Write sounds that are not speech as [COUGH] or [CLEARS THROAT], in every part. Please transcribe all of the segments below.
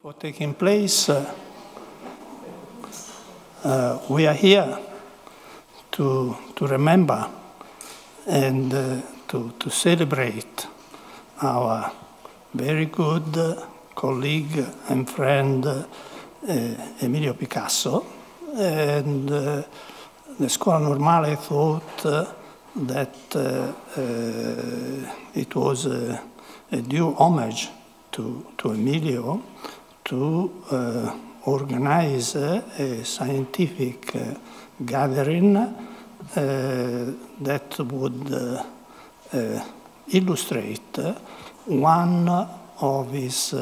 For taking place, uh, uh, we are here to, to remember and uh, to, to celebrate our very good colleague and friend uh, Emilio Picasso. And uh, the Scuola Normale thought that it was a, a, due homage to, to Emilio to uh, organize a scientific gathering eh, that would eh, illustrate one of his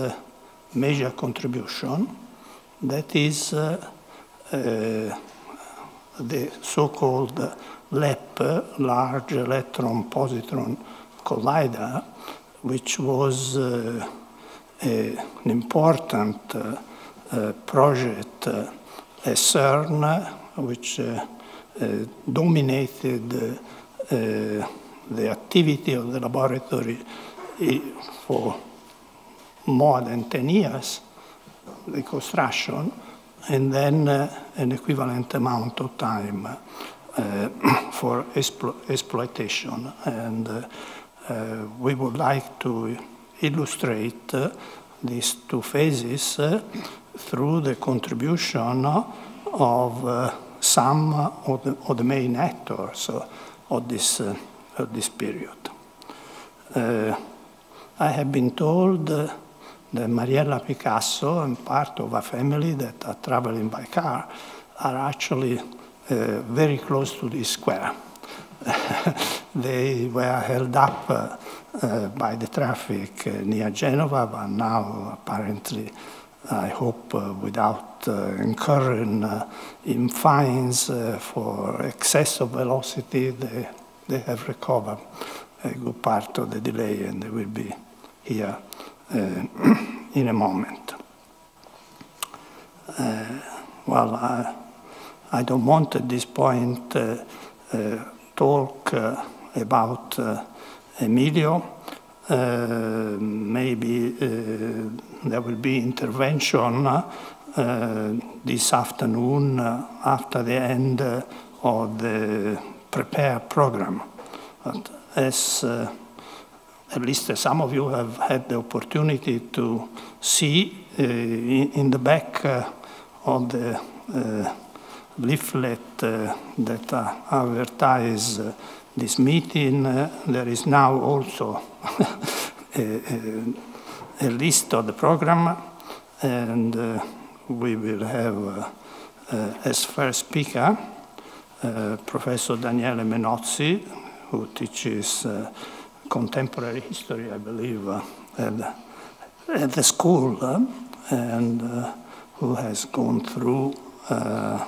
major contribution, that is the so-called LEP, Large Electron Positron Collider, which was uh, an important project CERN, which dominated the activity of the laboratory for more than 10 years, the construction, and then uh, an equivalent amount of time uh, [COUGHS] for explo exploitation. And uh, we would like to illustrate these two phases through the contribution of some of the, of the, main actors of this, of this period. I have been told that Mariella Picasso and part of a family that are traveling by car are actually uh, very close to this square. [LAUGHS] they were held up uh, uh, by the traffic near Genova, but now apparently, I hope, without incurring in fines for excess of velocity, they, they have recovered a good part of the delay and they will be here uh, [CLEARS THROAT] in a moment. Uh, well, I don't want at this point uh, uh, talk uh, about Emilio. maybe there will be intervention this afternoon after the end of the prepare program. But as uh, at least some of you have had the opportunity to see uh, in, the back uh, of the leaflet uh, that uh, advertise uh, this meeting, uh, there is now also [LAUGHS] a, a, a, list of the program, and uh, we will have uh, as first speaker Professor Daniele Menozzi, who teaches contemporary history, I believe, at, at, the school, and who has gone through uh,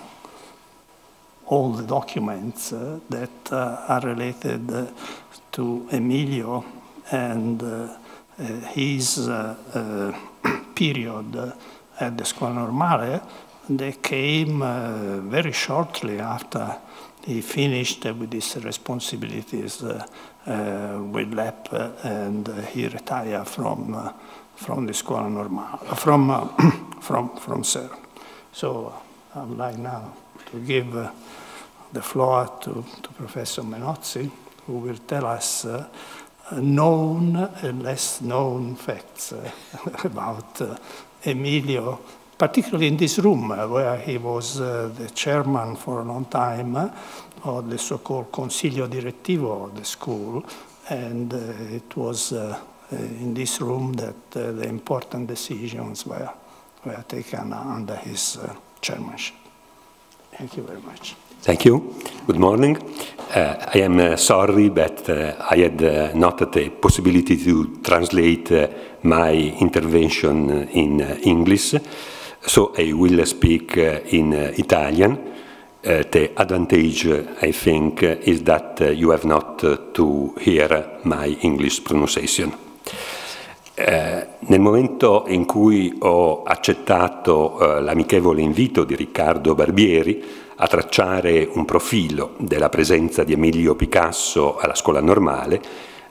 all the documents uh, that uh, are related uh, to Emilio and his [COUGHS] period at the Scuola Normale, they came very shortly after he finished with his responsibilities uh, uh, with LEP and he retired from, from the Scuola Normale, [COUGHS] from, from, from CERN. So I'd like now to give the floor to, to Professor Menozzi, who will tell us uh, known and less known facts uh, [LAUGHS] about uh, Emilio, particularly in this room uh, where he was uh, the chairman for a long time uh, of the so-called Consiglio Direttivo of the school, and it was in this room that the important decisions were, were taken under his chairmanship. Thank you very much. Thank you. Good morning. Uh, I am uh, sorry, but uh, I had uh, not the possibility to translate uh, my intervention in uh, English, so I will speak in Italian. the advantage, I think, is that you have not to hear my English pronunciation. nel momento in cui ho accettato l'amichevole invito di Riccardo Barbieri, a tracciare un profilo della presenza di Emilio Picasso alla scuola normale,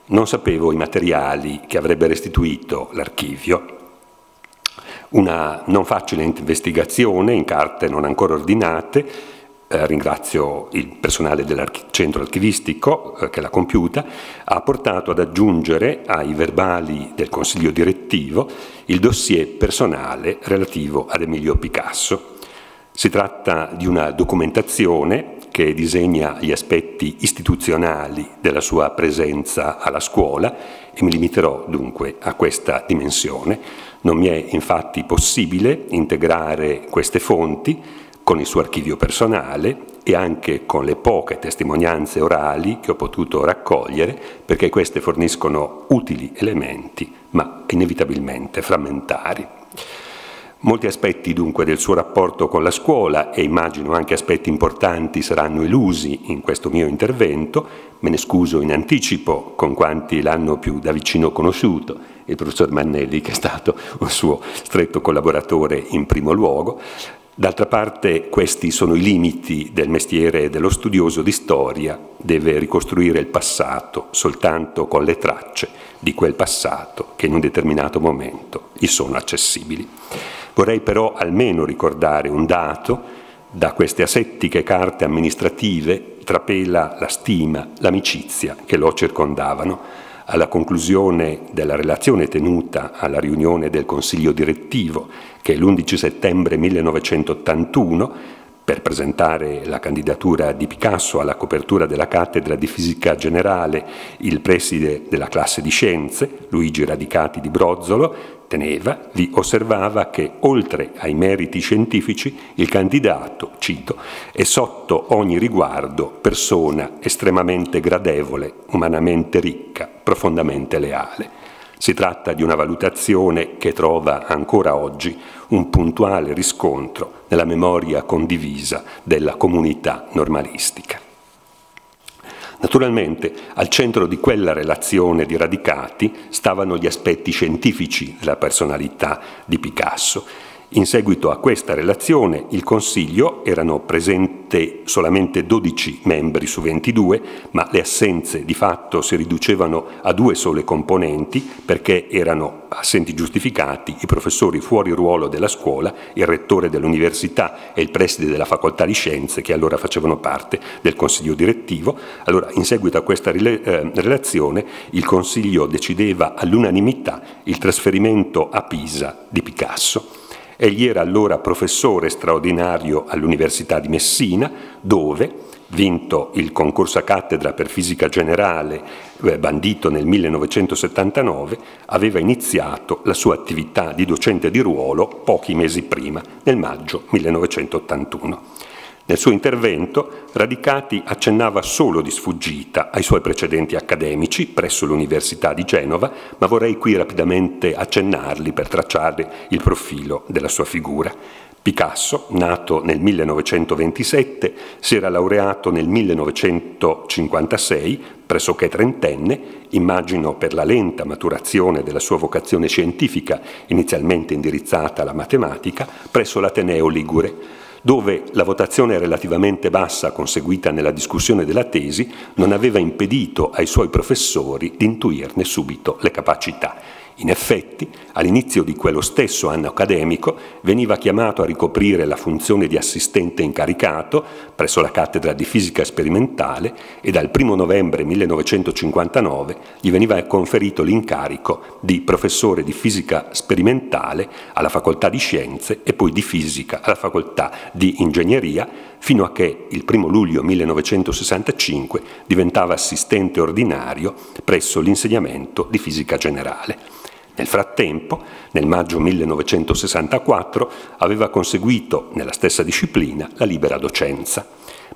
non sapevo i materiali che avrebbe restituito l'archivio. Una non facile investigazione in carte non ancora ordinate, eh, ringrazio il personale del centro archivistico eh, che l'ha compiuta, ha portato ad aggiungere ai verbali del consiglio direttivo il dossier personale relativo ad Emilio Picasso. Si tratta di una documentazione che disegna gli aspetti istituzionali della sua presenza alla scuola e mi limiterò dunque a questa dimensione. Non mi è infatti possibile integrare queste fonti con il suo archivio personale e anche con le poche testimonianze orali che ho potuto raccogliere, perché queste forniscono utili elementi, ma inevitabilmente frammentari. Molti aspetti dunque del suo rapporto con la scuola e immagino anche aspetti importanti saranno elusi in questo mio intervento, me ne scuso in anticipo con quanti l'hanno più da vicino conosciuto, il professor Mannelli che è stato un suo stretto collaboratore in primo luogo. D'altra parte questi sono i limiti del mestiere dello studioso di storia, deve ricostruire il passato soltanto con le tracce di quel passato che in un determinato momento gli sono accessibili. Vorrei però almeno ricordare un dato, da queste asettiche carte amministrative trapela la stima, l'amicizia che lo circondavano. Alla conclusione della relazione tenuta alla riunione del Consiglio direttivo, che l'11 settembre 1981 per presentare la candidatura di Picasso alla copertura della cattedra di fisica generale il preside della classe di scienze, Luigi Radicati di Brozzolo, teneva, vi osservava che oltre ai meriti scientifici il candidato, cito, è sotto ogni riguardo persona estremamente gradevole, umanamente ricca, profondamente leale. Si tratta di una valutazione che trova ancora oggi un puntuale riscontro nella memoria condivisa della comunità normalistica. Naturalmente al centro di quella relazione di radicati stavano gli aspetti scientifici della personalità di Picasso in seguito a questa relazione il Consiglio erano presenti solamente 12 membri su 22, ma le assenze di fatto si riducevano a due sole componenti perché erano assenti giustificati i professori fuori ruolo della scuola, il rettore dell'università e il preside della facoltà di scienze che allora facevano parte del Consiglio direttivo. Allora, in seguito a questa eh, relazione, il Consiglio decideva all'unanimità il trasferimento a Pisa di Picasso. Egli era allora professore straordinario all'Università di Messina, dove, vinto il concorso a cattedra per fisica generale eh, bandito nel 1979, aveva iniziato la sua attività di docente di ruolo pochi mesi prima, nel maggio 1981. Nel suo intervento Radicati accennava solo di sfuggita ai suoi precedenti accademici presso l'Università di Genova, ma vorrei qui rapidamente accennarli per tracciare il profilo della sua figura. Picasso, nato nel 1927, si era laureato nel 1956, pressoché trentenne, immagino per la lenta maturazione della sua vocazione scientifica, inizialmente indirizzata alla matematica, presso l'Ateneo Ligure dove la votazione relativamente bassa conseguita nella discussione della tesi non aveva impedito ai suoi professori di intuirne subito le capacità. In effetti, all'inizio di quello stesso anno accademico veniva chiamato a ricoprire la funzione di assistente incaricato presso la cattedra di fisica sperimentale e dal 1 novembre 1959 gli veniva conferito l'incarico di professore di fisica sperimentale alla facoltà di scienze e poi di fisica alla facoltà di ingegneria fino a che il 1 luglio 1965 diventava assistente ordinario presso l'insegnamento di fisica generale. Nel frattempo, nel maggio 1964, aveva conseguito nella stessa disciplina la libera docenza,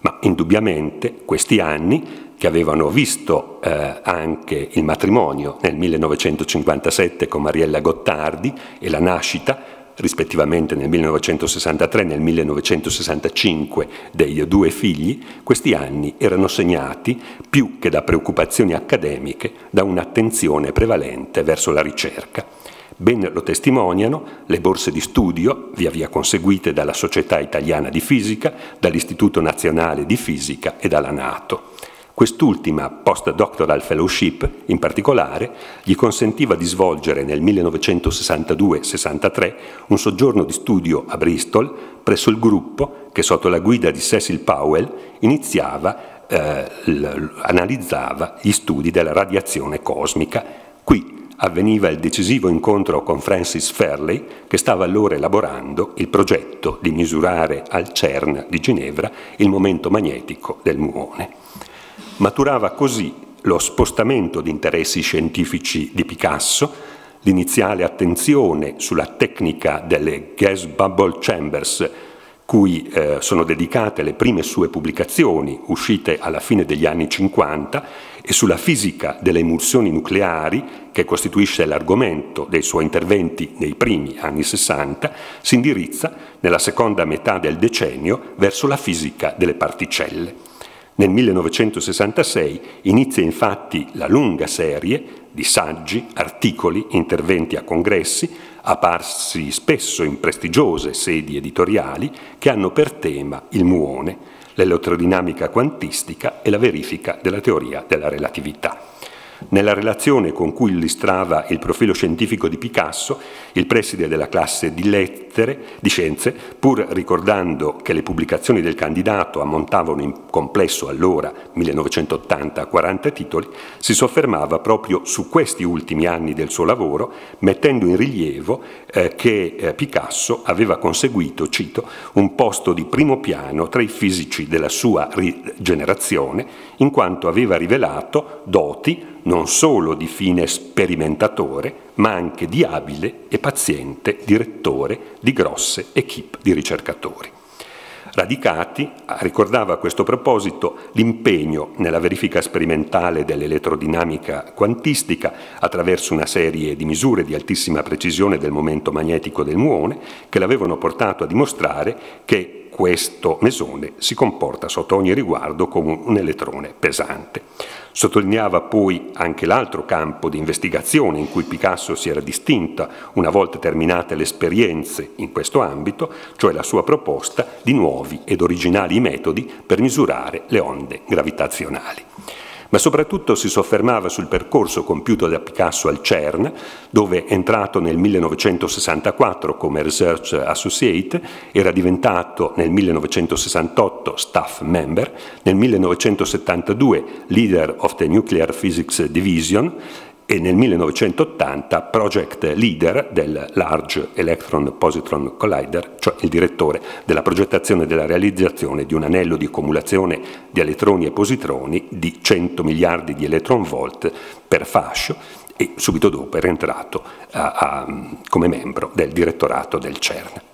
ma indubbiamente questi anni che avevano visto eh, anche il matrimonio nel 1957 con Mariella Gottardi e la nascita rispettivamente nel 1963 e nel 1965 dei due figli, questi anni erano segnati più che da preoccupazioni accademiche da un'attenzione prevalente verso la ricerca. Ben lo testimoniano le borse di studio via via conseguite dalla Società Italiana di Fisica, dall'Istituto Nazionale di Fisica e dalla Nato. Quest'ultima postdoctoral fellowship, in particolare, gli consentiva di svolgere nel 1962-63 un soggiorno di studio a Bristol presso il gruppo che sotto la guida di Cecil Powell iniziava, eh, analizzava gli studi della radiazione cosmica. Qui avveniva il decisivo incontro con Francis Fairley, che stava allora elaborando il progetto di misurare al CERN di Ginevra il momento magnetico del muone. Maturava così lo spostamento di interessi scientifici di Picasso, l'iniziale attenzione sulla tecnica delle gas bubble chambers, cui eh, sono dedicate le prime sue pubblicazioni uscite alla fine degli anni 50 e sulla fisica delle emulsioni nucleari, che costituisce l'argomento dei suoi interventi nei primi anni 60, si indirizza nella seconda metà del decennio verso la fisica delle particelle. Nel 1966 inizia infatti la lunga serie di saggi, articoli, interventi a congressi, apparsi spesso in prestigiose sedi editoriali, che hanno per tema il muone, l'elettrodinamica quantistica e la verifica della teoria della relatività. Nella relazione con cui illustrava il profilo scientifico di Picasso, il preside della classe di lettere, di scienze, pur ricordando che le pubblicazioni del candidato ammontavano in complesso allora 1980-40 titoli, si soffermava proprio su questi ultimi anni del suo lavoro, mettendo in rilievo eh, che eh, Picasso aveva conseguito, cito, un posto di primo piano tra i fisici della sua generazione, in quanto aveva rivelato doti non solo di fine sperimentatore, ma anche di abile e paziente direttore di grosse equip di ricercatori. Radicati ricordava a questo proposito l'impegno nella verifica sperimentale dell'elettrodinamica quantistica attraverso una serie di misure di altissima precisione del momento magnetico del muone che l'avevano portato a dimostrare che questo mesone si comporta sotto ogni riguardo come un elettrone pesante. Sottolineava poi anche l'altro campo di investigazione in cui Picasso si era distinta una volta terminate le esperienze in questo ambito, cioè la sua proposta di nuovi ed originali metodi per misurare le onde gravitazionali ma soprattutto si soffermava sul percorso compiuto da Picasso al CERN, dove entrato nel 1964 come Research Associate, era diventato nel 1968 staff member, nel 1972 leader of the Nuclear Physics Division e nel 1980 project leader del Large Electron Positron Collider, cioè il direttore della progettazione e della realizzazione di un anello di accumulazione di elettroni e positroni di 100 miliardi di electron volt per fascio e subito dopo è entrato a, a, come membro del direttorato del CERN.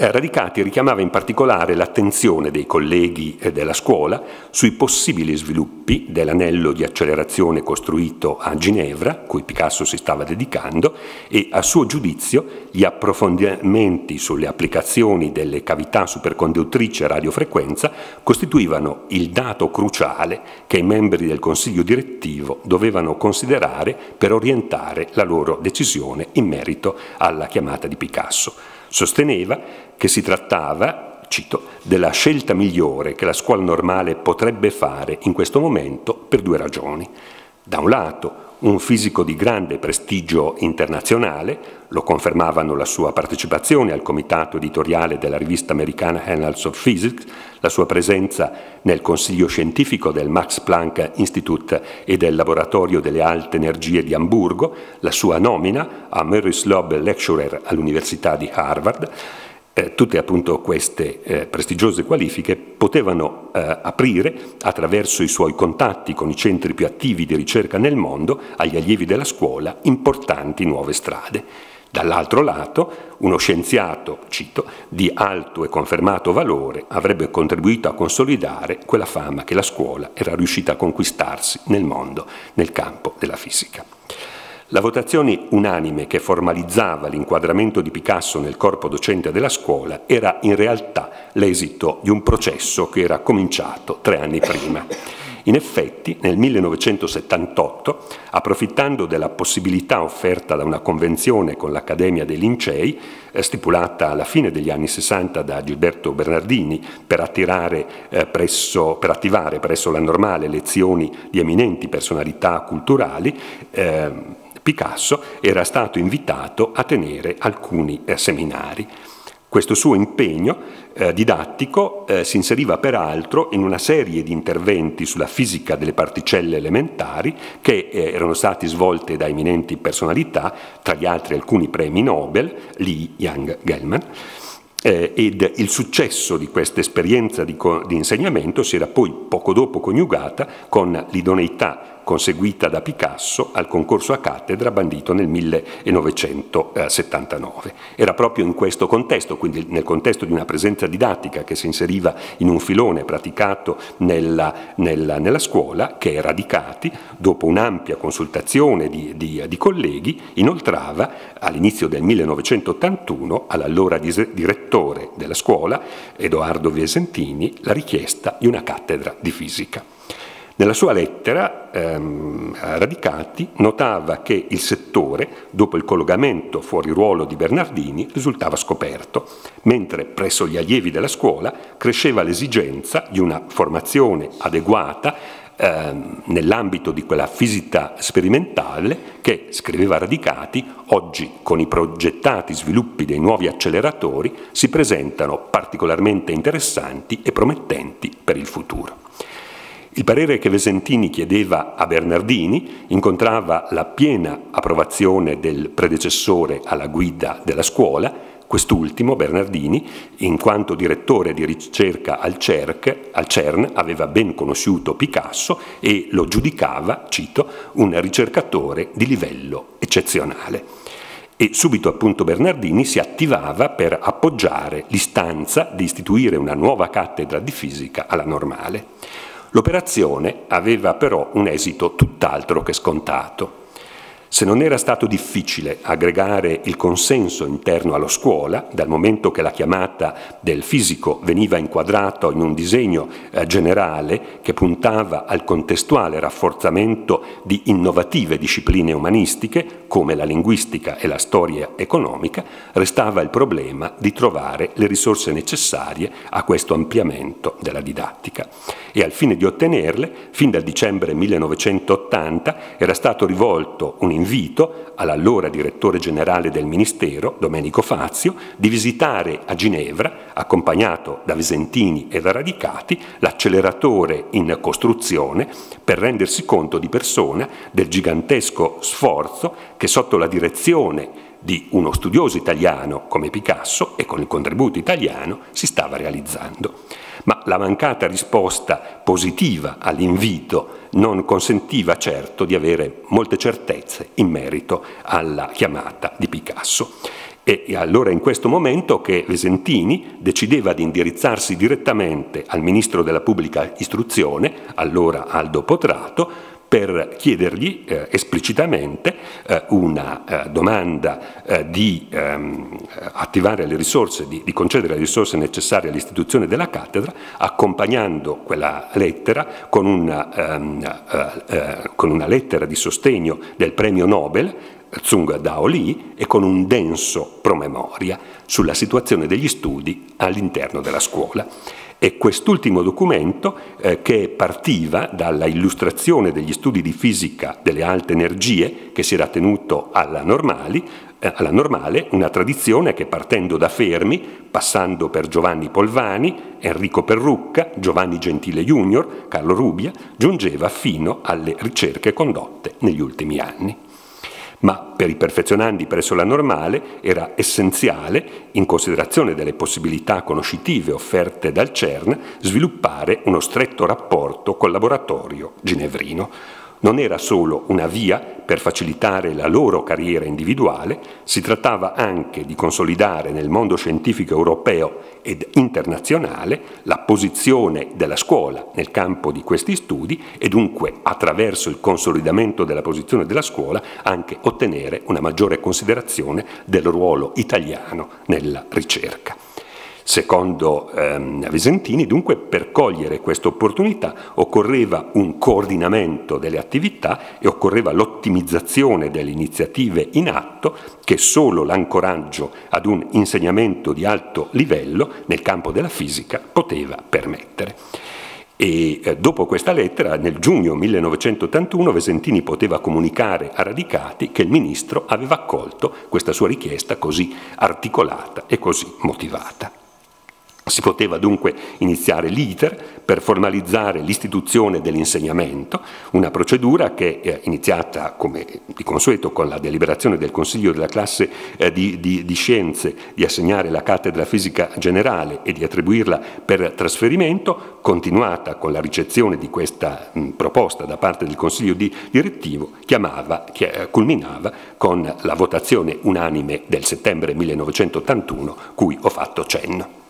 Eh, Radicati richiamava in particolare l'attenzione dei colleghi eh, della scuola sui possibili sviluppi dell'anello di accelerazione costruito a Ginevra, cui Picasso si stava dedicando, e a suo giudizio gli approfondimenti sulle applicazioni delle cavità superconduttrici a radiofrequenza costituivano il dato cruciale che i membri del consiglio direttivo dovevano considerare per orientare la loro decisione in merito alla chiamata di Picasso. Sosteneva che si trattava, cito, della scelta migliore che la scuola normale potrebbe fare in questo momento per due ragioni. Da un lato, un fisico di grande prestigio internazionale, lo confermavano la sua partecipazione al comitato editoriale della rivista americana Annals of Physics, la sua presenza nel consiglio scientifico del Max Planck Institute e del laboratorio delle alte energie di Amburgo, la sua nomina a Murray Slob Lecturer all'Università di Harvard, eh, tutte appunto queste eh, prestigiose qualifiche potevano eh, aprire, attraverso i suoi contatti con i centri più attivi di ricerca nel mondo, agli allievi della scuola, importanti nuove strade. Dall'altro lato, uno scienziato, cito, di alto e confermato valore avrebbe contribuito a consolidare quella fama che la scuola era riuscita a conquistarsi nel mondo, nel campo della fisica. La votazione unanime che formalizzava l'inquadramento di Picasso nel corpo docente della scuola era in realtà l'esito di un processo che era cominciato tre anni prima. In effetti, nel 1978, approfittando della possibilità offerta da una convenzione con l'Accademia dei Lincei, eh, stipulata alla fine degli anni 60 da Gilberto Bernardini per, eh, presso, per attivare presso la normale lezioni di eminenti personalità culturali, eh, Picasso era stato invitato a tenere alcuni eh, seminari. Questo suo impegno eh, didattico eh, si inseriva peraltro in una serie di interventi sulla fisica delle particelle elementari che eh, erano stati svolti da eminenti personalità, tra gli altri alcuni premi Nobel, Lee Young Gelman, eh, ed il successo di questa esperienza di, di, insegnamento si era poi poco dopo coniugata con l'idoneità conseguita da Picasso al concorso a cattedra bandito nel 1979. Era proprio in questo contesto, quindi nel contesto di una presenza didattica che si inseriva in un filone praticato nella, nella, nella scuola, che Radicati, dopo un'ampia consultazione di, di, di colleghi, inoltrava all'inizio del 1981 all'allora direttore della scuola, Edoardo Viesentini, la richiesta di una cattedra di fisica. Nella sua lettera ehm, Radicati notava che il settore, dopo il collegamento fuori ruolo di Bernardini, risultava scoperto, mentre presso gli allievi della scuola cresceva l'esigenza di una formazione adeguata ehm, nell'ambito di quella fisica sperimentale che, scriveva Radicati, oggi con i progettati sviluppi dei nuovi acceleratori si presentano particolarmente interessanti e promettenti per il futuro. Il parere che Vesentini chiedeva a Bernardini incontrava la piena approvazione del predecessore alla guida della scuola, quest'ultimo, Bernardini, in quanto direttore di ricerca al, CERC, al CERN, aveva ben conosciuto Picasso e lo giudicava, cito, un ricercatore di livello eccezionale. E subito appunto Bernardini si attivava per appoggiare l'istanza di istituire una nuova cattedra di fisica alla normale. L'operazione aveva però un esito tutt'altro che scontato. Se non era stato difficile aggregare il consenso interno alla scuola, dal momento che la chiamata del fisico veniva inquadrata in un disegno eh, generale che puntava al contestuale rafforzamento di innovative discipline umanistiche, come la linguistica e la storia economica, restava il problema di trovare le risorse necessarie a questo ampliamento della didattica. E al fine di ottenerle, fin dal dicembre 1980 era stato rivolto un invito all'allora direttore generale del Ministero, Domenico Fazio, di visitare a Ginevra, accompagnato da Vesentini e da Radicati, l'acceleratore in costruzione per rendersi conto di persona del gigantesco sforzo che sotto la direzione di uno studioso italiano come Picasso e con il contributo italiano si stava realizzando ma la mancata risposta positiva all'invito non consentiva certo di avere molte certezze in merito alla chiamata di Picasso. E allora in questo momento che Vesentini decideva di indirizzarsi direttamente al ministro della pubblica istruzione, allora Aldo Potrato, per chiedergli eh, esplicitamente eh, una eh, domanda eh, di ehm, attivare le risorse, di, di, concedere le risorse necessarie all'istituzione della cattedra, accompagnando quella lettera con una, ehm, eh, eh, con una lettera di sostegno del premio Nobel Zung Dao Li e con un denso promemoria sulla situazione degli studi all'interno della scuola. E quest'ultimo documento, eh, che partiva dalla illustrazione degli studi di fisica delle alte energie che si era tenuto alla, normali, eh, alla normale, una tradizione che partendo da Fermi, passando per Giovanni Polvani, Enrico Perrucca, Giovanni Gentile Junior, Carlo Rubia, giungeva fino alle ricerche condotte negli ultimi anni ma per i perfezionandi presso la normale era essenziale, in considerazione delle possibilità conoscitive offerte dal CERN, sviluppare uno stretto rapporto col laboratorio ginevrino non era solo una via per facilitare la loro carriera individuale, si trattava anche di consolidare nel mondo scientifico europeo ed internazionale la posizione della scuola nel campo di questi studi e dunque attraverso il consolidamento della posizione della scuola anche ottenere una maggiore considerazione del ruolo italiano nella ricerca. Secondo ehm, Vesentini, dunque, per cogliere questa opportunità occorreva un coordinamento delle attività e occorreva l'ottimizzazione delle iniziative in atto che solo l'ancoraggio ad un insegnamento di alto livello nel campo della fisica poteva permettere. E eh, dopo questa lettera, nel giugno 1981, Vesentini poteva comunicare a Radicati che il ministro aveva accolto questa sua richiesta così articolata e così motivata. Si poteva dunque iniziare l'iter per formalizzare l'istituzione dell'insegnamento, una procedura che è iniziata come di consueto con la deliberazione del Consiglio della classe eh, di, di, di, scienze di assegnare la cattedra fisica generale e di attribuirla per trasferimento, continuata con la ricezione di questa mh, proposta da parte del Consiglio di, direttivo, chiamava, che eh, culminava con la votazione unanime del settembre 1981 cui ho fatto cenno.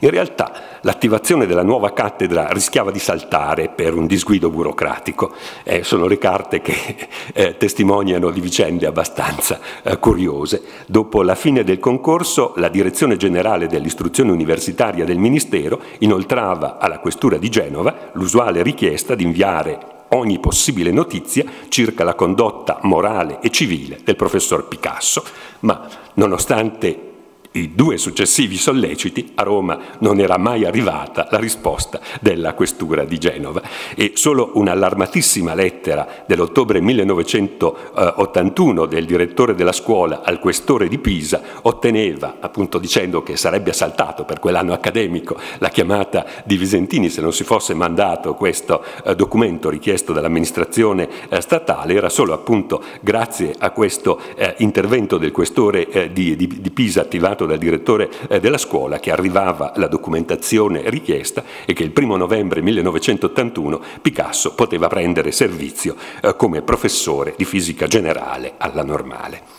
In realtà l'attivazione della nuova cattedra rischiava di saltare per un disguido burocratico. Eh, sono le carte che eh, testimoniano di vicende abbastanza eh, curiose. Dopo la fine del concorso, la Direzione Generale dell'Istruzione Universitaria del Ministero inoltrava alla Questura di Genova l'usuale richiesta di inviare ogni possibile notizia circa la condotta morale e civile del professor Picasso, ma nonostante i due successivi solleciti, a Roma non era mai arrivata la risposta della questura di Genova e solo un'allarmatissima lettera dell'ottobre 1981 del direttore della scuola al questore di Pisa otteneva, appunto dicendo che sarebbe saltato per quell'anno accademico la chiamata di Visentini se non si fosse mandato questo eh, documento richiesto dall'amministrazione eh, statale, era solo appunto grazie a questo eh, intervento del questore di Pisa attivato dal direttore eh, della scuola che arrivava la documentazione richiesta e che il primo novembre 1981 Picasso poteva prendere servizio eh, come professore di fisica generale alla normale.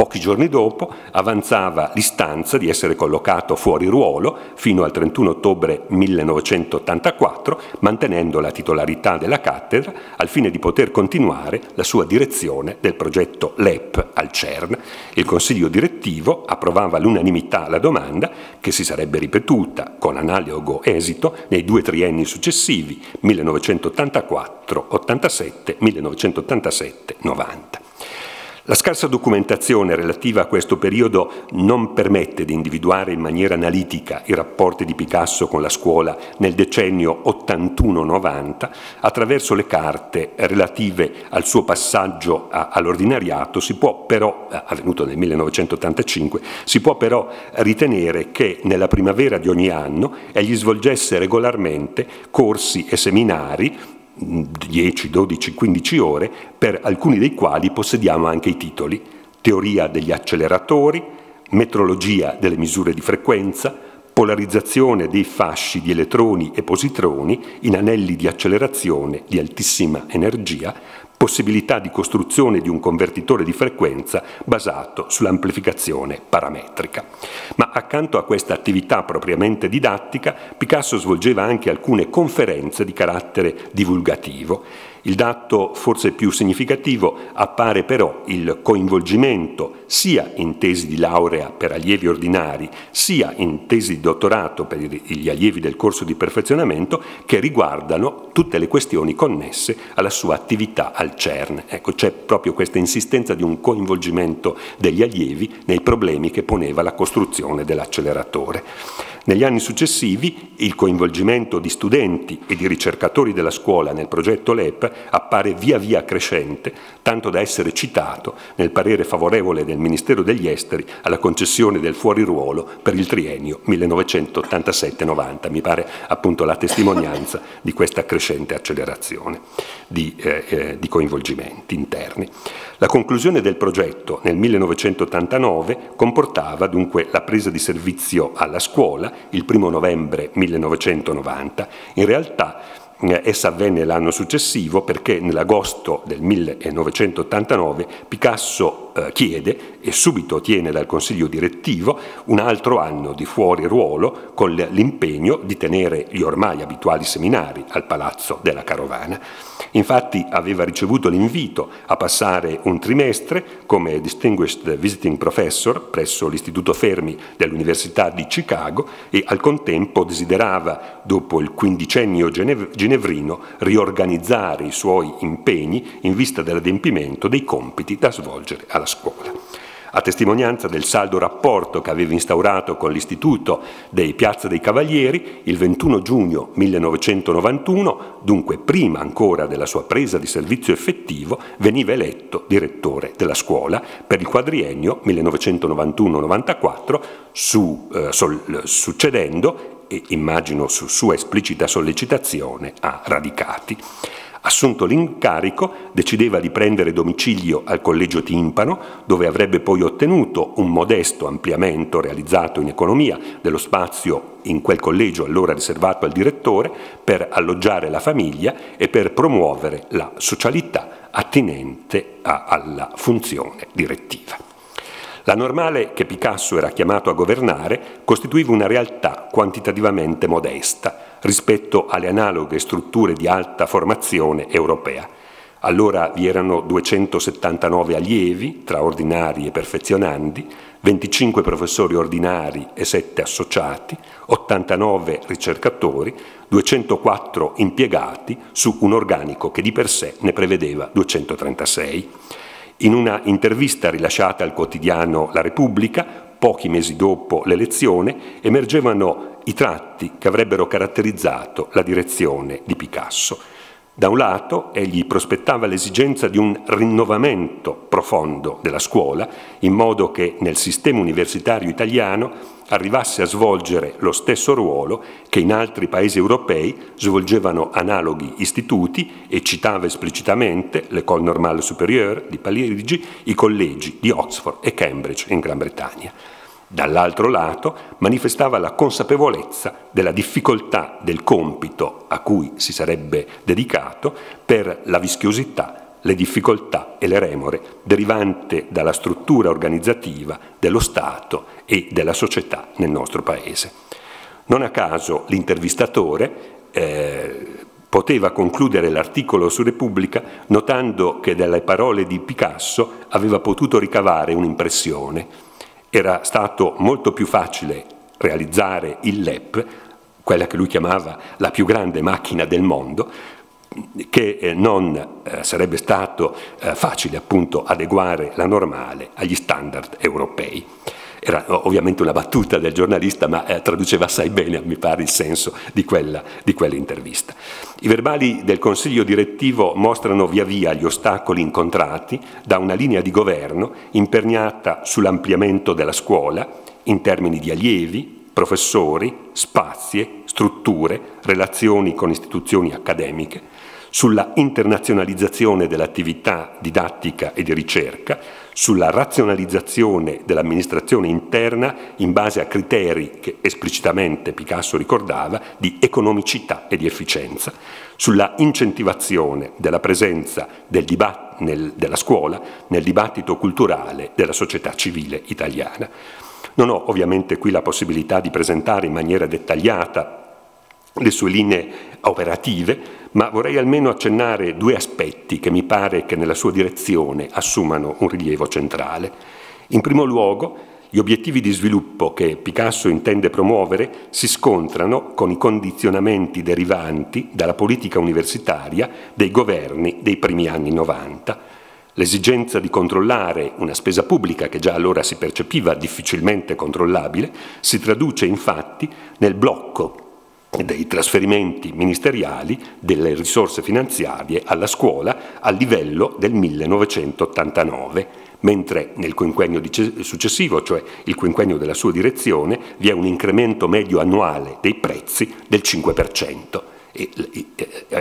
Pochi giorni dopo avanzava l'istanza di essere collocato fuori ruolo fino al 31 ottobre 1984, mantenendo la titolarità della cattedra al fine di poter continuare la sua direzione del progetto LEP al CERN. Il Consiglio direttivo approvava all'unanimità la domanda, che si sarebbe ripetuta con analogo esito nei due trienni successivi, 1984-87, 1987-90. La scarsa documentazione relativa a questo periodo non permette di individuare in maniera analitica i rapporti di Picasso con la scuola nel decennio 81-90. Attraverso le carte relative al suo passaggio all'ordinariato si può però, eh, avvenuto nel 1985, si può però ritenere che nella primavera di ogni anno egli svolgesse regolarmente corsi e seminari 10, 12, 15 ore, per alcuni dei quali possediamo anche i titoli. Teoria degli acceleratori, metrologia delle misure di frequenza, polarizzazione dei fasci di elettroni e positroni in anelli di accelerazione di altissima energia, possibilità di costruzione di un convertitore di frequenza basato sull'amplificazione parametrica. Ma accanto a questa attività propriamente didattica, Picasso svolgeva anche alcune conferenze di carattere divulgativo il dato forse più significativo appare però il coinvolgimento sia in tesi di laurea per allievi ordinari, sia in tesi di dottorato per gli allievi del corso di perfezionamento che riguardano tutte le questioni connesse alla sua attività al CERN. Ecco, c'è proprio questa insistenza di un coinvolgimento degli allievi nei problemi che poneva la costruzione dell'acceleratore. Negli anni successivi il coinvolgimento di studenti e di ricercatori della scuola nel progetto LEP appare via via crescente, tanto da essere citato nel parere favorevole del Ministero degli Esteri alla concessione del fuoriruolo per il triennio 1987-90. Mi pare appunto la testimonianza [LAUGHS] di questa crescente accelerazione di, eh, eh, di coinvolgimenti interni. La conclusione del progetto nel 1989 comportava dunque la presa di servizio alla scuola il 1 novembre 1990. In realtà essa avvenne l'anno successivo perché nell'agosto del 1989 Picasso eh, chiede e subito ottiene dal consiglio direttivo un altro anno di fuori ruolo con l'impegno di tenere gli ormai abituali seminari al Palazzo della Carovana. Infatti aveva ricevuto l'invito a passare un trimestre come Distinguished Visiting Professor presso l'Istituto Fermi dell'Università di Chicago e al contempo desiderava, dopo il quindicennio ginevrino, riorganizzare i suoi impegni in vista dell'adempimento dei compiti da svolgere alla scuola. A testimonianza del saldo rapporto che aveva instaurato con l'Istituto dei Piazza dei Cavalieri, il 21 giugno 1991, dunque prima ancora della sua presa di servizio effettivo, veniva eletto direttore della scuola per il quadriennio 1991-94, su, eh, succedendo, immagino su sua esplicita sollecitazione, a Radicati. Assunto l'incarico, decideva di prendere domicilio al Collegio Timpano, dove avrebbe poi ottenuto un modesto ampliamento realizzato in economia dello spazio in quel collegio allora riservato al direttore per alloggiare la famiglia e per promuovere la socialità attinente alla funzione direttiva. La normale che Picasso era chiamato a governare costituiva una realtà quantitativamente modesta, rispetto alle analoghe strutture di alta formazione europea. Allora vi erano 279 allievi, tra ordinari e perfezionandi, 25 professori ordinari e 7 associati, 89 ricercatori, 204 impiegati su un organico che di per sé ne prevedeva 236. In una intervista rilasciata al quotidiano La Repubblica, pochi mesi dopo l'elezione, emergevano i tratti che avrebbero caratterizzato la direzione di Picasso. Da un lato egli prospettava l'esigenza di un rinnovamento profondo della scuola, in modo che nel sistema universitario italiano arrivasse a svolgere lo stesso ruolo che in altri paesi europei svolgevano analoghi istituti e citava esplicitamente l'École Normale Supérieure di Parigi, i collegi di Oxford e Cambridge in Gran Bretagna. Dall'altro lato manifestava la consapevolezza della difficoltà del compito a cui si sarebbe dedicato per la vischiosità, le difficoltà e le remore derivante dalla struttura organizzativa dello Stato e della società nel nostro Paese. Non a caso l'intervistatore eh, poteva concludere l'articolo su Repubblica notando che dalle parole di Picasso aveva potuto ricavare un'impressione era stato molto più facile realizzare il LEP, quella che lui chiamava la più grande macchina del mondo, che eh, non eh, sarebbe stato eh, facile appunto adeguare la normale agli standard europei. Era ovviamente una battuta del giornalista, ma eh, traduceva assai bene, mi pare, il senso di quella, di quell'intervista. I verbali del Consiglio direttivo mostrano via via gli ostacoli incontrati da una linea di governo imperniata sull'ampliamento della scuola in termini di allievi, professori, spazi, strutture, relazioni con istituzioni accademiche, sulla internazionalizzazione dell'attività didattica e di ricerca, sulla razionalizzazione dell'amministrazione interna in base a criteri che esplicitamente Picasso ricordava di economicità e di efficienza, sulla incentivazione della presenza del nel, della scuola nel dibattito culturale della società civile italiana. Non ho ovviamente qui la possibilità di presentare in maniera dettagliata le sue linee operative, ma vorrei almeno accennare due aspetti che mi pare che nella sua direzione assumano un rilievo centrale. In primo luogo, gli obiettivi di sviluppo che Picasso intende promuovere si scontrano con i condizionamenti derivanti dalla politica universitaria dei governi dei primi anni 90. L'esigenza di controllare una spesa pubblica che già allora si percepiva difficilmente controllabile si traduce infatti nel blocco dei trasferimenti ministeriali delle risorse finanziarie alla scuola a livello del 1989, mentre nel quinquennio successivo, cioè il quinquennio della sua direzione, vi è un incremento medio annuale dei prezzi del 5% e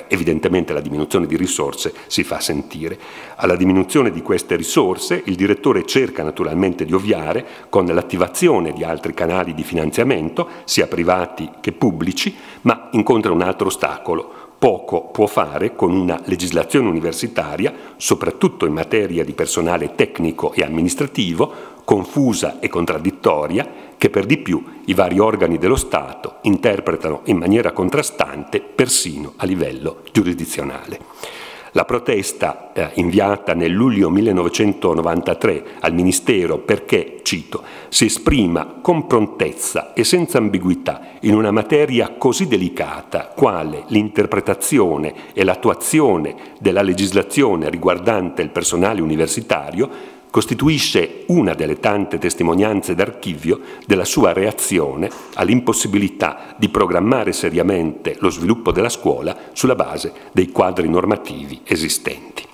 evidentemente la diminuzione di risorse si fa sentire. Alla diminuzione di queste risorse il direttore cerca naturalmente di ovviare con l'attivazione di altri canali di finanziamento, sia privati che pubblici, ma incontra un altro ostacolo, poco può fare con una legislazione universitaria, soprattutto in materia di personale tecnico e amministrativo, confusa e contraddittoria, che per di più i vari organi dello Stato interpretano in maniera contrastante persino a livello giurisdizionale. La protesta eh, inviata nel luglio 1993 al Ministero perché, cito, si esprima con prontezza e senza ambiguità in una materia così delicata quale l'interpretazione e l'attuazione della legislazione riguardante il personale universitario, costituisce una delle tante testimonianze d'archivio della sua reazione all'impossibilità di programmare seriamente lo sviluppo della scuola sulla base dei quadri normativi esistenti.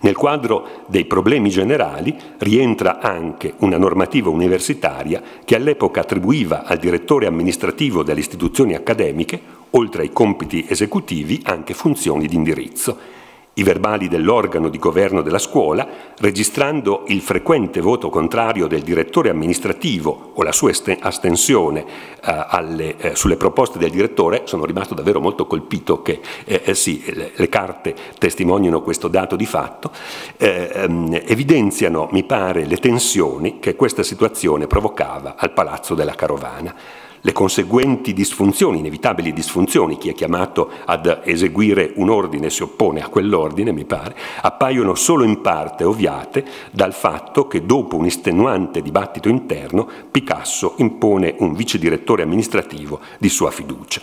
Nel quadro dei problemi generali rientra anche una normativa universitaria che all'epoca attribuiva al direttore amministrativo delle istituzioni accademiche, oltre ai compiti esecutivi, anche funzioni di indirizzo i verbali dell'organo di governo della scuola, registrando il frequente voto contrario del direttore amministrativo o la sua astensione eh, alle, eh, sulle proposte del direttore, sono rimasto davvero molto colpito che eh, eh sì, le, le, carte testimoniano questo dato di fatto, eh, ehm, evidenziano, mi pare, le tensioni che questa situazione provocava al Palazzo della Carovana le conseguenti disfunzioni, inevitabili disfunzioni, chi è chiamato ad eseguire un ordine si oppone a quell'ordine, mi pare, appaiono solo in parte ovviate dal fatto che dopo un estenuante dibattito interno Picasso impone un vice direttore amministrativo di sua fiducia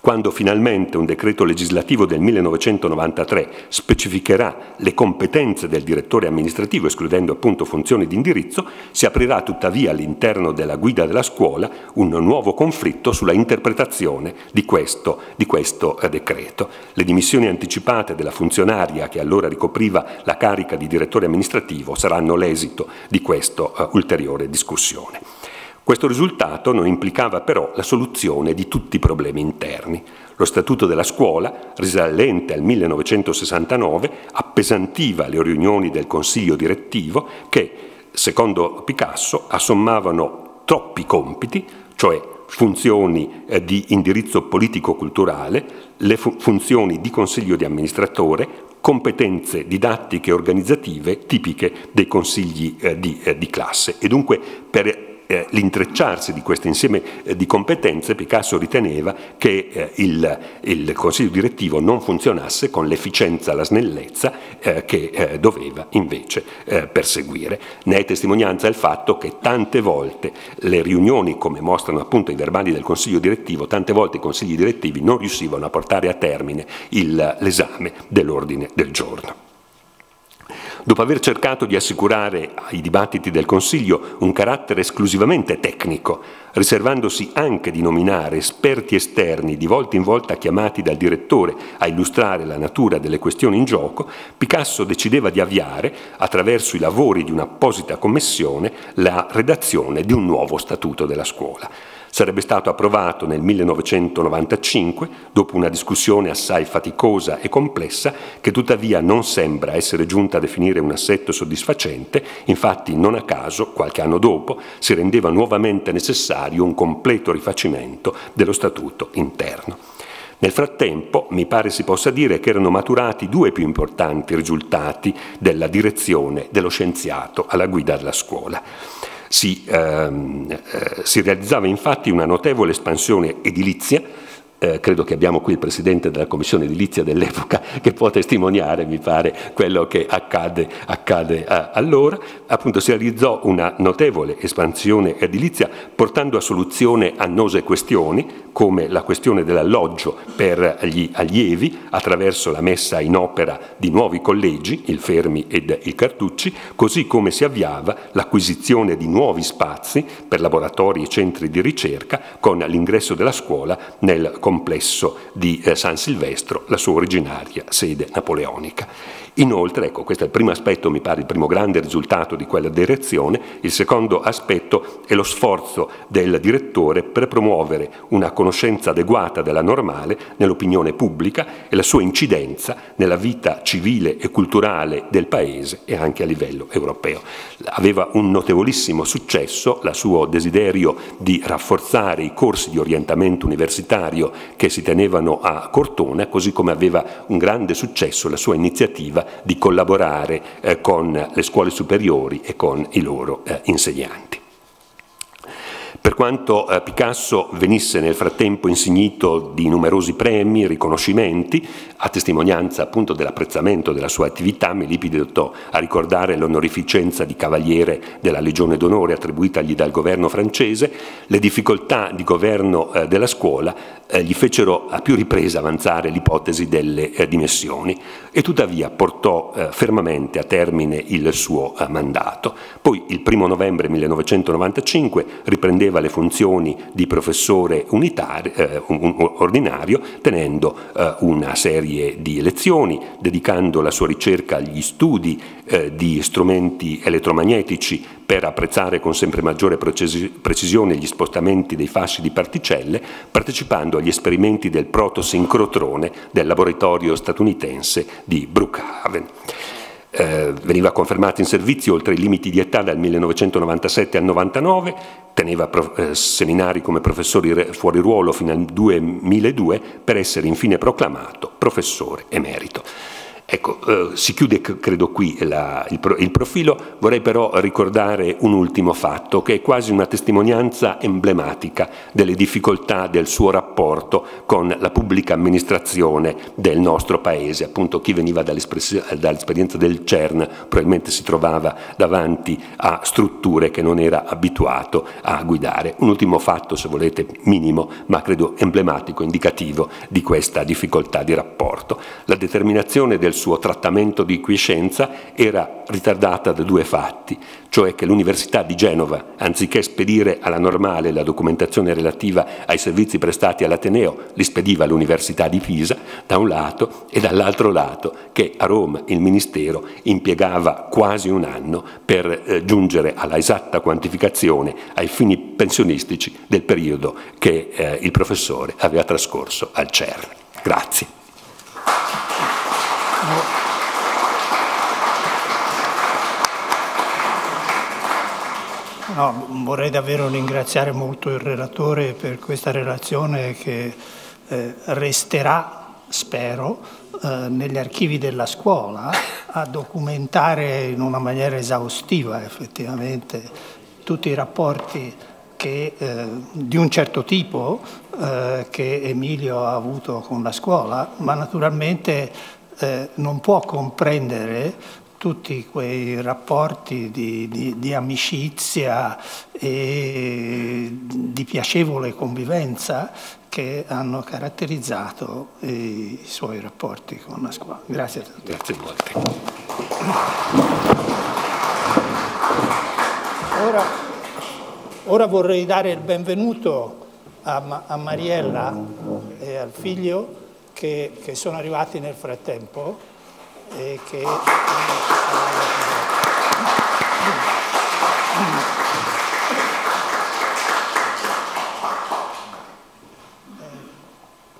quando finalmente un decreto legislativo del 1993 specificherà le competenze del direttore amministrativo, escludendo appunto funzioni di indirizzo, si aprirà tuttavia all'interno della guida della scuola un nuovo conflitto sulla interpretazione di questo, di questo eh, decreto. Le dimissioni anticipate della funzionaria che allora ricopriva la carica di direttore amministrativo saranno l'esito di questa uh, ulteriore discussione. Questo risultato non implicava però la soluzione di tutti i problemi interni. Lo statuto della scuola, risalente al 1969, appesantiva le riunioni del consiglio direttivo che, secondo Picasso, assommavano troppi compiti, cioè funzioni eh, di indirizzo politico-culturale, le fu funzioni di consiglio di amministratore, competenze didattiche e organizzative tipiche dei consigli eh, di, eh, di classe e dunque per eh, l'intrecciarsi di questo insieme eh, di competenze, Picasso riteneva che eh, il, il, consiglio direttivo non funzionasse con l'efficienza, la snellezza che doveva invece perseguire. Ne è testimonianza il fatto che tante volte le riunioni, come mostrano appunto i verbali del consiglio direttivo, tante volte i consigli direttivi non riuscivano a portare a termine l'esame dell'ordine del giorno. Dopo aver cercato di assicurare ai dibattiti del Consiglio un carattere esclusivamente tecnico, riservandosi anche di nominare esperti esterni di volta in volta chiamati dal direttore a illustrare la natura delle questioni in gioco, Picasso decideva di avviare, attraverso i lavori di un'apposita commissione, la redazione di un nuovo statuto della scuola. Sarebbe stato approvato nel 1995, dopo una discussione assai faticosa e complessa, che tuttavia non sembra essere giunta a definire un assetto soddisfacente, infatti non a caso, qualche anno dopo, si rendeva nuovamente necessario un completo rifacimento dello statuto interno. Nel frattempo mi pare si possa dire che erano maturati due più importanti risultati della direzione dello scienziato alla guida della scuola. Si, ehm, eh, si realizzava infatti una notevole espansione edilizia eh, credo che abbiamo qui il presidente della commissione edilizia dell'epoca [LAUGHS] che può testimoniare, mi pare, quello che accade, accade eh, allora. Appunto si realizzò una notevole espansione edilizia portando a soluzione annose questioni come la questione dell'alloggio per gli allievi attraverso la messa in opera di nuovi collegi, il Fermi ed il Cartucci, così come si avviava l'acquisizione di nuovi spazi per laboratori e centri di ricerca con l'ingresso della scuola nel complesso di eh, San Silvestro, la sua originaria sede napoleonica. Inoltre, ecco, questo è il primo aspetto, mi pare il primo grande risultato di quella direzione, il secondo aspetto è lo sforzo del direttore per promuovere una conoscenza adeguata della normale nell'opinione pubblica e la sua incidenza nella vita civile e culturale del Paese e anche a livello europeo. aveva un notevolissimo successo, la suo desiderio di rafforzare i corsi di orientamento universitario che si tenevano a Cortona, così come aveva un grande successo la sua iniziativa di collaborare eh, con le scuole superiori e con i loro eh, insegnanti. Per quanto eh, Picasso venisse nel frattempo insignito di numerosi premi e riconoscimenti, a testimonianza appunto dell'apprezzamento della sua attività, Melipide dotò a ricordare l'onorificenza di cavaliere della Legione d'Onore attribuitagli dal governo francese, le difficoltà di governo eh, della scuola eh, gli fecero a più riprese avanzare l'ipotesi delle eh, dimissioni e tuttavia portò eh, fermamente a termine il suo eh, mandato. Poi il primo novembre 1995 riprendeva le funzioni di professore unitario, eh, ordinario tenendo eh, una serie di lezioni, dedicando la sua ricerca agli studi di strumenti elettromagnetici per apprezzare con sempre maggiore precisione gli spostamenti dei fasci di particelle, partecipando agli esperimenti del protosincrotrone del laboratorio statunitense di Brookhaven. Eh, veniva confermato in servizio oltre i limiti di età dal 1997 al 99, teneva eh, seminari come professore fuori ruolo fino al 2002 per essere infine proclamato professore emerito. Ecco, eh, si chiude credo qui la, il, il, profilo, vorrei però ricordare un ultimo fatto che è quasi una testimonianza emblematica delle difficoltà del suo rapporto con la pubblica amministrazione del nostro Paese. Appunto chi veniva dall'esperienza del CERN probabilmente si trovava davanti a strutture che non era abituato a guidare. Un ultimo fatto, se volete, minimo, ma credo emblematico, indicativo di questa difficoltà di rapporto. La determinazione del suo trattamento di quiescenza era ritardata da due fatti, cioè che l'Università di Genova, anziché spedire alla normale la documentazione relativa ai servizi prestati all'Ateneo, li spediva all'Università di Pisa, da un lato, e dall'altro lato che a Roma il Ministero impiegava quasi un anno per eh, giungere alla esatta quantificazione ai fini pensionistici del periodo che eh, il professore aveva trascorso al CERN. Grazie. No, vorrei davvero ringraziare molto il relatore per questa relazione che eh, resterà, spero, eh, negli archivi della scuola a documentare in una maniera esaustiva effettivamente tutti i rapporti che, eh, di un certo tipo eh, che Emilio ha avuto con la scuola, ma naturalmente eh, non può comprendere tutti quei rapporti di, di, di, amicizia e di piacevole convivenza che hanno caratterizzato i suoi rapporti con la scuola. Grazie a tutti. Grazie molte. Ora, ora vorrei dare il benvenuto a, a Mariella e al figlio che, che sono arrivati nel frattempo e che...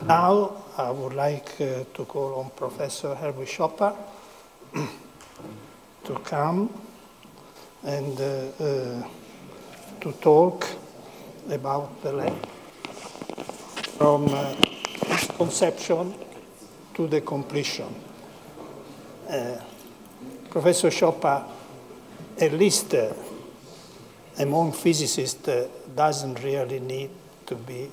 Now I would like uh, to call on Professor Herbie Schopper to come and uh, uh, to talk about the lab from conception to the completion. Uh, Professor Schopper, at least uh, among physicists, uh, doesn't really need to be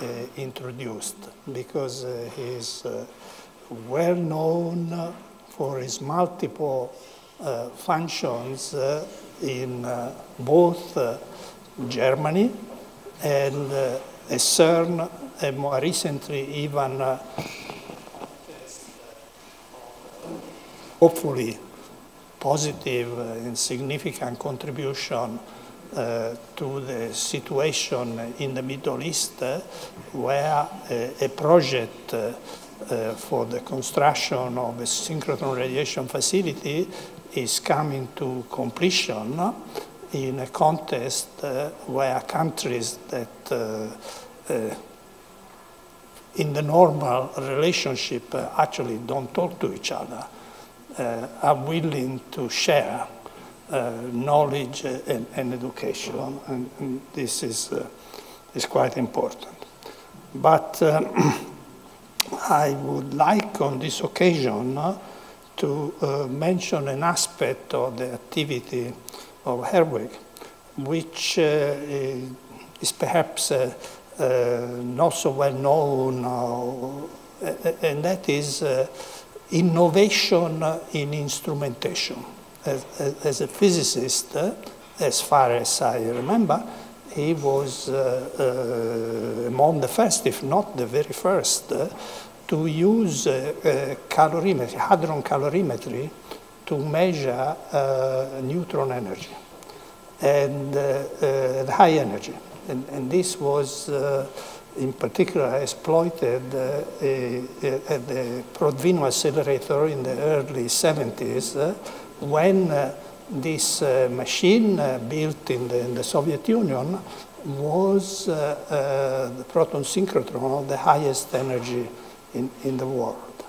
uh, introduced because uh, he is uh, well known for his multiple functions in both Germany and CERN and more recently even uh, hopefully positive and significant contribution uh, to the situation in the Middle East uh, where a project uh, uh, for the construction of a synchrotron radiation facility is coming to completion in a context uh, where countries that in the normal relationship uh, actually don't talk to each other, uh, are willing to share knowledge and, and education, and, and, this is, is quite important. But [CLEARS THROAT] I would like on this occasion to uh, mention an aspect of the activity of Herwig, which uh, is perhaps uh, uh, Eh, not so well known, uh, and that is innovation in instrumentation. As, as, a physicist, as far as I remember, he was uh, uh, among the first, if not the very first, uh, to use calorimetry, hadron calorimetry, to measure neutron energy and high energy. And, and, this was in particular exploited uh, at the Protvino accelerator in the early 70s uh, when uh, this uh, machine uh, built in the, in the, Soviet Union was uh, the proton synchrotron of the highest energy in, in the world.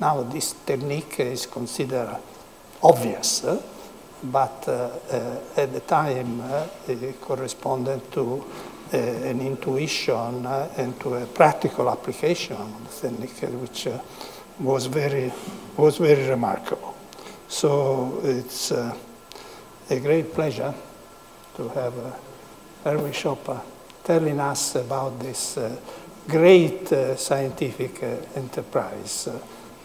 Now this technique is considered obvious, but at the time it corresponded to uh, an intuition uh, and to a practical application of the technique, which uh, was very was very remarkable. So it's a great pleasure to have uh, Herwig Schopper telling us about this uh, great uh, scientific uh, enterprise uh,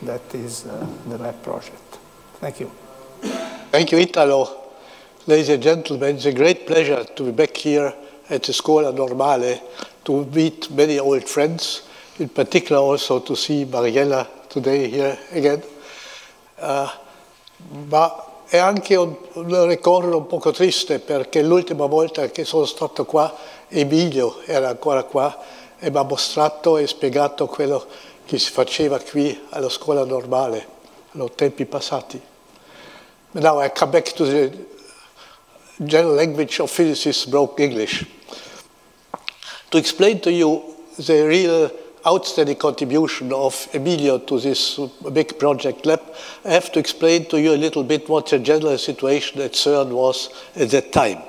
that is uh, the LEP project. Thank you. Thank you, Italo. Ladies and gentlemen, it's a great pleasure to be back here at the Scuola Normale to meet many old friends, in particular also to see Mariella today here again. but è anche un, un ricordo un poco triste perché l'ultima volta che sono stato qua Emilio era ancora qua e mi ha mostrato e spiegato quello che si faceva qui alla scuola normale, nei tempi passati. Now I come back to the general language of physicists broke English. To explain to you the real outstanding contribution of Emilio to this big project LEP, I have to explain to you a little bit what the general situation at CERN was at that time.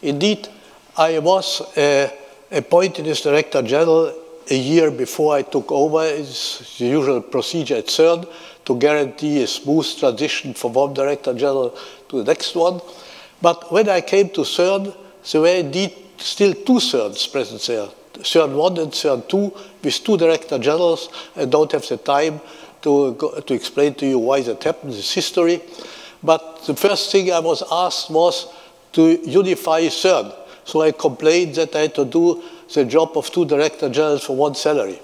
Indeed, I was uh, appointed as Director General a year before I took over. It's the usual procedure at CERN to guarantee a smooth transition from one Director General to the next one. But when I came to CERN, there were indeed still two CERNs present there. CERN 1 and CERN 2 with two director generals. I don't have the time to, to explain to you why that happened, this history. But the first thing I was asked was to unify CERN. So I complained that I had to do the job of two director generals for one salary.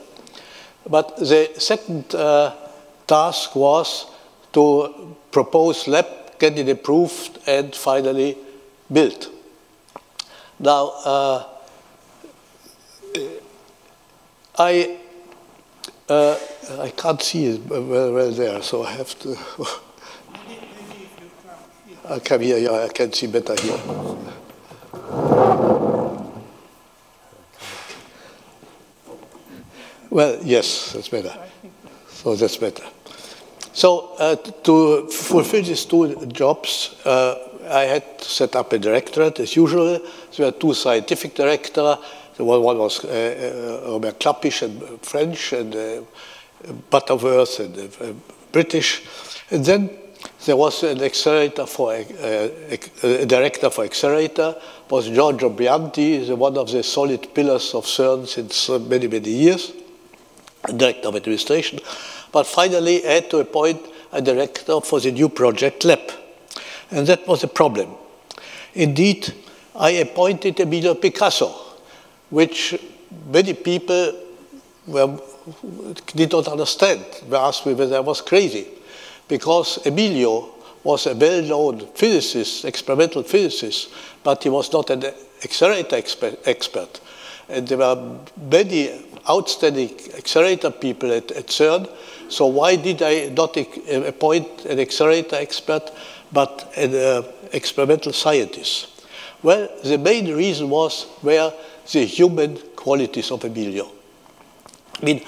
But the second uh, task was to propose LEP, get it approved, and finally built. Now, uh, I, uh, I can't see it well, well there, so I have to. [LAUGHS] I come here, yeah, I can see better here. Well, yes, that's better. So that's better. So uh, to fulfill these two jobs, uh, I had to set up a directorate as usual. There were two scientific directors one, one was uh, uh, Robert Klapisch and uh, French and Butterworth and British. And then there was an accelerator for a, a, director for accelerator was Giorgio Brianti, one of the solid pillars of CERN since many, many years, director of administration. But finally, I had to appoint a director for the new project LEP. And that was a problem. Indeed, I appointed Emilio Picasso, which many people were, did not understand. They asked me whether I was crazy. Because Emilio was a well-known physicist, experimental physicist, but he was not an accelerator expert. And there were many outstanding accelerator people at, at CERN, so why did I not appoint an accelerator expert, but an uh, experimental scientist? Well, the main reason was where the human qualities of Emilio. I mean,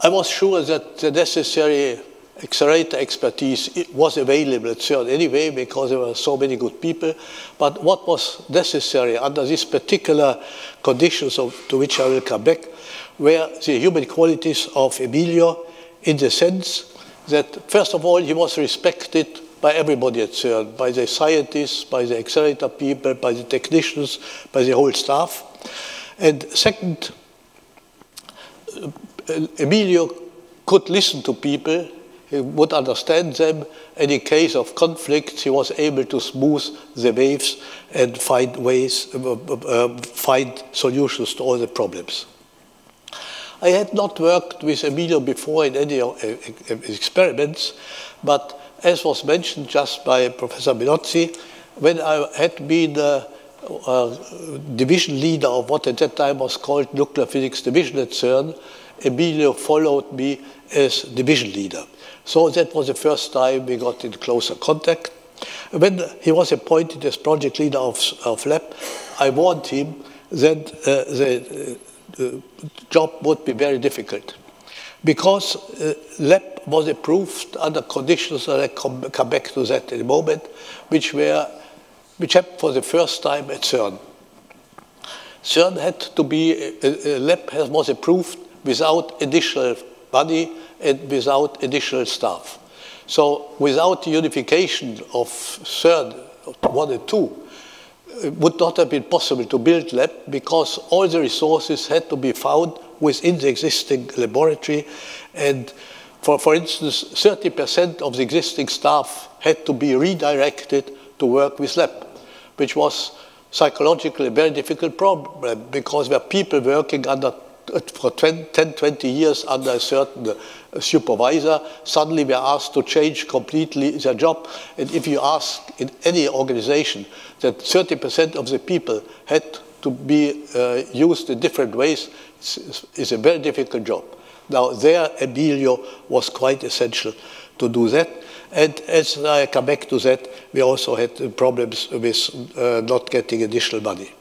I was sure that the necessary accelerator expertise was available at CERN anyway because there were so many good people. But what was necessary under these particular conditions of, to which I will come back were the human qualities of Emilio in the sense that, first of all, he was respected by everybody at CERN, by the scientists, by the accelerator people, by the technicians, by the whole staff. And second, Emilio could listen to people, he would understand them, and in case of conflicts, he was able to smooth the waves and find ways, uh, uh, find solutions to all the problems. I had not worked with Emilio before in any uh, experiments, but as was mentioned just by Professor Menozzi, when I had been uh, uh, division leader of what at that time was called Nuclear Physics Division at CERN, Emilio followed me as division leader. So that was the first time we got in closer contact. When he was appointed as project leader of, of LEP, I warned him that uh, the, uh, job would be very difficult because uh, LEP was approved under conditions that I come, come back to that in a moment, which were which happened for the first time at CERN. CERN had to be, a, a LEP was approved without additional money and without additional staff. So without the unification of CERN, one and two, it would not have been possible to build LEP because all the resources had to be found within the existing laboratory. And for, for instance, 30% of the existing staff had to be redirected to work with LEP, which was psychologically a very difficult problem because there are people working under for 10, 20 years under a certain uh, supervisor, suddenly we are asked to change completely their job. And if you ask in any organization that 30% of the people had to be uh, used in different ways, is, a very difficult job. Now, there, Emilio was quite essential to do that. And as I come back to that, we also had problems with uh, not getting additional money.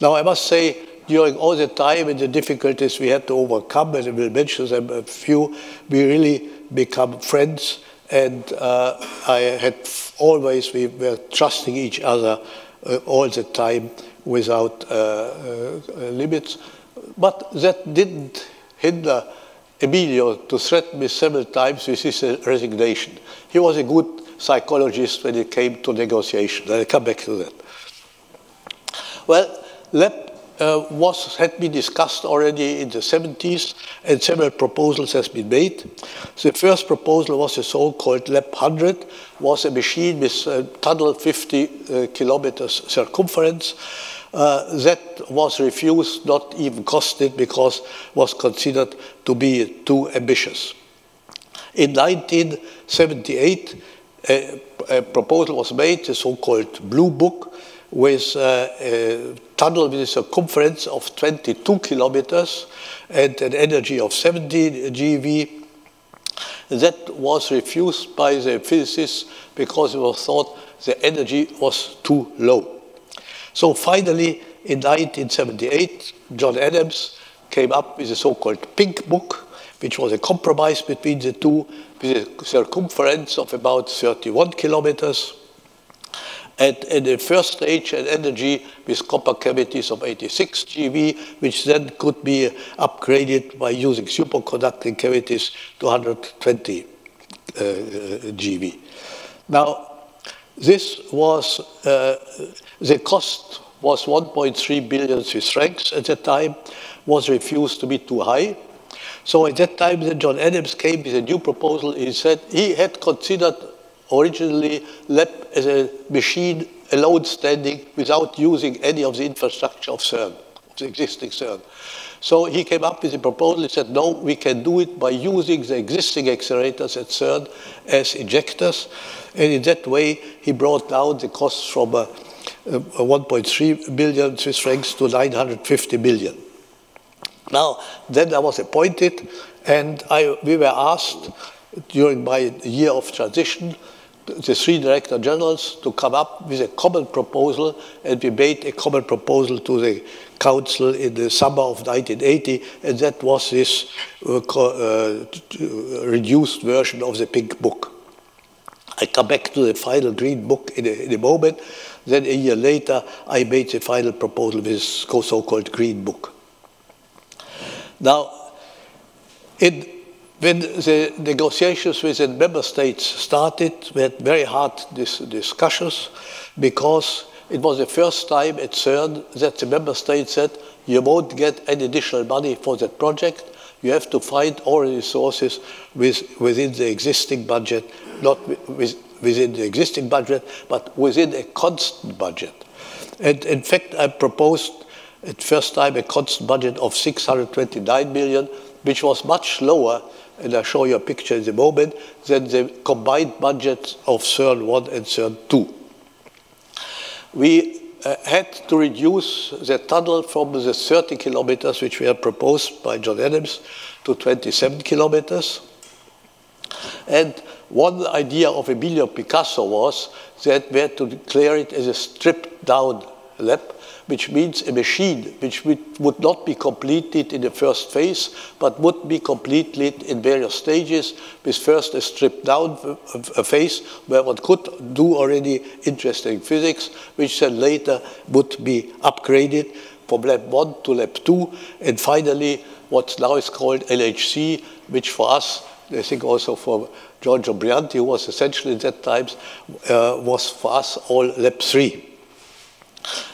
Now, I must say, during all the time and the difficulties we had to overcome, and I will mention them a few, we really become friends. And uh, I had always, we were trusting each other uh, all the time without uh, uh limits. But that didn't hinder Emilio to threaten me several times with his resignation. He was a good psychologist when it came to negotiation. I'll come back to that. Well, let uh, was, had been discussed already in the 70s and several proposals has been made. The first proposal was a so-called LEP 100, was a machine with a tunnel 50 uh, kilometers circumference. Uh, that was refused, not even costed, because was considered to be too ambitious. In 1978, a, a proposal was made, the so-called Blue Book, with uh, a tunnel with a circumference of 22 kilometers and an energy of 70 GeV. That was refused by the physicists because it was thought the energy was too low. So finally, in 1978, John Adams came up with a so-called pink book, which was a compromise between the two, with a circumference of about 31 kilometers at, at the first stage an energy with copper cavities of 86 GeV, which then could be upgraded by using superconducting cavities to 120 uh, GeV. Now, this was, uh, the cost was 1.3 billion Swiss francs at that time, was refused to be too high. So at that time, then John Adams came with a new proposal. He said he had considered originally LEP as a machine alone standing without using any of the infrastructure of CERN, of the existing CERN. So he came up with a proposal. He said, no, we can do it by using the existing accelerators at CERN as injectors. And in that way, he brought down the costs from uh, uh, 1.3 billion Swiss francs to 950 million. Now, then I was appointed, and I, we were asked during my year of transition the three director generals to come up with a common proposal, and we made a common proposal to the council in the summer of 1980, and that was this uh, uh, reduced version of the pink book. I come back to the final green book in a, in a moment. Then a year later, I made the final proposal with so-called green book. Now, in when the negotiations with the member states started, we had very hard dis discussions because it was the first time at CERN that the member states said, you won't get any additional money for that project. You have to find all resources with, within the existing budget, not with, within the existing budget, but within a constant budget. And in fact, I proposed at first time a constant budget of 629 million, which was much lower and I'll show you a picture in a moment, than the combined budgets of CERN 1 and CERN 2. We uh, had to reduce the tunnel from the 30 kilometers, which we had proposed by John Adams, to 27 kilometers. And one idea of Emilio Picasso was that we had to declare it as a stripped down LEP which means a machine which would not be completed in the first phase, but would be completed in various stages, with first a stripped down phase where one could do already interesting physics, which then later would be upgraded from LEP 1 to LEP 2, and finally what now is called LHC, which for us, I think also for Giorgio Brianti, who was essentially at that time, uh, was for us all LEP 3.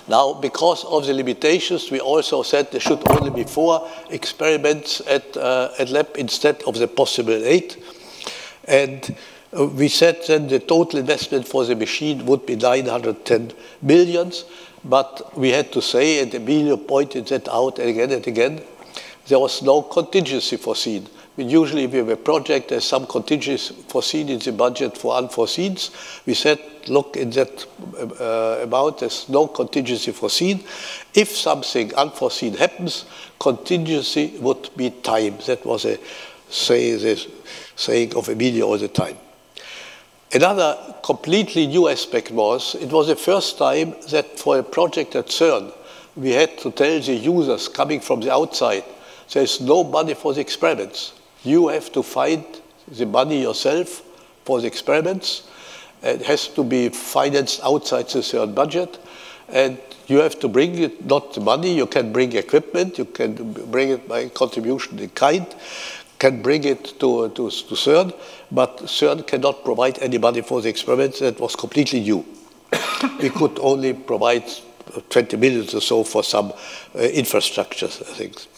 Now, because of the limitations, we also said there should only be four experiments at, uh, at LEP instead of the possible eight. And uh, we said that the total investment for the machine would be 910 millions, but we had to say, and Emilio pointed that out again and again, there was no contingency foreseen. Usually, we have a project, there's some contingency foreseen in the budget for unforeseens. We said look in that uh, about there's no contingency foreseen. If something unforeseen happens, contingency would be time. That was a say this saying of Emilio all the time. Another completely new aspect was it was the first time that for a project at CERN we had to tell the users coming from the outside there's no money for the experiments. You have to find the money yourself for the experiments it has to be financed outside the CERN budget. And you have to bring it, not the money, you can bring equipment, you can bring it by contribution in kind, can bring it to, to, to CERN, but CERN cannot provide any money for the experiments. That was completely new. we could only provide 20 million or so for some uh, infrastructure things.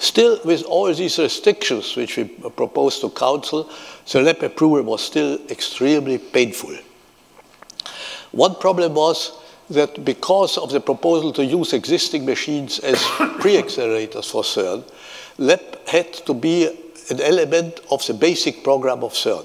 Still, with all these restrictions which we proposed to Council, the LEP approval was still extremely painful. One problem was that because of the proposal to use existing machines as [COUGHS] pre-accelerators for CERN, LEP had to be an element of the basic program of CERN,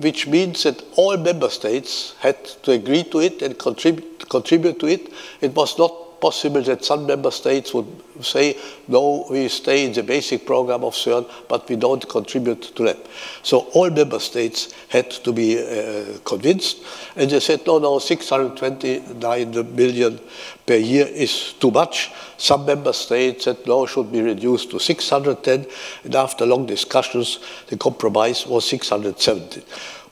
which means that all member states had to agree to it and contribute, contribute to it. It was not possible that some member states would say, no, we stay in the basic program of CERN, but we don't contribute to LEP. So all member states had to be uh, convinced, and they said, no, no, 629 million per year is too much. Some member states said, no, should be reduced to 610, and after long discussions, the compromise was 670.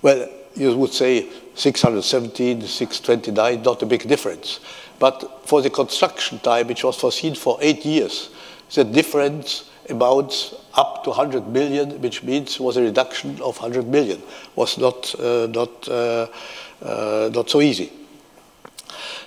Well, you would say 617, 629, not a big difference. But for the construction time, which was foreseen for eight years, the difference amounts up to 100 million, which means was a reduction of 100 million, was not, uh, not, uh, uh, not so easy.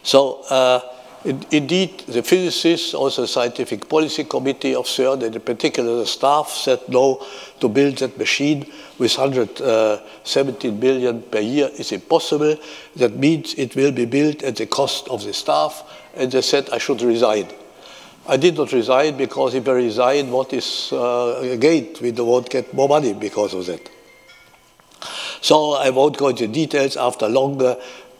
So uh, indeed, the physicists, also the scientific policy committee of CERN, and in particular the staff said no to build that machine with 117 billion per year is impossible. That means it will be built at the cost of the staff, and they said I should resign. I did not resign because if I resign, what is uh, gained? We won't get more money because of that. So I won't go into details. After longer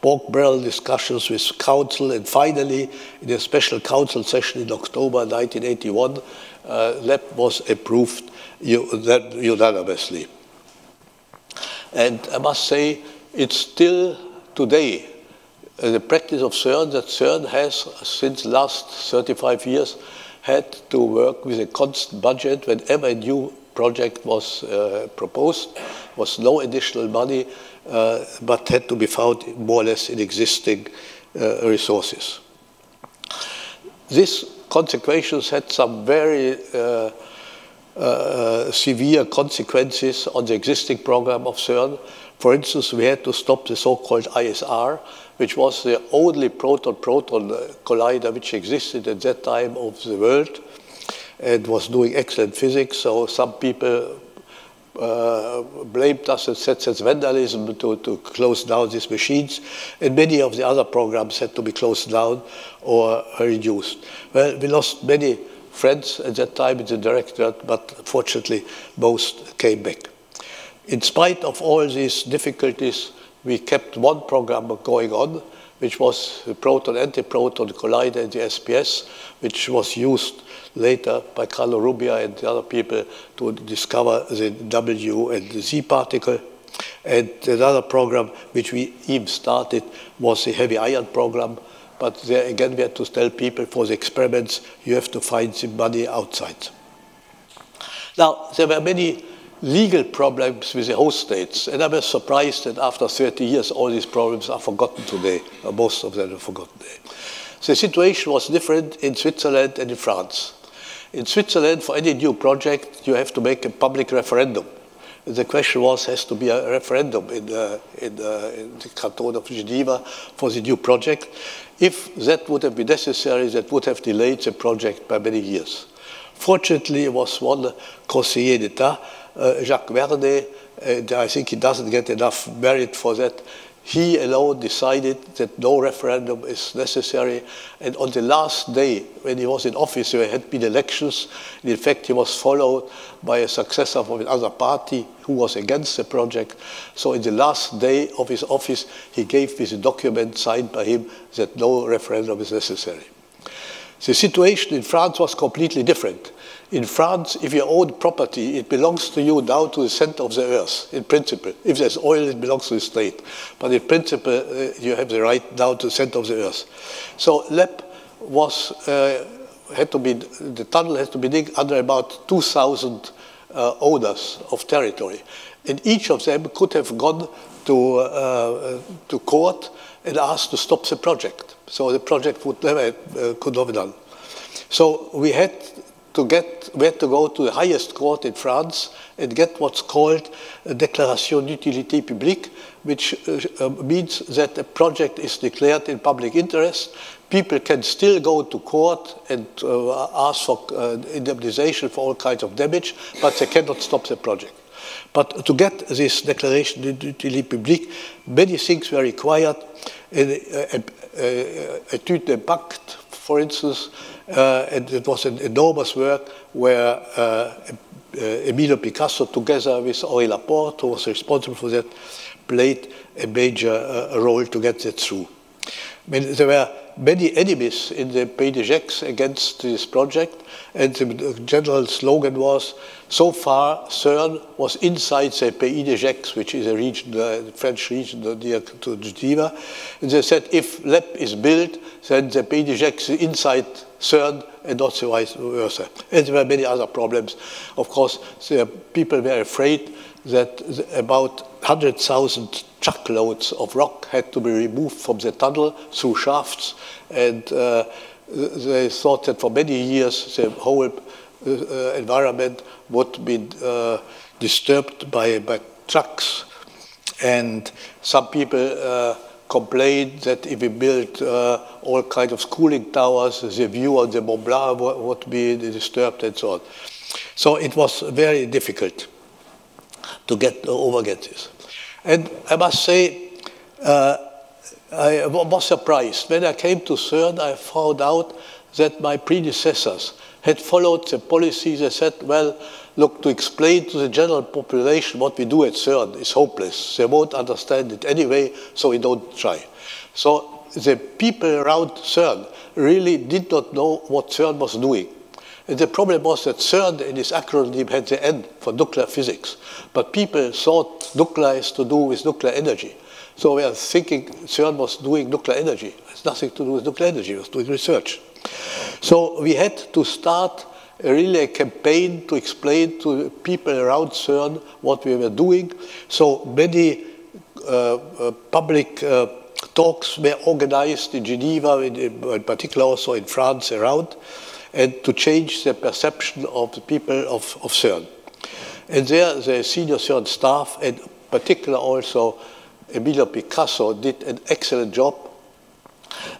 pork barrel discussions with council, and finally, in a special council session in October 1981, uh, LEP was approved unanimously. And I must say, it's still today uh, the practice of CERN that CERN has, since last 35 years, had to work with a constant budget whenever a new project was uh, proposed, was no additional money, but had to be found more or less in existing uh, resources. These consequences had some very uh, uh, severe consequences on the existing program of CERN. For instance, we had to stop the so-called ISR, which was the only proton-proton collider which existed at that time of the world and was doing excellent physics. So some people uh, blamed us and said that's vandalism to, to close down these machines. And many of the other programs had to be closed down or reduced. Well, we lost many friends at that time in the directorate, but fortunately most came back. In spite of all these difficulties, we kept one program going on, which was the proton-antiproton collider, the SPS, which was used later by Carlo Rubbia and the other people to discover the W and the Z particle. And another program which we even started was the heavy ion program. But there again, we had to tell people for the experiments, you have to find the money outside. Now, there were many legal problems with the host states, and I was surprised that after 30 years, all these problems are forgotten today, most of them are forgotten today. The situation was different in Switzerland and in France. In Switzerland, for any new project, you have to make a public referendum. The question was, has to be a referendum in, uh, in, uh, in the canton of Geneva for the new project. If that would have been necessary, that would have delayed the project by many years. Fortunately, it was one conseiller d'État, uh, Uh, Jacques Vernet, and I think he doesn't get enough merit for that, he alone decided that no referendum is necessary. And on the last day, when he was in office, there had been elections. In fact, he was followed by a successor from another party who was against the project. So in the last day of his office, he gave this document signed by him that no referendum is necessary. The situation in France was completely different. In France, if you own property, it belongs to you down to the center of the earth, in principle. If there's oil, it belongs to the state. But in principle, uh, you have the right down to the center of the earth. So LEP was, uh, had to be, the tunnel had to be dig under about 2,000 uh, owners of territory. And each of them could have gone to, uh, to court and asked to stop the project. So the project would never, uh, could not done. So we had to get, we had to go to the highest court in France and get what's called a Déclaration d'utilité publique, which uh, uh, means that a project is declared in public interest. People can still go to court and uh, ask for uh, indemnization for all kinds of damage, but they cannot stop the project. But to get this declaration d'utilité publique, many things were required. Etude d'impact, for instance, uh, and it was an enormous work where uh, uh, Emilio Picasso, together with Henri Laporte, who was responsible for that, played a major uh, role to get that through. I mean, there were many enemies in the Pays de Gex against this project, and the general slogan was, so far CERN was inside the Pays de Gex, which is a region, uh, the French region near to Geneva, and they said if LEP is built, then the Pays de Gex is inside CERN and not vice versa. And there were many other problems. Of course, people were afraid that about 100,000 truckloads of rock had to be removed from the tunnel through shafts. And uh, they thought that for many years the whole uh, environment would be uh, disturbed by, by trucks. And some people uh, complained that if we built uh, all kinds of cooling towers, the view on the Mont Blanc would be disturbed and so on. So it was very difficult to get over get this. And I must say, uh, I was surprised. When I came to CERN, I found out that my predecessors had followed the policy. They said, well, look, to explain to the general population what we do at CERN is hopeless. They won't understand it anyway, so we don't try. So the people around CERN really did not know what CERN was doing. The problem was that CERN in its acronym had the N for nuclear physics. But people thought nuclear has to do with nuclear energy. So we are thinking CERN was doing nuclear energy. It has nothing to do with nuclear energy, it was doing research. So we had to start a really a campaign to explain to people around CERN what we were doing. So many uh, uh, public uh, talks were organized in Geneva, in, in, particular also in France around, and to change the perception of the people of, of CERN. And there, the senior CERN staff, and particular also Emilio Picasso, did an excellent job.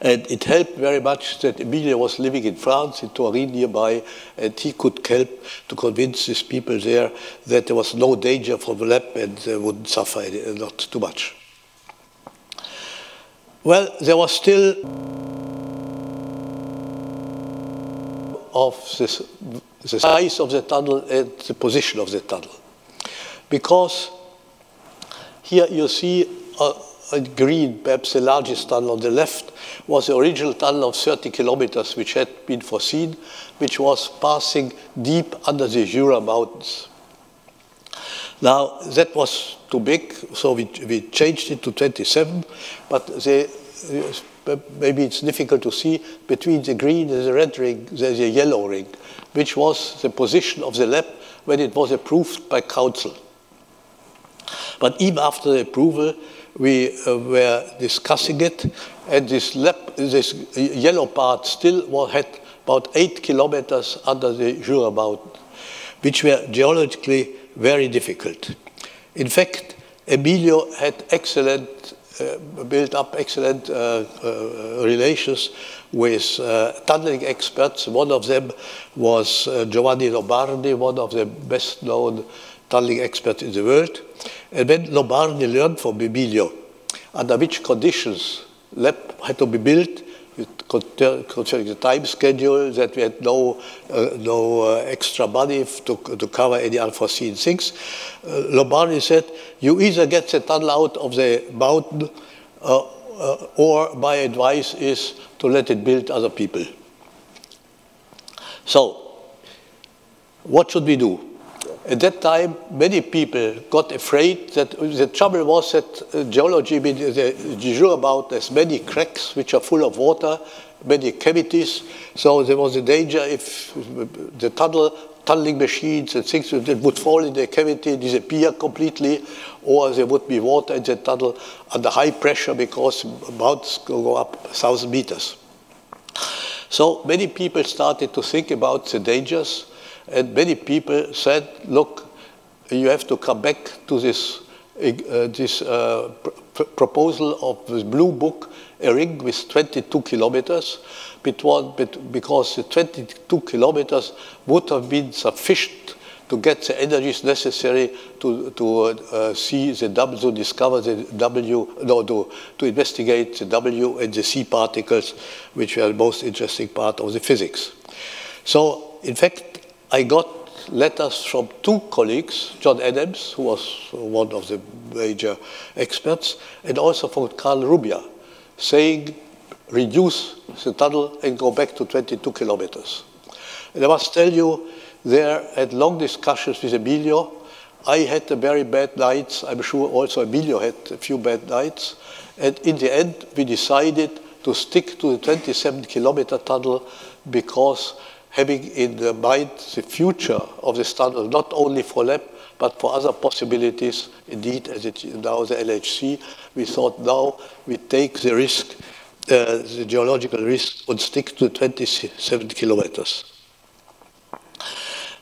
And it helped very much that Emilio was living in France, in Turin nearby, and he could help to convince these people there that there was no danger from the LEP and they wouldn't suffer not too much. Well, there was still of this, the size of the tunnel and the position of the tunnel. Because here you see uh, in green, perhaps the largest tunnel on the left, was the original tunnel of 30 kilometers, which had been foreseen, which was passing deep under the Jura Mountains. Now, that was too big, so we, we changed it to 27, but they, maybe it's difficult to see, between the green and the red ring, there's a yellow ring, which was the position of the LEP when it was approved by council. But even after the approval, we uh, were discussing it, and this, LEP, this yellow part still had about eight kilometers under the Jura Mountain, which were geologically very difficult. In fact, Emilio had excellent, built up excellent uh, uh, relations with uh, tunneling experts. One of them was uh, Giovanni Lombardi, one of the best known tunneling experts in the world. And when Lombardi learned from Emilio under which conditions LEP had to be built, concerning the time schedule, that we had no, uh, no uh, extra money to, to cover any unforeseen things. Uh, Lombardi said, you either get the tunnel out of the mountain uh, uh, or my advice is to let it build other people. So, what should we do? At that time, many people got afraid that the trouble was that uh, geology, the, the about there's many cracks which are full of water, many cavities. So there was a danger if the tunnel, tunneling machines and things that would fall in the cavity, disappear completely, or there would be water in the tunnel under high pressure because mountains go up 1,000 meters. So many people started to think about the dangers and many people said, look, you have to come back to this, uh, this uh, pr proposal of the blue book, a ring with 22 kilometers, because the 22 kilometers would have been sufficient to get the energies necessary to, to uh, see the W, to discover the W, no, to, to investigate the W and the Z particles, which are the most interesting part of the physics. So, in fact, I got letters from two colleagues, John Adams, who was one of the major experts, and also from Carl Rubbia, saying reduce the tunnel and go back to 22 kilometers. And I must tell you, there had long discussions with Emilio. I had a very bad nights. I'm sure also Emilio had a few bad nights. And in the end, we decided to stick to the 27 kilometer tunnel because having in mind the future of the standard, not only for LEP, but for other possibilities, indeed, as it now the LHC, we thought now we take the risk, uh, the geological risk, and stick to 27 kilometers.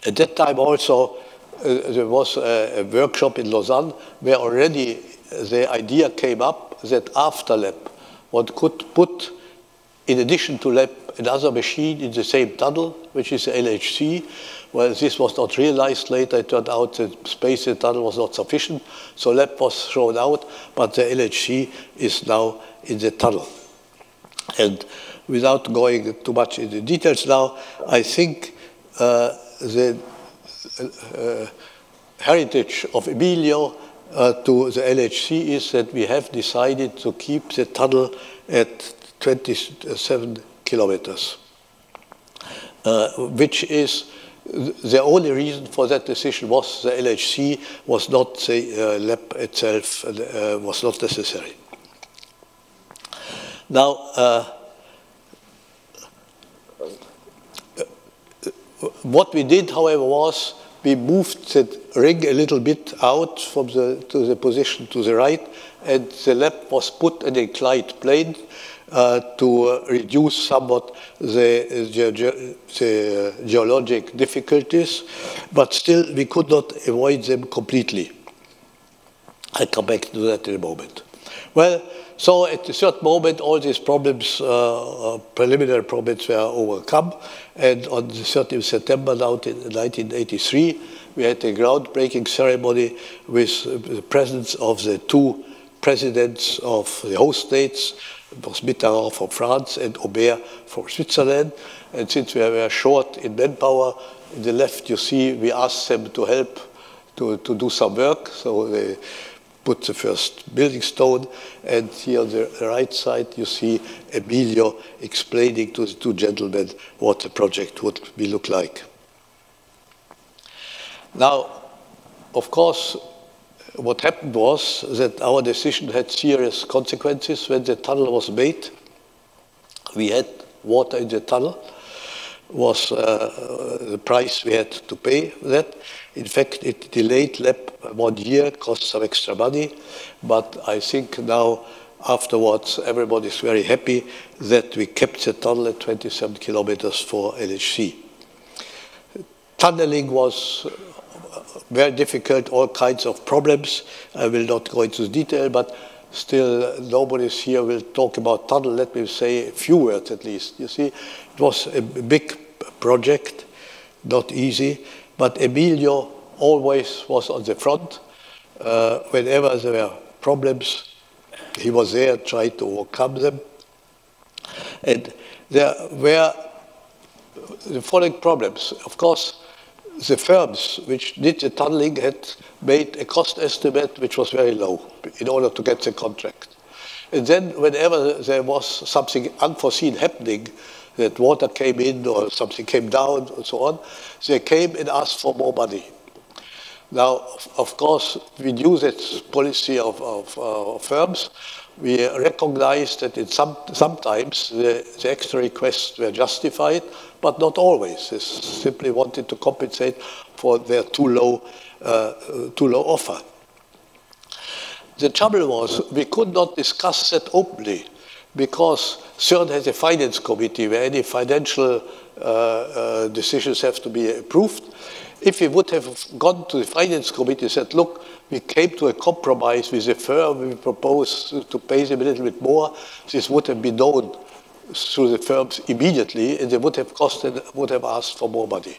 At that time also, uh, there was a, a, workshop in Lausanne where already the idea came up that after LEP, one could put, in addition to LEP, another machine in the same tunnel, which is the LHC. Well, this was not realized later. It turned out that space in the tunnel was not sufficient, so LEP was thrown out, but the LHC is now in the tunnel. And without going too much into details now, I think uh, the uh, heritage of Emilio uh, to the LHC is that we have decided to keep the tunnel at 27 kilometers. uh, which is the only reason for that decision was the LHC was not the uh, LEP itself uh, was not necessary. Now, what we did, however, was we moved the ring a little bit out from the, to the position to the right, and the LEP was put in a inclined plane uh, to reduce somewhat the, the, geologic difficulties, but still we could not avoid them completely. I'll come back to that in a moment. Well, so at a certain moment, all these problems, uh, uh preliminary problems, were overcome. And on the 30th of September 1983, we had a groundbreaking ceremony with the presence of the two presidents of the host states, was Mitterrand from France and Aubert from Switzerland. And since we were short in manpower, in the left you see we asked them to help to, to do some work. So they put the first building stone. And here on the right side, you see Emilio explaining to the two gentlemen what the project would be look like. Now, of course, what happened was that our decision had serious consequences when the tunnel was made. We had water in the tunnel, was uh, the price we had to pay for that. In fact, it delayed LEP one year, cost some extra money, but I think now afterwards everybody is very happy that we kept the tunnel at 27 kilometers for LHC. Tunneling was very difficult, all kinds of problems. I will not go into detail, but still nobody here will talk about tunnel. Let me say a few words at least. You see, it was a big project, not easy, but Emilio always was on the front. Uh, whenever there were problems, he was there, tried to overcome them. And there were the following problems. Of course, the firms which did the tunneling had made a cost estimate which was very low in order to get the contract. And then whenever there was something unforeseen happening, that water came in or something came down and so on, they came and asked for more money. Now, of course, we knew that policy of, of uh, firms. We recognized that in some, sometimes the, the extra requests were justified, but not always. They simply wanted to compensate for their too low, uh, too low offer. The trouble was we could not discuss that openly because CERN has a finance committee where any financial uh, uh, decisions have to be approved. If we would have gone to the finance committee and said, look, we came to a compromise with the firm, we propose to pay them a little bit more, this would have been known through the firms immediately, and they would have costed, would have asked for more money.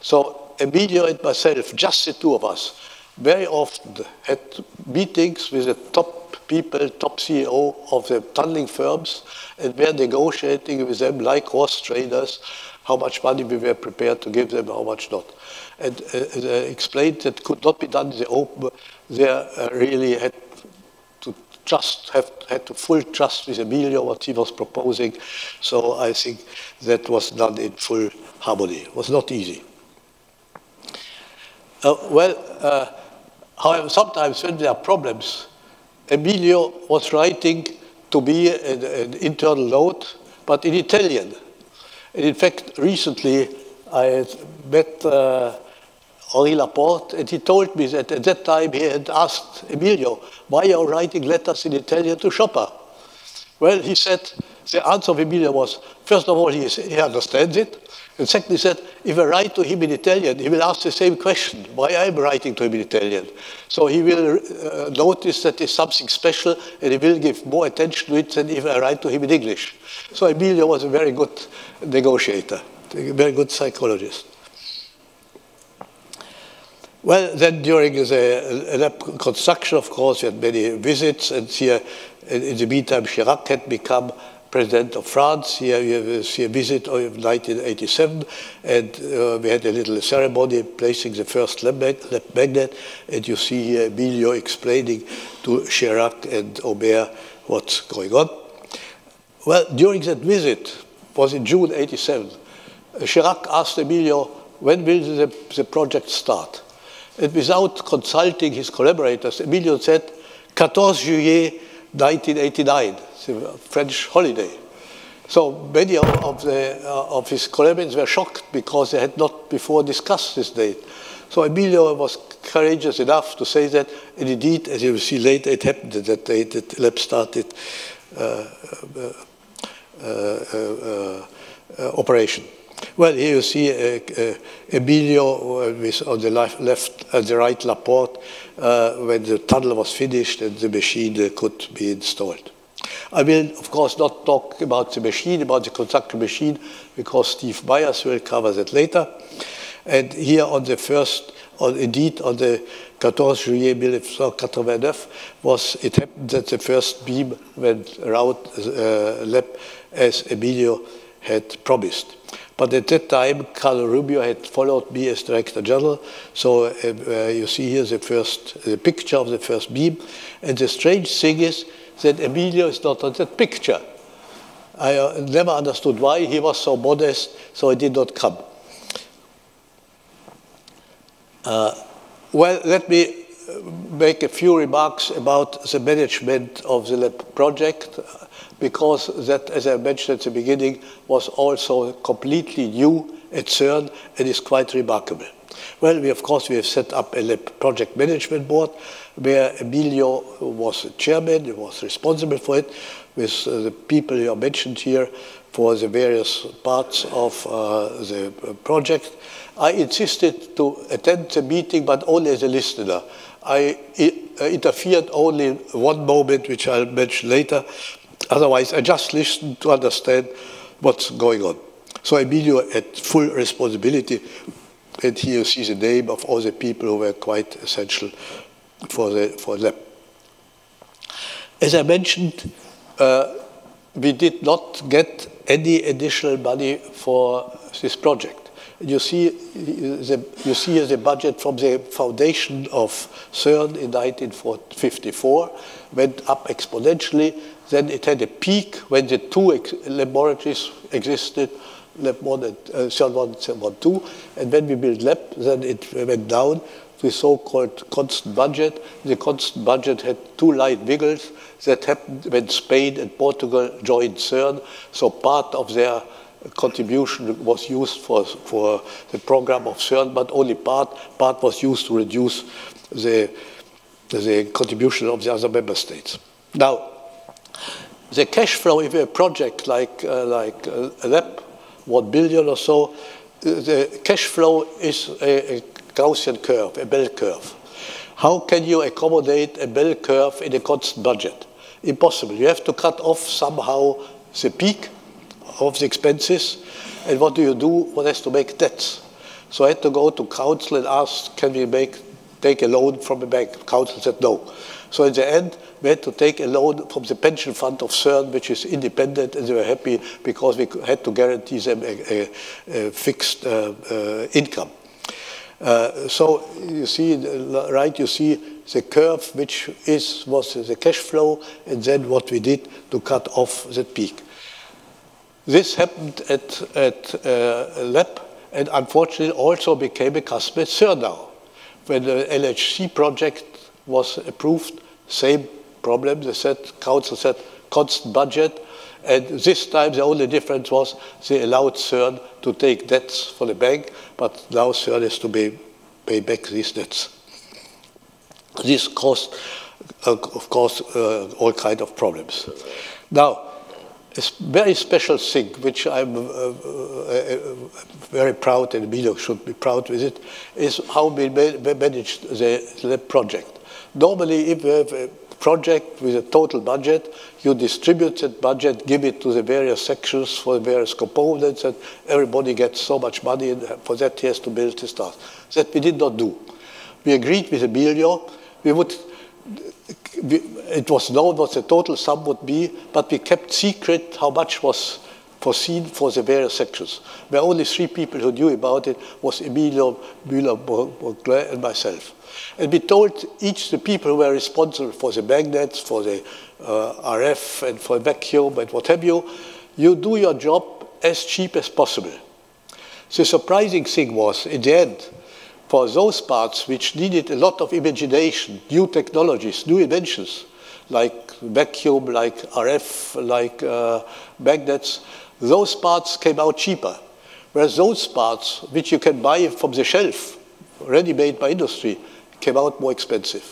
So Emilio and myself, just the two of us, very often had meetings with the top people, top CEO of the tunneling firms, and were negotiating with them like horse traders how much money we were prepared to give them, how much not. And uh, uh, explained that could not be done in the open. They uh, really had just have had to full trust with Emilio what he was proposing. So I think that was done in full harmony. It was not easy. Uh, well, uh, however, sometimes when there are problems, Emilio was writing to be an, an internal note, but in Italian. And in fact, recently I met uh, Henri Laporte, and he told me that at that time he had asked Emilio, why are you writing letters in Italian to Schopper? Well, he said, the answer of Emilio was, first of all, he, is, he understands it, and secondly, he said, if I write to him in Italian, he will ask the same question, why I'm writing to him in Italian. So he will uh, notice that there's something special, and he will give more attention to it than if I write to him in English. So Emilio was a very good negotiator, a very good psychologist. Well, then during the uh, construction, of course, we had many visits, and here, in the meantime, Chirac had become president of France. Here we have uh, a visit of 1987, and uh, we had a little ceremony placing the first LEP, magnet, and you see here Emilio explaining to Chirac and Aubert what's going on. Well, during that visit, was in June 87, uh, Chirac asked Emilio, when will the, the project start? And without consulting his collaborators, Emilio said, 14 juillet 1989, the French holiday. So many of, the, uh, of his collaborators were shocked because they had not before discussed this date. So Emilio was courageous enough to say that, and indeed, as you will see later, it happened that date that LEP started uh, uh, uh, uh operation. Well, here you see uh, Emilio with on the left, left uh, the right Laporte when the tunnel was finished and the machine could be installed. I will, of course, not talk about the machine, about the construction machine, because Steve Myers will cover that later. And here on the first, on, indeed on the 14 juillet 1989, was, it happened that the first beam went around uh, LEP as Emilio had promised. But at that time, Carlo Rubbia had followed me as Director General. So uh, uh, you see here the first the picture of the first beam. And the strange thing is that Emilio is not on that picture. I uh, never understood why he was so modest, so he did not come. Uh, well, let me uh, make a few remarks about the management of the LEP project because that, as I mentioned at the beginning, was also completely new at CERN and is quite remarkable. Well, we, of course, we have set up a project management board where Emilio was the chairman, he was responsible for it, with uh, the people you mentioned here for the various parts of uh, the project. I insisted to attend the meeting, but only as a listener. I uh, interfered only one moment, which I'll mention later, Otherwise, I just listen to understand what's going on. So Emilio had full responsibility, and here you see the name of all the people who were quite essential for, the, for them. As I mentioned, uh, we did not get any additional money for this project. You see, the, you see the budget from the foundation of CERN in 1954 went up exponentially then it had a peak when the two ex laboratories existed, Lab 1 and uh, CERN 1 CERN 1 2. And when we built LEP, then it went down to the so-called constant budget. The constant budget had two light wiggles that happened when Spain and Portugal joined CERN. So part of their contribution was used for, for the program of CERN, but only part, part was used to reduce the, the contribution of the other member states. Now, the cash flow of a project like, uh, like uh, LEP, one billion or so, the cash flow is a, a Gaussian curve, a bell curve. How can you accommodate a bell curve in a constant budget? Impossible. You have to cut off somehow the peak of the expenses. And what do you do? One has to make debts. So I had to go to council and ask, can we make, take a loan from a bank? Council said no. So in the end, we had to take a loan from the pension fund of CERN, which is independent, and they were happy because we had to guarantee them a, a, a fixed uh, uh, income. Uh, so you see, right, you see the curve, which is, was the cash flow, and then what we did to cut off that peak. This happened at, at uh, and unfortunately also became a customer at CERN now. When the LHC project was approved, same problem. The said, council said constant budget. And this time the only difference was they allowed CERN to take debts for the bank, but now CERN has to pay, pay back these debts. This caused, uh, of course, uh, all kind of problems. Now, a very special thing, which I'm uh, uh, very proud, and Emilio should be proud with it, is how we managed the, the project. Normally, if you have a project with a total budget, you distribute that budget, give it to the various sections for the various components, and everybody gets so much money, and uh, for that he has to build his stuff. That we did not do. We agreed with Emilio, we would, it was known what the total sum would be, but we kept secret how much was for the various sections. Where only three people who knew about it was Emilio, Müller, and myself. And we told each the people who were responsible for the magnets, for the uh, RF and for vacuum and what have you, you do your job as cheap as possible. The surprising thing was, in the end, for those parts which needed a lot of imagination, new technologies, new inventions, like vacuum, like RF, like uh, magnets, those parts came out cheaper. Whereas those parts, which you can buy from the shelf, ready-made by industry, came out more expensive.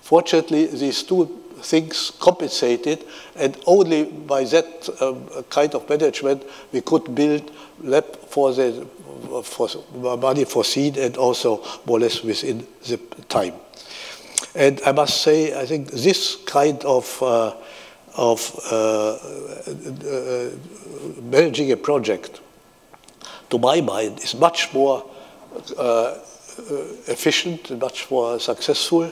Fortunately, these two things compensated, and only by that um, kind of management we could build LEP for the for money foreseen and also more or less within the time. And I must say, I think this kind of uh, of uh, uh, managing a project, to my mind, is much more uh, efficient, much more successful.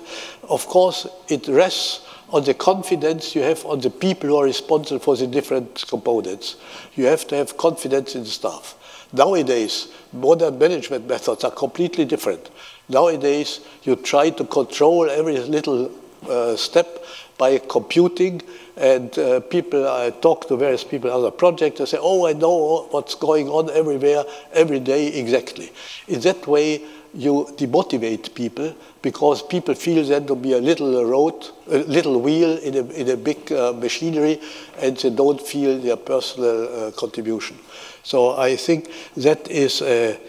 Of course, it rests on the confidence you have on the people who are responsible for the different components. You have to have confidence in the staff. Nowadays, modern management methods are completely different. Nowadays, you try to control every little uh, step by computing, and uh, people, I talk to various people, other projects, they say, oh, I know what's going on everywhere, every day, exactly. In that way, you demotivate people because people feel then to be a little road, a little wheel in a, in a big uh, machinery and they don't feel their personal uh, contribution. So I think that is a,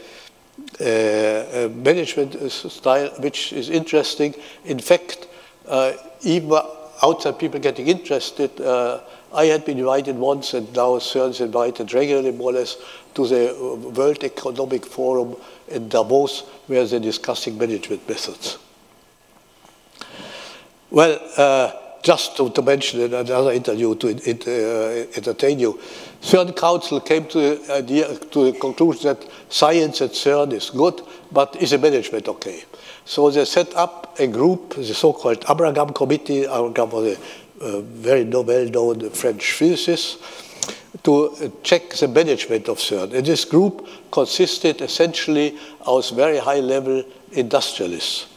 a, a, management style which is interesting. In fact, uh, even outside people getting interested, uh, I had been invited once and now CERN invited regularly more or less to the World Economic Forum in Davos where they're discussing management methods. Well, uh, just to, to, mention in another interview to uh, entertain you, CERN Council came to the, idea, to the conclusion that science at CERN is good, but is the management okay? So they set up a group, the so-called Abraham Committee. Abraham was a uh, very well-known French physicist to check the management of CERN. And this group consisted essentially of very high-level industrialists.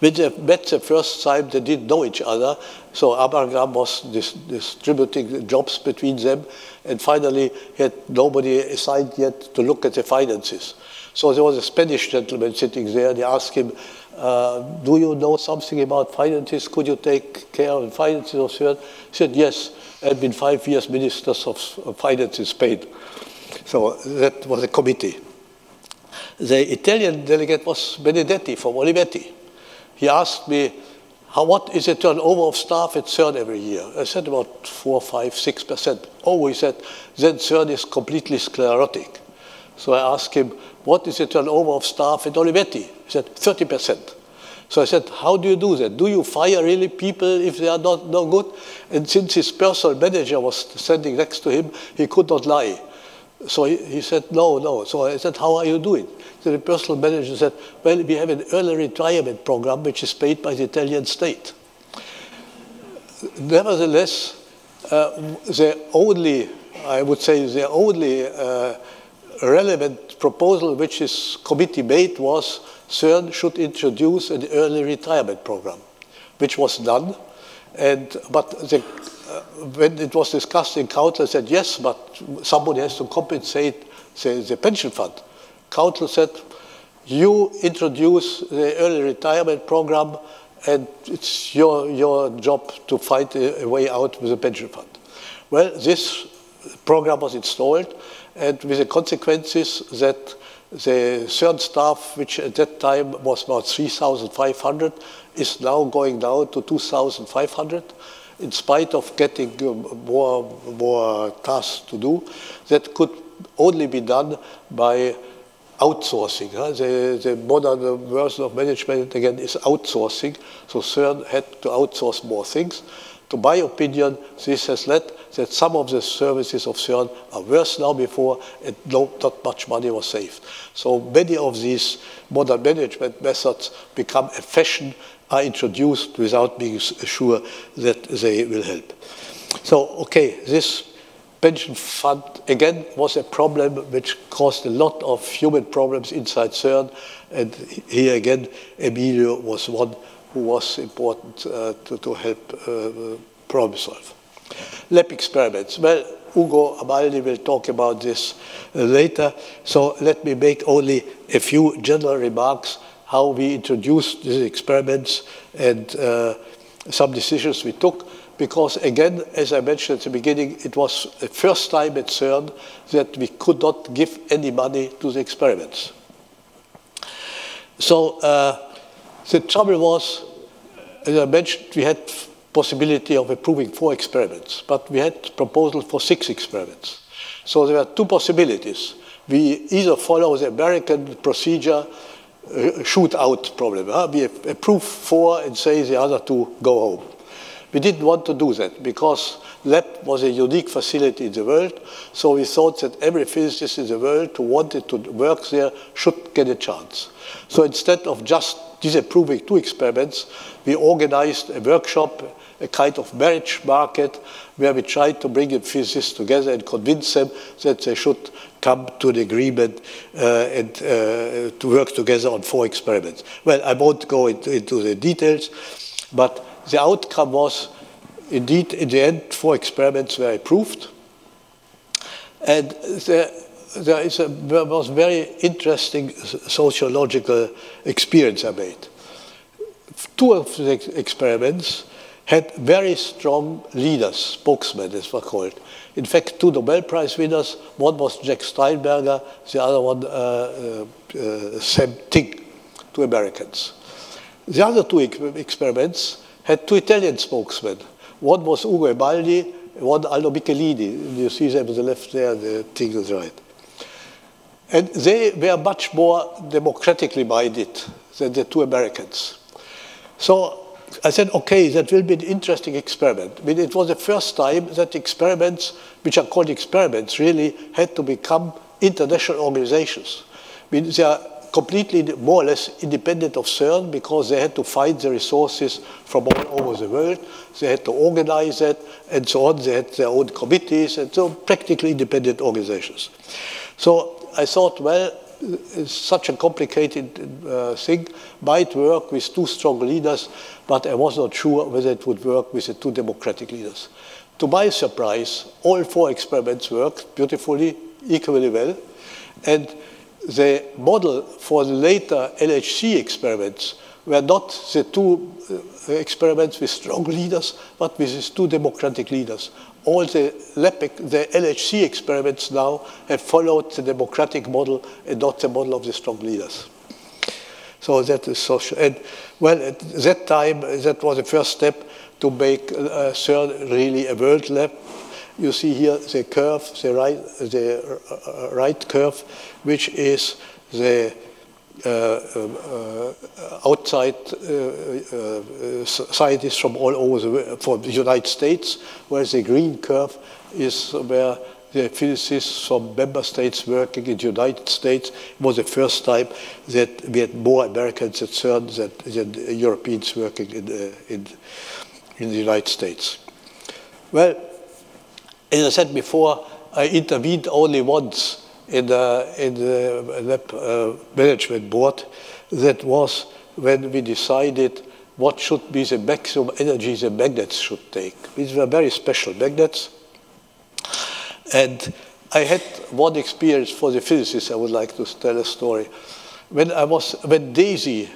When they met the first time, they didn't know each other, so Abraham was dis distributing jobs between them, and finally had nobody assigned yet to look at the finances. So there was a Spanish gentleman sitting there, they asked him, uh, do you know something about finances? Could you take care of finances of CERN? He said, yes I had been five years minister of finance in Spain. So that was a committee. The Italian delegate was Benedetti from Olivetti. He asked me, how, what is the turnover of staff at CERN every year? I said about four, five, six percent. Oh, he said, then CERN is completely sclerotic. So I asked him, what is the turnover of staff at Olivetti? He said, 30 percent. So I said, how do you do that? Do you fire really people if they are not no good? And since his personal manager was standing next to him, he could not lie. So he, he said, no, no. So I said, how are you doing? So the personal manager said, well, we have an early retirement program which is paid by the Italian state. Nevertheless, uh, the only, I would say, the only uh, relevant proposal which this committee made was CERN should introduce an early retirement program, which was done. And, but the, uh, when it was discussed in council, said, yes, but somebody has to compensate the, the pension fund. Council said, you introduce the early retirement program and it's your, your job to find a, a way out with the pension fund. Well, this program was installed and with the consequences that the CERN staff, which at that time was about 3,500, is now going down to 2,500 in spite of getting uh, more, more tasks to do. That could only be done by outsourcing. Huh? The, the modern version of management, again, is outsourcing. So CERN had to outsource more things. To my opinion, this has led that some of the services of CERN are worse now before and not much money was saved. So many of these modern management methods become a fashion, are introduced without being sure that they will help. So, okay, this pension fund, again, was a problem which caused a lot of human problems inside CERN. And here again, Emilio was one who was important uh, to, to, help uh, problem solve. LEP experiments. Well, Ugo Amaldi will talk about this uh, later. So let me make only a few general remarks how we introduced these experiments and uh, some decisions we took. Because again, as I mentioned at the beginning, it was the first time at CERN that we could not give any money to the experiments. So uh, the trouble was, as I mentioned, we had possibility of approving four experiments, but we had proposals for six experiments. So there were two possibilities. We either follow the American procedure, uh, shoot out problem. Huh? We approve four and say the other two go home. We didn't want to do that because LEP was a unique facility in the world, so we thought that every physicist in the world who wanted to work there should get a chance. So instead of just disapproving two experiments, we organized a workshop, a kind of marriage market, where we tried to bring physicists together and convince them that they should come to an agreement uh, and uh, to work together on four experiments. Well, I won't go into, into the details, but the outcome was indeed, in the end, four experiments were approved. And there, there, is a, there was very interesting sociological experience I made. Two of the experiments had very strong leaders, spokesmen as were called. In fact, two Nobel Prize winners, one was Jack Steinberger, the other one uh, uh, uh, Sam Ting, two Americans. The other two experiments had two Italian spokesmen. One was Ugo Amaldi, one Aldo Michelini. You see them on the left there, the thing on the right. And they were much more democratically minded than the two Americans. So I said, okay, that will be an interesting experiment. I mean, it was the first time that experiments, which are called experiments, really had to become international organizations. I mean, they are completely more or less independent of CERN because they had to find the resources from all over the world. They had to organize it and so on. They had their own committees and so practically independent organizations. So I thought, well, such a complicated uh, thing might work with two strong leaders, but I was not sure whether it would work with the two democratic leaders. To my surprise, all four experiments worked beautifully, equally well, and the model for the later LHC experiments were not the two uh, experiments with strong leaders, but with these two democratic leaders. All the, LEPIC, the LHC experiments now have followed the democratic model and not the model of the strong leaders. So that is social. And well, at that time, that was the first step to make uh, CERN really a world lab you see here the curve, the right, the uh, right curve, which is the uh, uh, outside uh, uh, scientists from all over the, from the United States, where the green curve is where the physicists from member states working in the United States. Was the first time that we had more Americans at CERN than, than Europeans working in, in, in the United States. Well, as I said before, I intervened only once in the, in the uh, management board. That was when we decided what should be the maximum energy the magnets should take. These were very special magnets. And I had one experience for the physicists I would like to tell a story. When I was, when DESY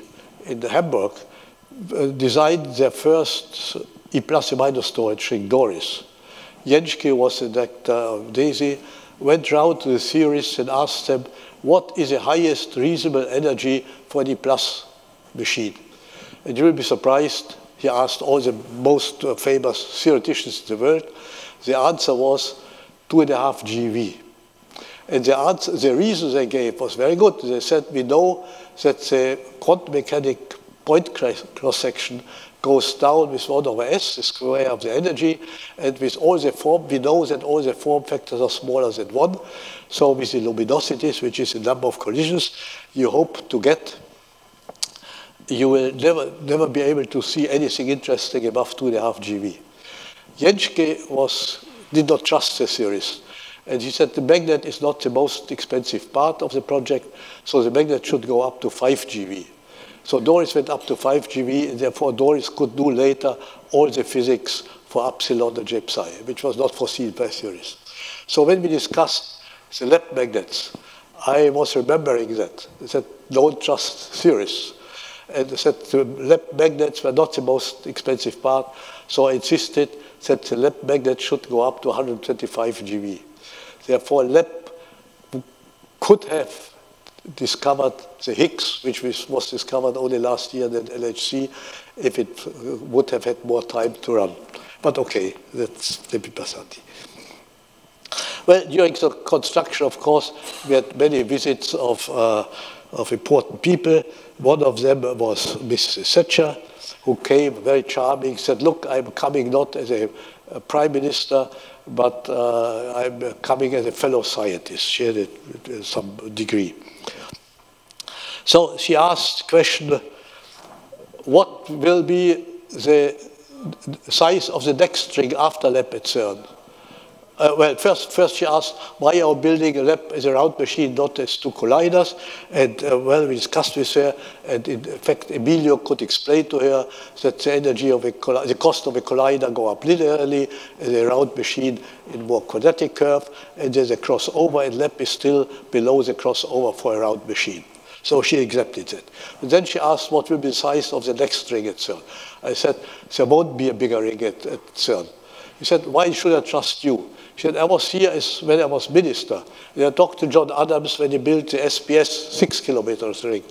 in Hamburg uh, designed their first E plus E minus storage ring, Doris, Jentschke was the director of DESY, went round to the theorists and asked them, what is the highest reasonable energy for the plus machine? And you will be surprised, he asked all the most uh, famous theoreticians in the world. The answer was two and a half GeV. And the, answer, the reason they gave was very good. They said, we know that the quantum mechanic point cross-section goes down with 1 over s, the square of the energy, and with all the form, we know that all the form factors are smaller than 1. So with the luminosities, which is the number of collisions, you hope to get, you will never, never be able to see anything interesting above 2.5 GeV. Jentschke was, did not trust the theorist. And he said the magnet is not the most expensive part of the project, so the magnet should go up to 5 GeV. So Doris went up to 5 GeV, and therefore Doris could do later all the physics for upsilon and J psi, which was not foreseen by theorists. So when we discussed the LEP magnets, I was remembering that. Said, don't trust theorists. And said the LEP magnets were not the most expensive part, so I insisted that the LEP magnet should go up to 125 GeV. Therefore, LEP could have discovered the Higgs, which was discovered only last year at LHC, if it would have had more time to run. But okay, that's the Passati. Well, during the construction, of course, we had many visits of, uh, of important people. One of them was Mrs. Thatcher, who came very charming, said, look, I'm coming not as a, a prime minister, but uh, I'm coming as a fellow scientist. She had a, some degree. So she asked the question, what will be the size of the next string after LEP at CERN? Uh, well, first, first she asked why are we building a LEP as a round machine, not as two colliders. And uh, well, we discussed with her, and in fact, Emilio could explain to her that the energy of a the cost of a collider go up linearly, as a round machine in more quadratic curve, and there's a crossover, and LEP is still below the crossover for a round machine. So she accepted it. But then she asked what will be the size of the next string at CERN. I said, there won't be a bigger ring at, at CERN. He said, why should I trust you? He said, I was here as, when I was minister. And I talked to John Adams when he built the SPS six kilometers ring.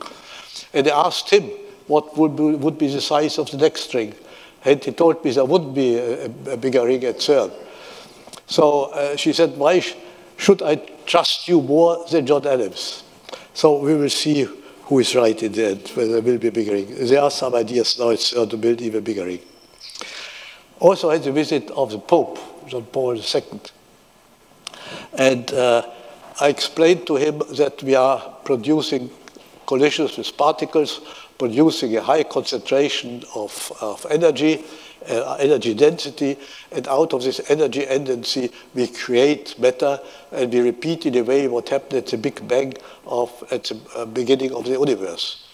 And I asked him what would be, would be the size of the next string. And he told me there would be a, a bigger ring at CERN. So uh, she said, why sh should I trust you more than John Adams? So we will see who is right in the end, whether there will be a bigger ring. There are some ideas now at CERN to build even bigger ring. Also had the visit of the Pope, John Paul II. And uh, I explained to him that we are producing collisions with particles, producing a high concentration of, of energy, uh, energy density, and out of this energy density, we create matter, and we repeat in a way what happened at the Big Bang of, at the uh, beginning of the universe.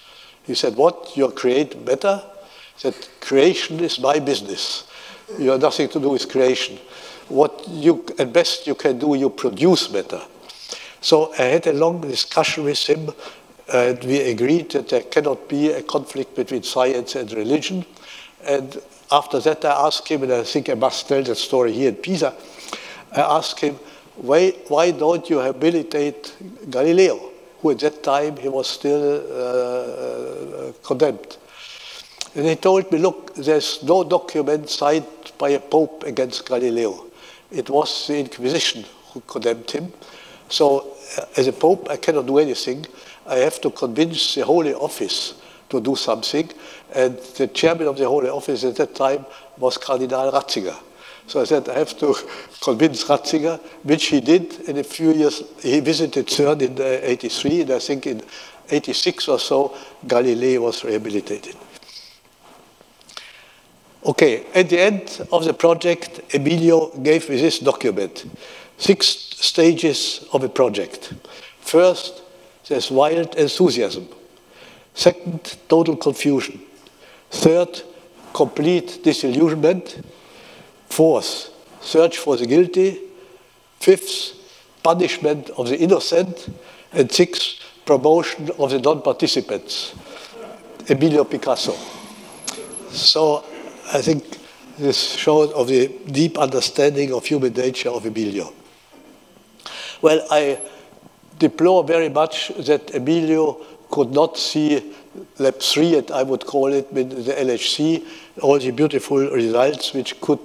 He said, what, you create matter? That creation is my business. You have nothing to do with creation what you, at best you can do, you produce matter." So I had a long discussion with him, and we agreed that there cannot be a conflict between science and religion. And after that, I asked him, and I think I must tell that story here in Pisa. I asked him, why, why don't you habilitate Galileo, who at that time he was still uh, uh condemned? And he told me, look, there's no document signed by a pope against Galileo. It was the Inquisition who condemned him. So uh, as a pope, I cannot do anything. I have to convince the Holy Office to do something. And the chairman of the Holy Office at that time was Cardinal Ratzinger. So I said, I have to [LAUGHS] convince Ratzinger, which he did. In a few years, he visited CERN in uh, 83, and I think in 86 or so, Galileo was rehabilitated. Okay, at the end of the project, Emilio gave me this document, six stages of a project. First, there's wild enthusiasm. Second, total confusion. Third, complete disillusionment. Fourth, search for the guilty. Fifth, punishment of the innocent. And sixth, promotion of the non-participants. Emilio Picasso. So I think this shows of the deep understanding of human nature of Emilio. Well, I deplore very much that Emilio could not see Lab 3, and I would call it with the LHC, all the beautiful results which could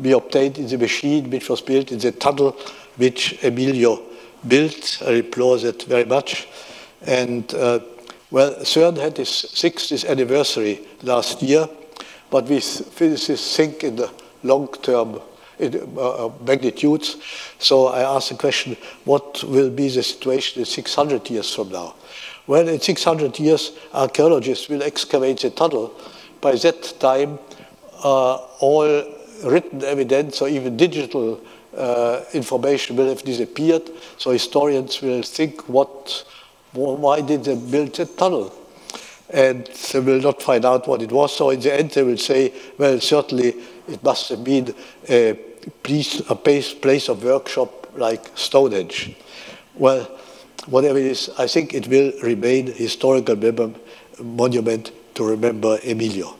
be obtained in the machine which was built in the tunnel which Emilio built. I deplore that very much. And uh, well, CERN had its 60th anniversary last year. But we physicists think in the long-term uh, uh, magnitudes. So I asked the question, what will be the situation in 600 years from now? Well, in 600 years, archaeologists will excavate the tunnel. By that time, uh, all written evidence or even digital uh, information will have disappeared. So historians will think, what, why did they build the tunnel? and they will not find out what it was. So in the end, they will say, well, certainly it must have been a, place, a place, of workshop like Stonehenge. Well, whatever it is, I think it will remain historical monument to remember Emilio.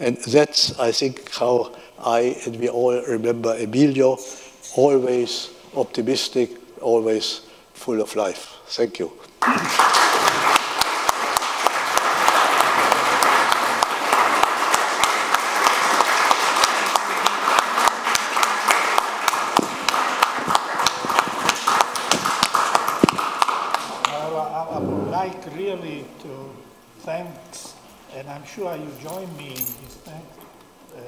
And that's, I think, how I and we all remember Emilio, always optimistic, always full of life. Thank you. and I'm sure you join me in this thank, uh,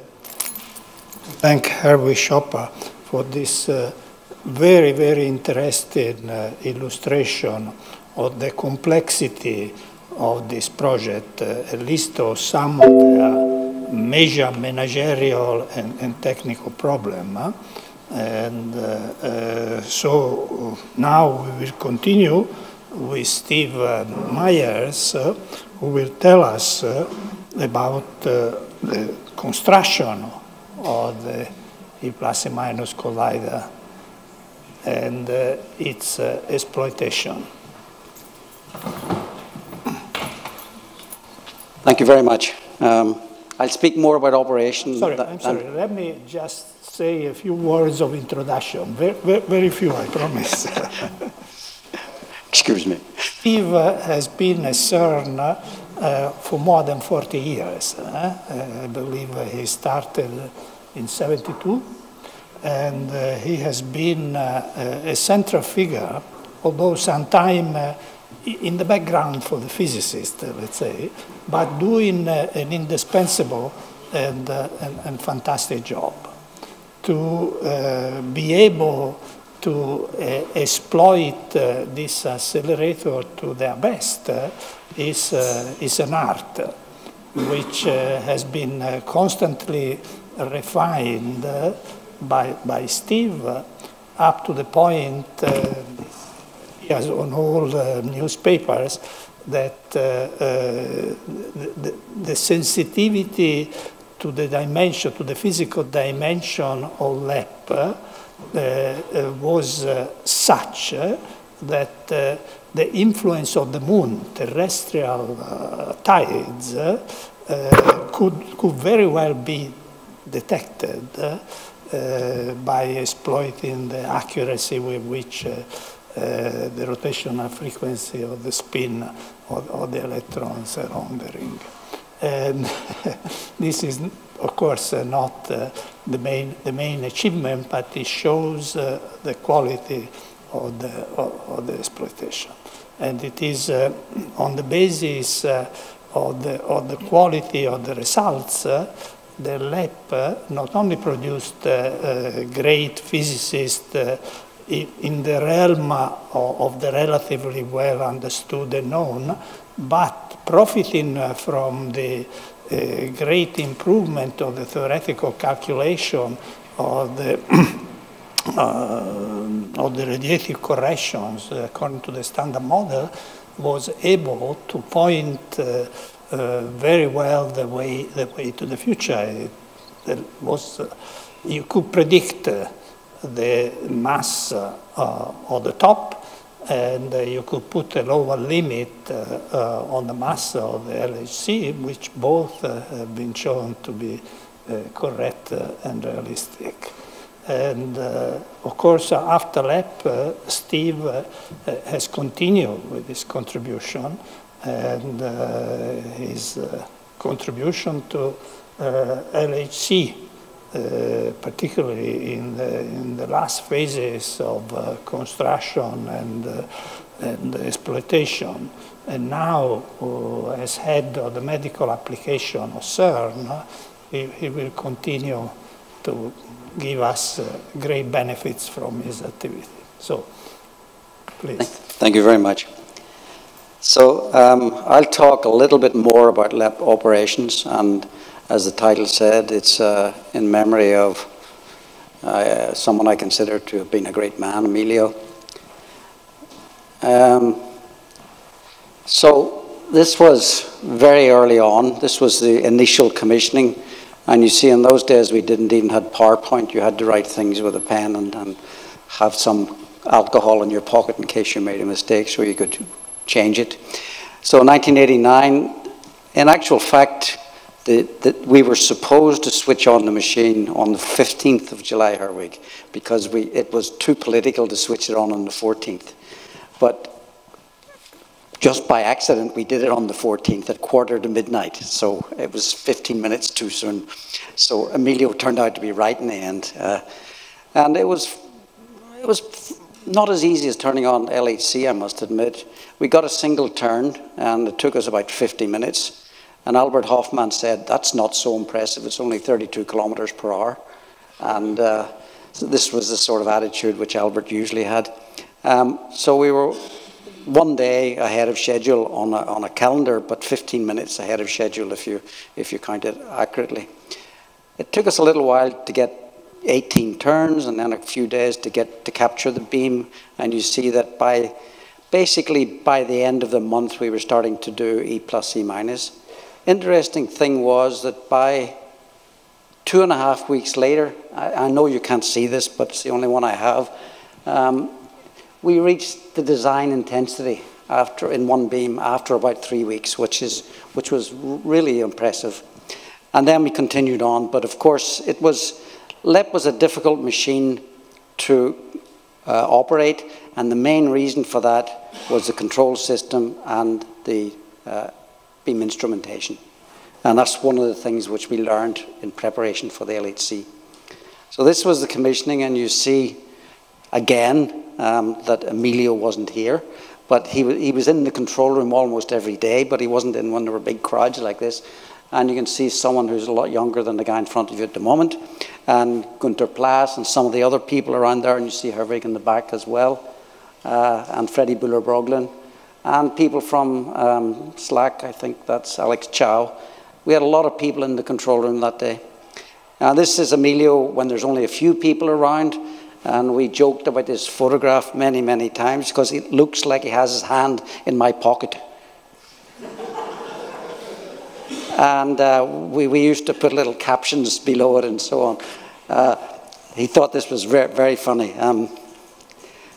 to thank Herwig Schopper for this uh, very, very interesting uh, illustration of the complexity of this project, uh, list of some of the major managerial and, and technical problems. Huh? And uh, uh, so now we will continue with Steve Myers, who will tell us uh, about uh, the construction of the E plus and minus collider and uh, its uh, exploitation. Thank you very much. Um, I'll speak more about operation. Sorry, I'm sorry. Let me just say a few words of introduction. Very, very, very few, I promise. [LAUGHS] Excuse me. Steve has been a CERN for more than 40 years. Uh, I believe he started in 72 and uh, he has been uh, a central figure, although sometimes uh, in the background for the physicist, let's say, but doing an indispensable and, and, and fantastic job to be able to uh, exploit uh, this accelerator to their best uh, is, uh, is an art which uh, has been uh, constantly refined by, by Steve up to the point, as on all newspapers, that the, the sensitivity to the dimension, to the physical dimension of LEP uh, uh, was uh, such that the influence of the moon, terrestrial tides, could, could very well be detected uh, by exploiting the accuracy with which uh, uh, the rotational frequency of the spin of, of the electrons around the ring. And [LAUGHS] this is of course, uh, not uh, the, main, the main achievement, but it shows uh, the quality of the, of, of, the exploitation. And it is uh, on the basis uh, of, the, of the quality of the results uh, the LEP not only produced great physicists in the realm of the relatively well understood and known, but profiting from the great improvement of the theoretical calculation of the uh, [CLEARS THROAT] of the radiative corrections according to the standard model was able to point uh, uh, very well the way the way to the future. It, was you could predict the mass of the top and uh, you could put a lower limit uh, uh, on the mass of the LHC, which both have been shown to be correct and realistic. And uh, of course, uh, after LEP, uh, Steve has continued with his contribution and his contribution to LHC uh, particularly in the, in the, last phases of uh, construction and, uh, and exploitation. And now, uh, as head of the medical application of CERN, he, he will continue to give us uh, great benefits from his activity. So, please. Thank you very much. So, um, I'll talk a little bit more about LEP operations and as the title said, it's uh, in memory of uh, someone I consider to have been a great man, Emilio. Um, so this was very early on. This was the initial commissioning, And you see, in those days, we didn't even have PowerPoint. You had to write things with a pen and, and have some alcohol in your pocket in case you made a mistake so you could change it. So 1989, in actual fact, the, we were supposed to switch on the machine on the 15th of July, Herwig, because we, it was too political to switch it on on the 14th. But just by accident, we did it on the 14th at quarter to midnight. So it was 15 minutes too soon. So Emilio turned out to be right in the end. Uh, and it was, it was not as easy as turning on LHC, I must admit. We got a single turn, and it took us about 50 minutes. And Albert Hofmann said, that's not so impressive. It's only 32 kilometers per hour. And uh, so this was the sort of attitude which Albert usually had. Um, so we were one day ahead of schedule on a, on a calendar, but 15 minutes ahead of schedule if you, if you count it accurately. It took us a little while to get 18 turns and then a few days to get to capture the beam. And you see that by basically by the end of the month, we were starting to do E plus E minus. Interesting thing was that by two and a half weeks later, I, I know you can't see this, but it's the only one I have. Um, we reached the design intensity after in one beam after about three weeks, which is which was really impressive. And then we continued on, but of course it was LEP was a difficult machine to uh, operate, and the main reason for that was the control system and the uh, beam instrumentation. And that's one of the things which we learned in preparation for the LHC. So this was the commissioning, and you see again um, that Emilio wasn't here. But he, he was in the control room almost every day, but he wasn't in when there were big crowds like this. And you can see someone who's a lot younger than the guy in front of you at the moment, and Gunter Plass and some of the other people around there, and you see Herwig in the back as well, uh, and Freddie Buller Broglin, and people from um, SLAC, I think that's Alex Chao. We had a lot of people in the control room that day. Now, this is Emilio when there's only a few people around. And we joked about this photograph many, many times because it looks like he has his hand in my pocket. and uh, we, we used to put little captions below it and so on. Uh, he thought this was very, very funny. Um,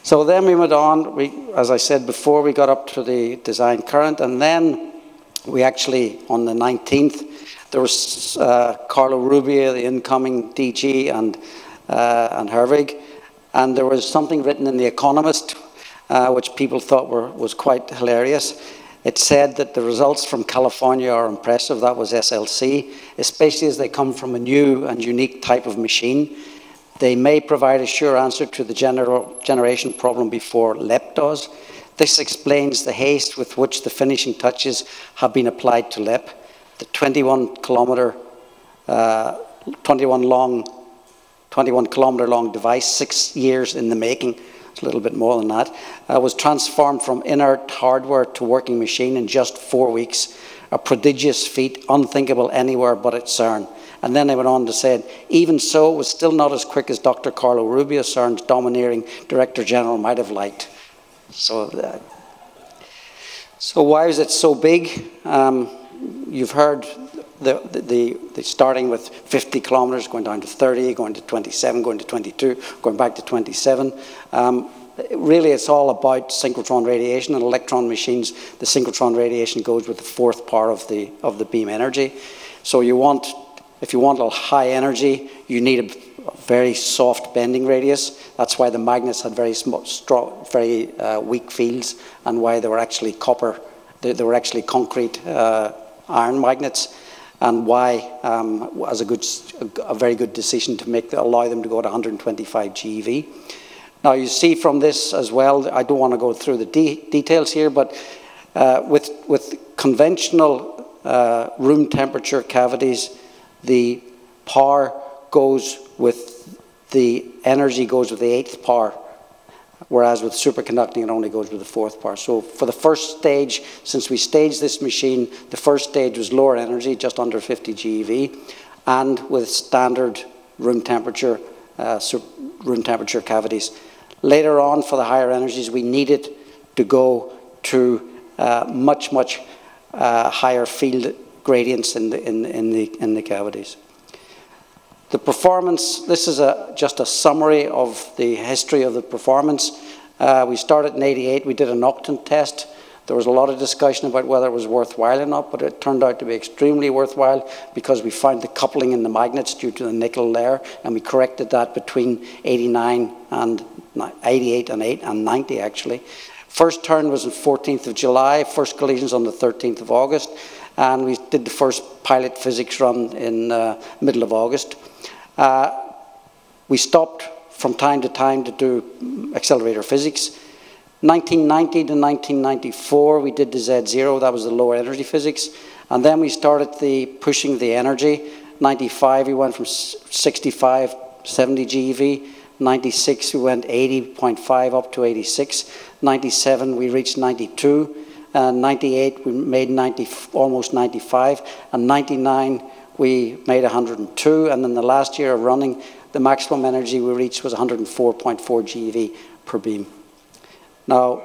so then we went on, we, as I said before, we got up to the design current, and then we actually, on the 19th, there was uh, Carlo Rubbia, the incoming DG, and, uh, and Herwig. And there was something written in The Economist, uh, which people thought were, was quite hilarious. It said that the results from California are impressive. That was SLC, especially as they come from a new and unique type of machine. They may provide a sure answer to the generation problem before LEP does. This explains the haste with which the finishing touches have been applied to LEP. The 21 kilometre, uh, 21 long 21 kilometre long device, six years in the making, it's a little bit more than that, uh, was transformed from inert hardware to working machine in just four weeks. A prodigious feat, unthinkable anywhere but at CERN. And then they went on to say, even so, it was still not as quick as Dr. Carlo Rubbia, CERN's domineering Director General, might have liked. So, uh, so why is it so big? Um, you've heard the, the, the, starting with 50 kilometers, going down to 30, going to 27, going to 22, going back to 27. Um, really, it's all about synchrotron radiation and electron machines. The synchrotron radiation goes with the fourth part of the, of the beam energy. So you want, if you want a high energy, you need a very soft bending radius. That's why the magnets had very, strong, very uh, weak fields and why they were actually copper, they, they were actually concrete uh, iron magnets and why um, was a, good, a very good decision to make allow them to go to 125 GeV. Now you see from this as well, I don't want to go through the de details here, but uh, with, with conventional uh, room temperature cavities, the power goes with the energy goes with the eighth power whereas with superconducting it only goes with the fourth part. So for the first stage, since we staged this machine, the first stage was lower energy, just under 50 GeV, and with standard room temperature, uh, room temperature cavities. Later on, for the higher energies, we needed to go to uh, much, much uh, higher field gradients in the, in, in, the, in the cavities. The performance, this is a, just a summary of the history of the performance. Uh, we started in 88, we did an octant test. There was a lot of discussion about whether it was worthwhile or not, but it turned out to be extremely worthwhile because we found the coupling in the magnets due to the nickel layer, and we corrected that between 89 and 88 and 8 and 90 actually. First turn was on 14th of July, first collisions on the 13th of August, and we did the first pilot physics run in uh, middle of August. Uh, we stopped from time to time to do accelerator physics. 1990 to 1994, we did the Z0, that was the lower energy physics. And then we started the pushing the energy. 95, we went from 65, 70 GeV. 96, we went 80.5 up to 86. 97, we reached 92. And 98, we made 90, almost 95. And 99, we made 102. And then the last year of running, the maximum energy we reached was 104.4 GeV per beam. Now,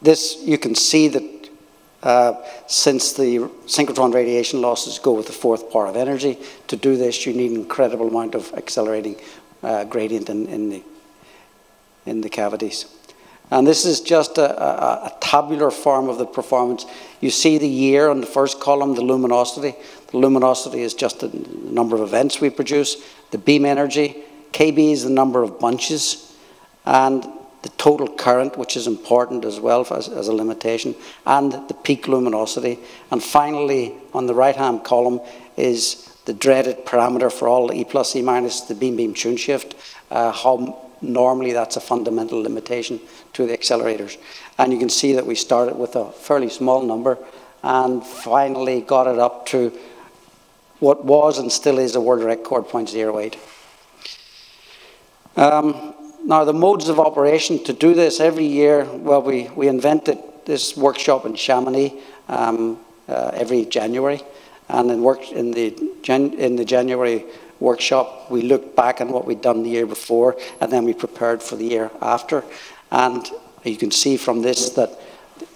this, you can see that uh, since the synchrotron radiation losses go with the fourth power of energy, to do this you need an incredible amount of accelerating uh, gradient in, in, the, in the cavities. And this is just a, a, a, tabular form of the performance. You see the year on the first column, the luminosity. The luminosity is just the number of events we produce. The beam energy, KB is the number of bunches. And the total current, which is important as well as, as, a limitation, and the peak luminosity. And finally, on the right-hand column is the dreaded parameter for all E plus E minus, the beam-beam tune shift, uh, how normally that's a fundamental limitation to the accelerators. And you can see that we started with a fairly small number and finally got it up to what was and still is a world record 0.08. Um, now, the modes of operation to do this every year, well, we, we invented this workshop in Chamonix um, uh, every January. And in, work, in, the in the January workshop, we looked back on what we'd done the year before, and then we prepared for the year after. And you can see from this that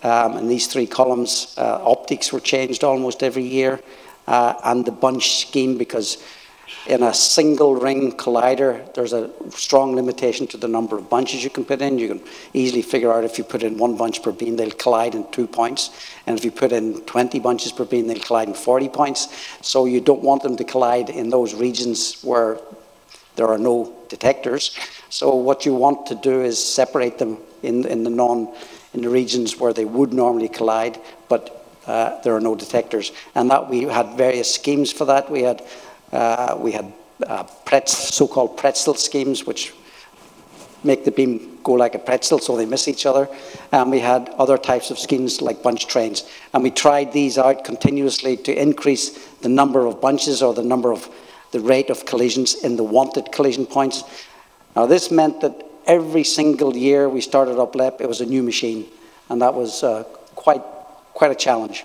um, in these three columns, uh, optics were changed almost every year, uh, and the bunch scheme, because in a single ring collider, there's a strong limitation to the number of bunches you can put in. You can easily figure out if you put in one bunch per beam, they'll collide in two points. And if you put in 20 bunches per beam, they'll collide in 40 points. So you don't want them to collide in those regions where there are no detectors. So what you want to do is separate them in, in the non, in the regions where they would normally collide, but uh, there are no detectors. And that we had various schemes for that. We had uh, we had uh, so-called pretzel schemes, which make the beam go like a pretzel so they miss each other. And we had other types of schemes like bunch trains. And we tried these out continuously to increase the number of bunches or the number of the rate of collisions in the wanted collision points. Now this meant that every single year we started up LEP, it was a new machine. And that was uh, quite, quite a challenge.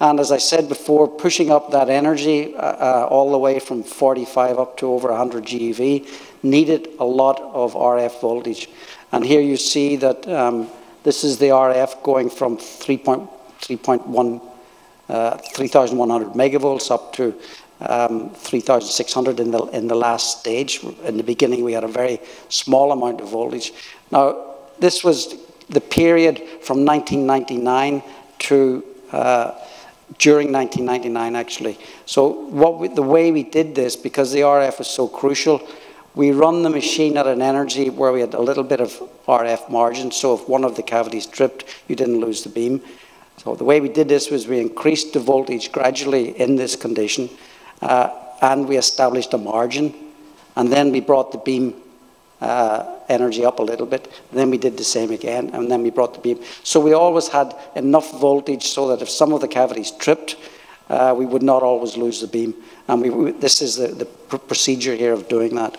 And as I said before, pushing up that energy uh, uh, all the way from 45 up to over 100 GeV needed a lot of RF voltage. And here you see that um, this is the RF going from 3.1, uh, 3,100 megavolts up to um, 3,600 in the, in the last stage. In the beginning, we had a very small amount of voltage. Now, this was the period from 1999 to uh, during 1999 actually. So what we, the way we did this, because the RF is so crucial, we run the machine at an energy where we had a little bit of RF margin, so if one of the cavities tripped, you didn't lose the beam. So the way we did this was we increased the voltage gradually in this condition, uh, and we established a margin, and then we brought the beam uh, energy up a little bit. then we did the same again, and then we brought the beam. So we always had enough voltage so that if some of the cavities tripped, uh, we would not always lose the beam. And we, we, this is the, the pr procedure here of doing that.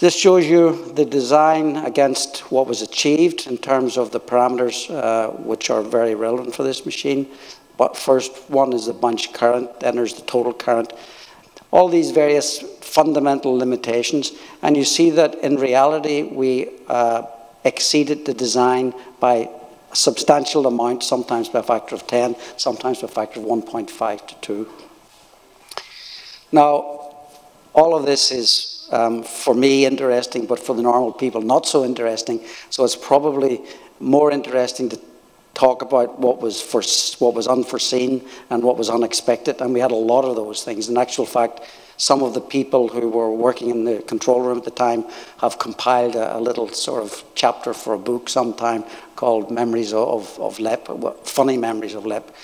This shows you the design against what was achieved in terms of the parameters uh, which are very relevant for this machine. But first one is the bunch current, then there's the total current. All these various fundamental limitations. And you see that in reality, we uh, exceeded the design by a substantial amount, sometimes by a factor of 10, sometimes by a factor of 1.5 to 2. Now, all of this is, um, for me, interesting, but for the normal people, not so interesting. So it's probably more interesting to talk about what was, for, what was unforeseen and what was unexpected. And we had a lot of those things. In actual fact, some of the people who were working in the control room at the time have compiled a, a little sort of chapter for a book sometime called Memories of, of LEP, Funny Memories of LEP.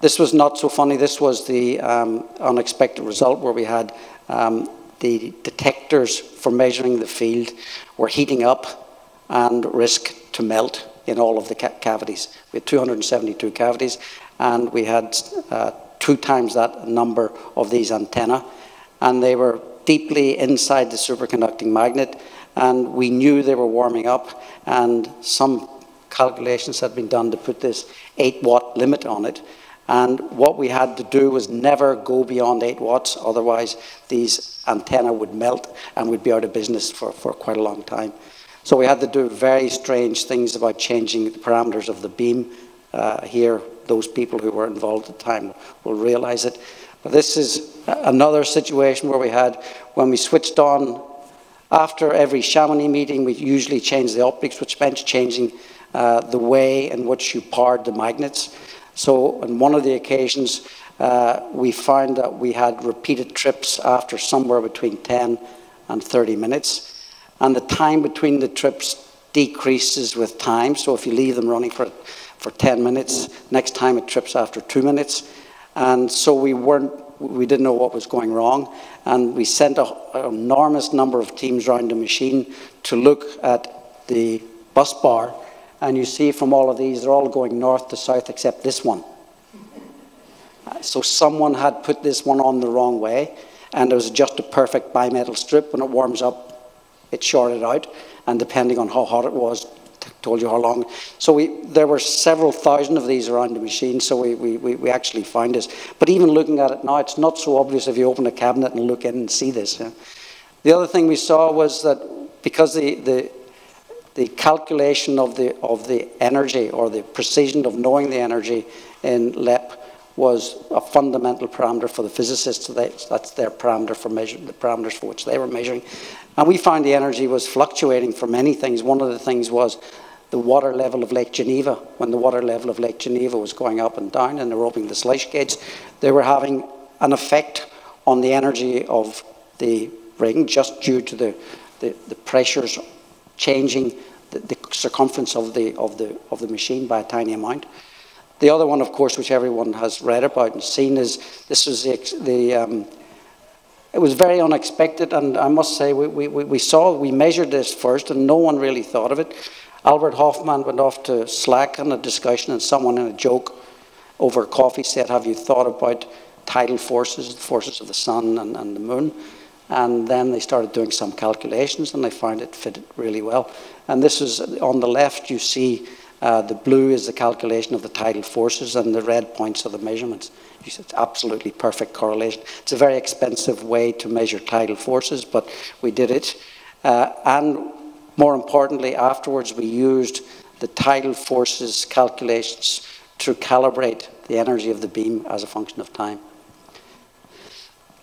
This was not so funny. This was the um, unexpected result where we had um, the detectors for measuring the field were heating up and risk to melt in all of the ca cavities. We had 272 cavities and we had uh, two times that number of these antennae and they were deeply inside the superconducting magnet and we knew they were warming up and some calculations had been done to put this 8 watt limit on it. And what we had to do was never go beyond 8 watts otherwise these antenna would melt and we'd be out of business for, for quite a long time so we had to do very strange things about changing the parameters of the beam uh, here those people who were involved at the time will realize it but this is another situation where we had, when we switched on, after every Chamonix meeting, we usually change the optics, which meant changing uh, the way in which you powered the magnets. So on one of the occasions, uh, we found that we had repeated trips after somewhere between 10 and 30 minutes. And the time between the trips decreases with time. So if you leave them running for, for 10 minutes, next time it trips after two minutes. And so we weren't, we didn't know what was going wrong. And we sent an enormous number of teams around the machine to look at the bus bar. And you see from all of these, they're all going north to south except this one. So someone had put this one on the wrong way, and it was just a perfect bimetal strip. When it warms up, it shorted out, and depending on how hot it was, told you how long. So we, there were several thousand of these around the machine, so we, we, we actually found this. But even looking at it now, it's not so obvious if you open a cabinet and look in and see this. Yeah. The other thing we saw was that because the, the, the calculation of the, of the energy or the precision of knowing the energy in LEP was a fundamental parameter for the physicists. So they, that's their parameter for measuring the parameters for which they were measuring. And we found the energy was fluctuating for many things. One of the things was the water level of Lake Geneva. When the water level of Lake Geneva was going up and down and they were opening the sluice gates, they were having an effect on the energy of the ring just due to the, the, the pressures changing the, the, circumference of the, of, the, of the machine by a tiny amount. The other one, of course, which everyone has read about and seen, is this was the, the um, it was very unexpected, and I must say, we, we, we saw, we measured this first, and no one really thought of it. Albert Hofmann went off to SLAC on a discussion, and someone in a joke over coffee said, Have you thought about tidal forces, the forces of the sun and, and the moon? And then they started doing some calculations, and they found it fitted really well. And this is on the left, you see uh, the blue is the calculation of the tidal forces, and the red points are the measurements. It's absolutely perfect correlation. It's a very expensive way to measure tidal forces, but we did it. Uh, and more importantly, afterwards we used the tidal forces calculations to calibrate the energy of the beam as a function of time.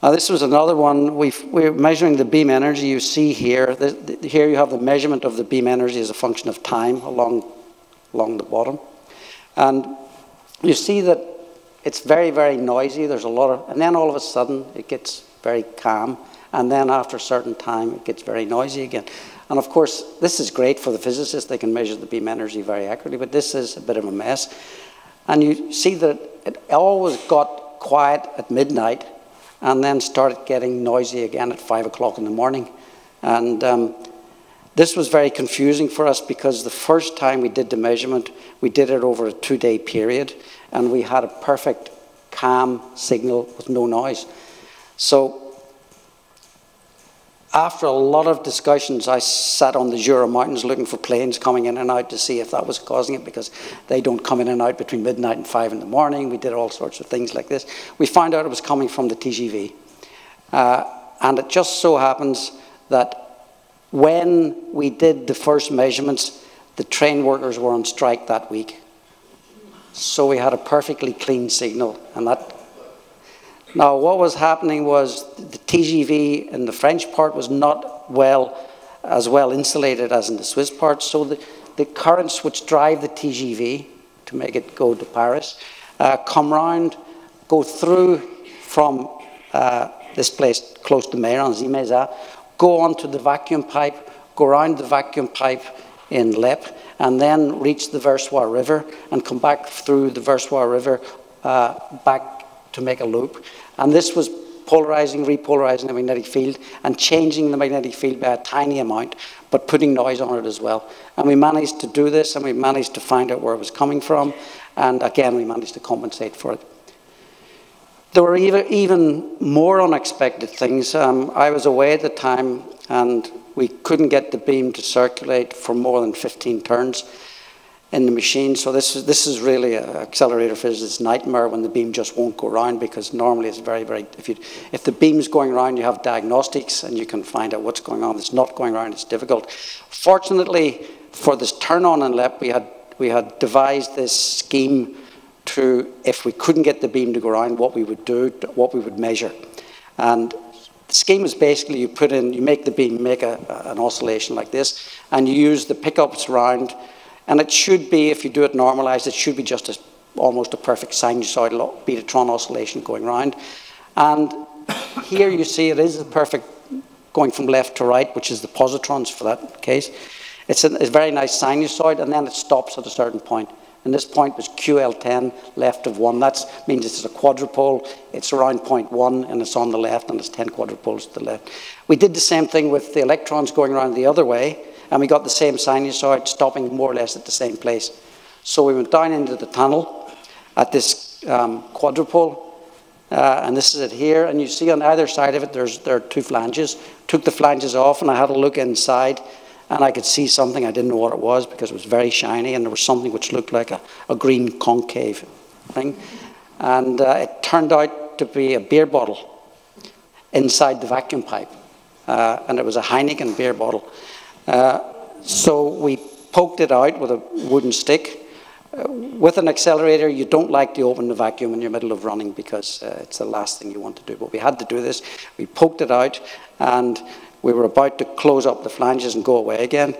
Now this was another one, we are measuring the beam energy you see here. The, the, here you have the measurement of the beam energy as a function of time along, along the bottom. And you see that it's very, very noisy. There's a lot of, and then all of a sudden it gets very calm. And then after a certain time, it gets very noisy again. And of course, this is great for the physicists. They can measure the beam energy very accurately, but this is a bit of a mess. And you see that it always got quiet at midnight and then started getting noisy again at five o'clock in the morning. And um, this was very confusing for us because the first time we did the measurement, we did it over a two day period and we had a perfect calm signal with no noise. So after a lot of discussions, I sat on the Jura Mountains looking for planes coming in and out to see if that was causing it because they don't come in and out between midnight and five in the morning. We did all sorts of things like this. We found out it was coming from the TGV. Uh, and it just so happens that when we did the first measurements, the train workers were on strike that week. So we had a perfectly clean signal, and that Now, what was happening was the TGV in the French part was not well, as well insulated as in the Swiss part, so the, the currents which drive the TGV to make it go to Paris uh, come round, go through from uh, this place close to Meyrin, Zimeysa, go onto the vacuum pipe, go round the vacuum pipe in LEP, and then reach the Versoix River and come back through the Versoix River uh, back to make a loop. And this was polarizing, repolarizing the magnetic field and changing the magnetic field by a tiny amount, but putting noise on it as well. And we managed to do this and we managed to find out where it was coming from. And again, we managed to compensate for it. There were even, even more unexpected things. Um, I was away at the time and we couldn't get the beam to circulate for more than 15 turns in the machine. So this is, this is really an accelerator physics nightmare when the beam just won't go around because normally it's very, very, if, you, if the beam's going around, you have diagnostics and you can find out what's going on. If it's not going around, it's difficult. Fortunately, for this turn on and LEP, we had, we had devised this scheme to, if we couldn't get the beam to go around, what we would do, what we would measure. And the scheme is basically you put in, you make the beam make a, an oscillation like this, and you use the pickups round, and it should be, if you do it normalized, it should be just a, almost a perfect sinusoidal betatron oscillation going round. And here you see it is a perfect going from left to right, which is the positrons for that case. It's a, a very nice sinusoid, and then it stops at a certain point. And this point was QL10, left of 1. That means it's a quadrupole. It's around point 1, and it's on the left, and it's 10 quadrupoles to the left. We did the same thing with the electrons going around the other way and we got the same sinusoid stopping more or less at the same place. So we went down into the tunnel at this um, quadrupole, uh, and this is it here, and you see on either side of it there's, there are two flanges. Took the flanges off and I had a look inside and I could see something, I didn't know what it was because it was very shiny and there was something which looked like a, a green concave thing. And uh, it turned out to be a beer bottle inside the vacuum pipe. Uh, and it was a Heineken beer bottle. Uh, so we poked it out with a wooden stick. Uh, with an accelerator, you don't like to open the vacuum in the middle of running because uh, it's the last thing you want to do. But we had to do this. We poked it out and we were about to close up the flanges and go away again.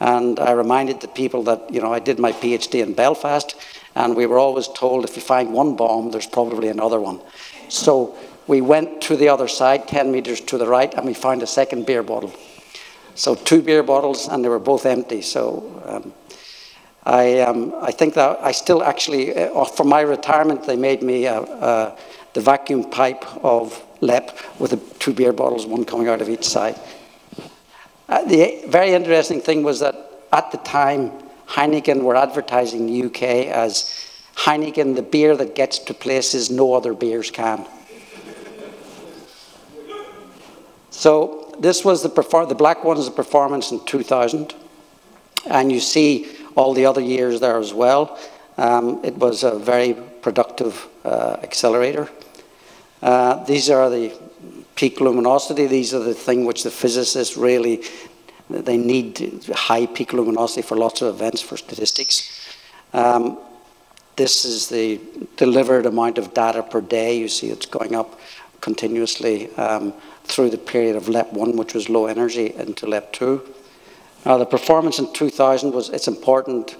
And I reminded the people that, you know, I did my PhD in Belfast and we were always told if you find one bomb, there's probably another one. So we went to the other side, 10 meters to the right, and we found a second beer bottle. So two beer bottles, and they were both empty. So um, I, um, I think that I still actually, uh, for my retirement, they made me uh, uh, the vacuum pipe of LEP with two beer bottles, one coming out of each side. Uh, the very interesting thing was that at the time, Heineken were advertising the UK as Heineken, the beer that gets to places no other beers can. So this was the, the black one is the performance in 2000. And you see all the other years there as well. Um, it was a very productive uh, accelerator. Uh, these are the peak luminosity. These are the thing which the physicists really, they need high peak luminosity for lots of events for statistics. Um, this is the delivered amount of data per day. You see it's going up continuously. Um, through the period of LEP 1, which was low energy, into LEP 2. Now, the performance in 2000 was, it's important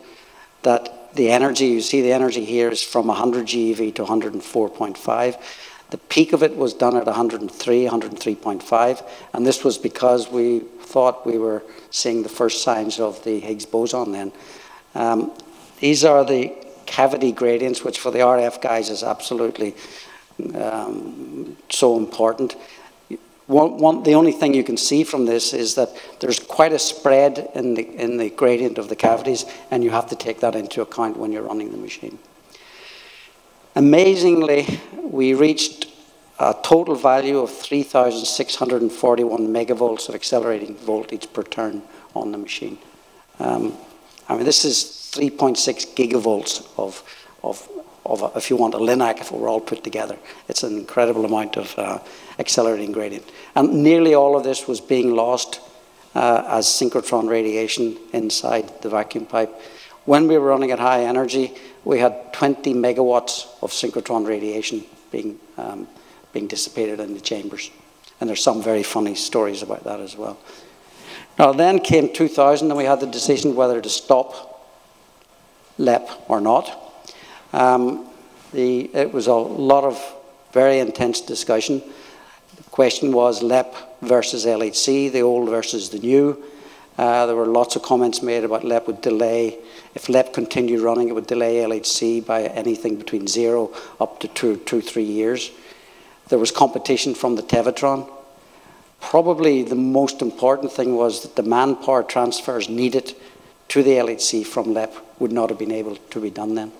that the energy, you see the energy here is from 100 GeV to 104.5. The peak of it was done at 103, 103.5, and this was because we thought we were seeing the first signs of the Higgs boson then. Um, these are the cavity gradients, which for the RF guys is absolutely um, so important. One, one, the only thing you can see from this is that there's quite a spread in the, in the gradient of the cavities, and you have to take that into account when you're running the machine. Amazingly, we reached a total value of 3,641 megavolts of accelerating voltage per turn on the machine. Um, I mean, this is 3.6 gigavolts of, of of, if you want, a LINAC if it were all put together. It's an incredible amount of uh, accelerating gradient. And nearly all of this was being lost uh, as synchrotron radiation inside the vacuum pipe. When we were running at high energy, we had 20 megawatts of synchrotron radiation being um, being dissipated in the chambers. And there's some very funny stories about that as well. Now, then came 2000, and we had the decision whether to stop LEP or not. Um, the, it was a lot of very intense discussion. The question was LEP versus LHC, the old versus the new. Uh, there were lots of comments made about LEP would delay, if LEP continued running, it would delay LHC by anything between zero up to two, two three years. There was competition from the Tevatron. Probably the most important thing was that the manpower transfers needed to the LHC from LEP would not have been able to be done then.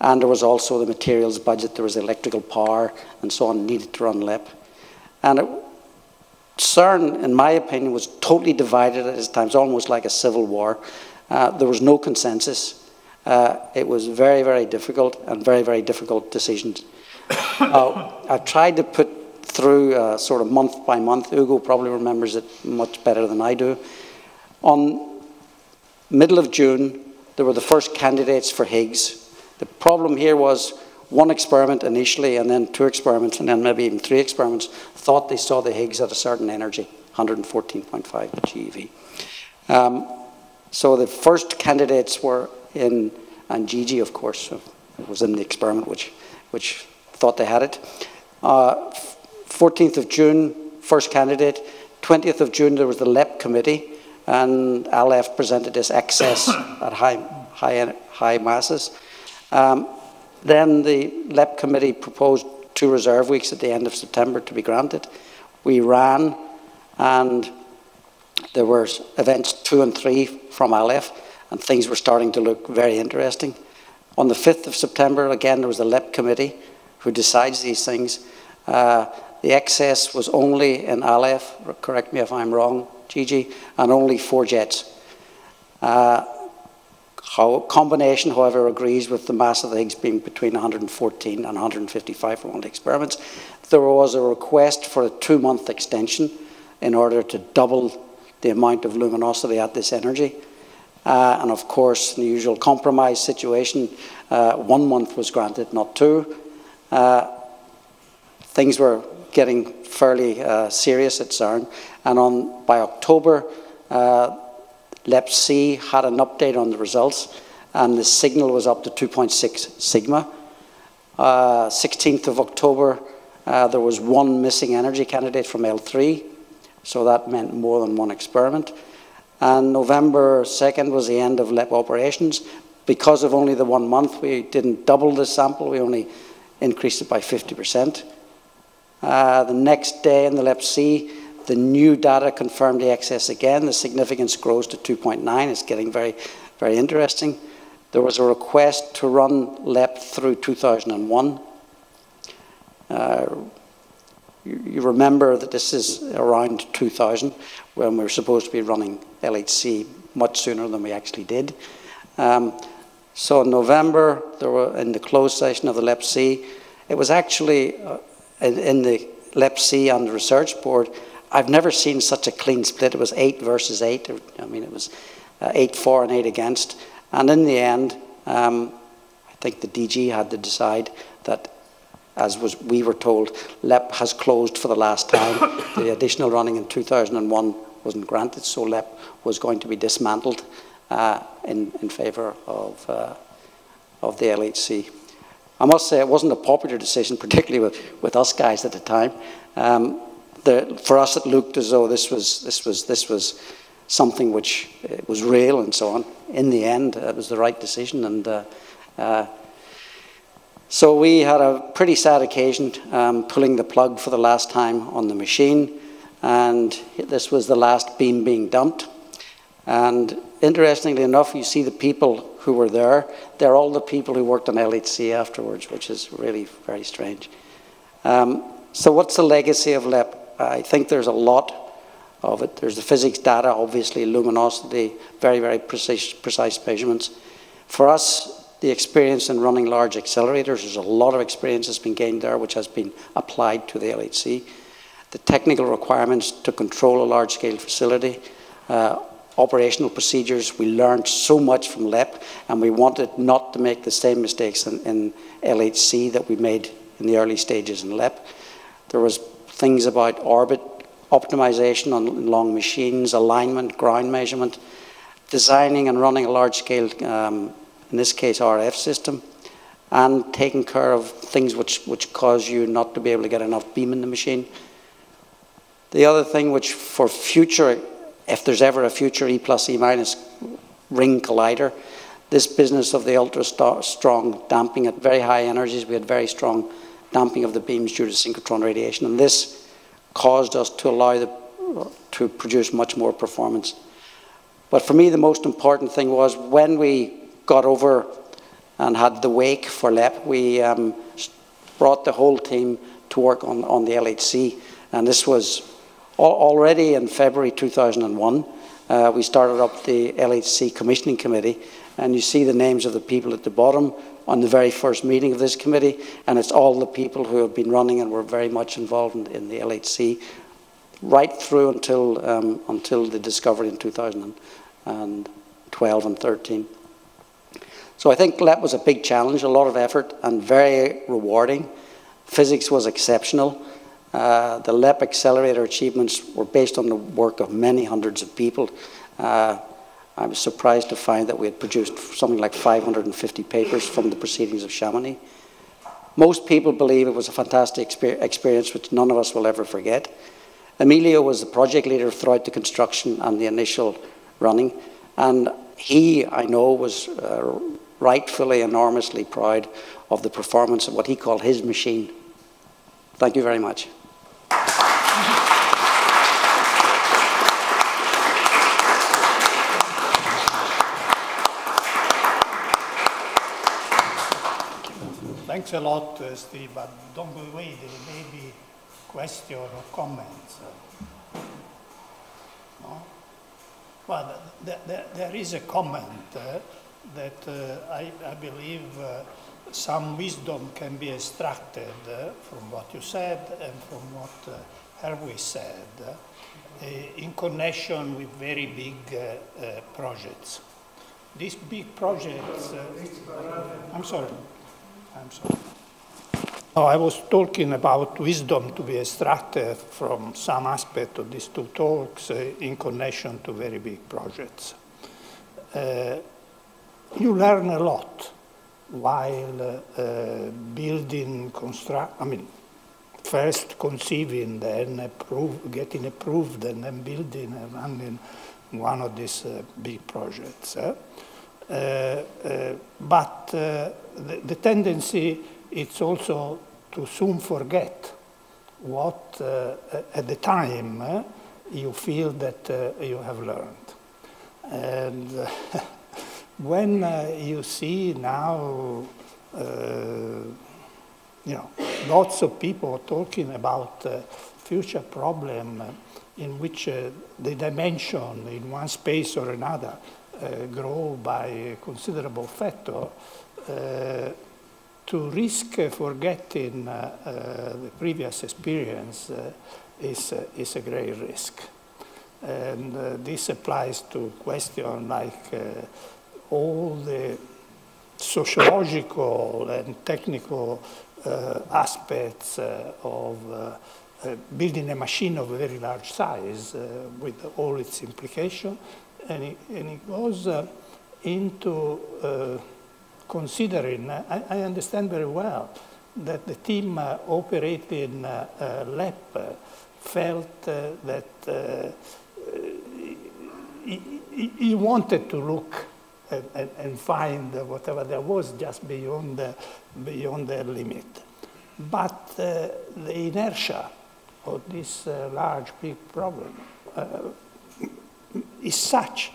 And there was also the materials budget, there was electrical power and so on needed to run LEP. And it, CERN, in my opinion, was totally divided at times, almost like a civil war. Uh, there was no consensus. Uh, it was very, very difficult and very, very difficult decisions. [COUGHS] uh, I've tried to put through uh, sort of month by month. Ugo probably remembers it much better than I do. On middle of June, there were the first candidates for Higgs. The problem here was one experiment initially, and then two experiments, and then maybe even three experiments, thought they saw the Higgs at a certain energy, 114.5 GeV. Um, so the first candidates were in, and Gigi, of course, was in the experiment, which, which thought they had it. Uh, 14th of June, first candidate. 20th of June, there was the LEP committee, and ALEPH presented this excess [COUGHS] at high, high, high masses. Um, then the LEP committee proposed two reserve weeks at the end of September to be granted. We ran, and there were events two and three from ALEPH, and things were starting to look very interesting. On the 5th of September, again, there was the LEP committee who decides these things. Uh, the excess was only in Aleph, correct me if I'm wrong, Gigi, and only four jets. Uh, how, combination, however, agrees with the mass of the Higgs being between 114 and 155 for one experiments. There was a request for a two-month extension in order to double the amount of luminosity at this energy. Uh, and of course, the usual compromise situation, uh, one month was granted, not two. Uh, things were getting fairly uh, serious at CERN. And on, by October, uh, LEP-C had an update on the results, and the signal was up to 2.6 sigma. Uh, 16th of October, uh, there was one missing energy candidate from L3, so that meant more than one experiment. And November 2nd was the end of LEP operations. Because of only the one month, we didn't double the sample, we only increased it by 50%. Uh, the next day in the LEP-C, the new data confirmed the excess again. The significance grows to 2.9. It's getting very, very interesting. There was a request to run LEP through 2001. Uh, you, you, remember that this is around 2000 when we were supposed to be running LHC much sooner than we actually did. Um, so in November, there were in the closed session of the LEP-C, it was actually uh, in, in the LEP-C on the research board, I've never seen such a clean split. It was eight versus eight. I mean, it was uh, eight for and eight against. And in the end, um, I think the DG had to decide that, as was we were told, LEP has closed for the last time. [COUGHS] the additional running in 2001 wasn't granted, so LEP was going to be dismantled uh, in, in favour of, uh, of the LHC. I must say it wasn't a popular decision, [LAUGHS] particularly with, with us guys at the time. Um, the, for us, it looked as though this was, this was, this was something which uh, was real and so on. In the end, it was the right decision. And uh, uh, so we had a pretty sad occasion um, pulling the plug for the last time on the machine. And this was the last beam being dumped. And interestingly enough, you see the people who were there. They're all the people who worked on LHC afterwards, which is really very strange. Um, so what's the legacy of LEP? I think there's a lot of it. There's the physics data, obviously, luminosity, very, very precise, precise measurements. For us, the experience in running large accelerators, there's a lot of experience that's been gained there, which has been applied to the LHC. The technical requirements to control a large-scale facility, uh, operational procedures. We learned so much from LEP, and we wanted not to make the same mistakes in, in LHC that we made in the early stages in LEP. There was things about orbit optimization on long machines, alignment, ground measurement, designing and running a large-scale, um, in this case, RF system, and taking care of things which, which cause you not to be able to get enough beam in the machine. The other thing which for future, if there's ever a future E plus E minus ring collider, this business of the ultra strong damping at very high energies, we had very strong damping of the beams due to synchrotron radiation, and this caused us to allow the, to produce much more performance. But for me, the most important thing was when we got over and had the wake for LEP, we um, brought the whole team to work on, on the LHC. And this was already in February 2001. Uh, we started up the LHC Commissioning Committee, and you see the names of the people at the bottom on the very first meeting of this committee, and it's all the people who have been running and were very much involved in, in the LHC right through until, um, until the discovery in 2012 and 13. So I think that was a big challenge, a lot of effort, and very rewarding. Physics was exceptional. Uh, the LEP accelerator achievements were based on the work of many hundreds of people. Uh, I was surprised to find that we had produced something like 550 papers from the proceedings of Chamonix. Most people believe it was a fantastic experience which none of us will ever forget. Emilio was the project leader throughout the construction and the initial running, and he, I know, was uh, rightfully enormously proud of the performance of what he called his machine. Thank you very much. A lot, uh, Steve, but don't go away. There may be question or comments. No? Well, th th there is a comment uh, that uh, I, I, believe uh, some wisdom can be extracted from what you said and from what uh, Herwig said in connection with very big projects. These big projects, I'm sorry. I'm sorry. Oh, I was talking about wisdom to be extracted from some aspect of these two talks uh, in connection to very big projects. Uh, you learn a lot while uh, building, construct, I mean, first conceiving, then approve, getting approved, and then building and running one of these uh, big projects. Uh, uh, but the, the, tendency is also to soon forget what uh, at the time uh, you feel that uh, you have learned. And [LAUGHS] when you see now, you know, lots of people talking about future problem in which the dimension in one space or another uh, grow by a considerable factor, uh, to risk forgetting uh, the previous experience is, is a great risk. And this applies to questions like all the sociological and technical uh, aspects uh, of uh, building a machine of a very large size with all its implications, and it, and it goes uh, into uh, considering, I, I, understand very well that the team uh, operating uh, uh, LEP felt uh, that he, he, wanted to look and, and, and, find whatever there was just beyond, the, beyond their limit. But the inertia of this large, big problem is such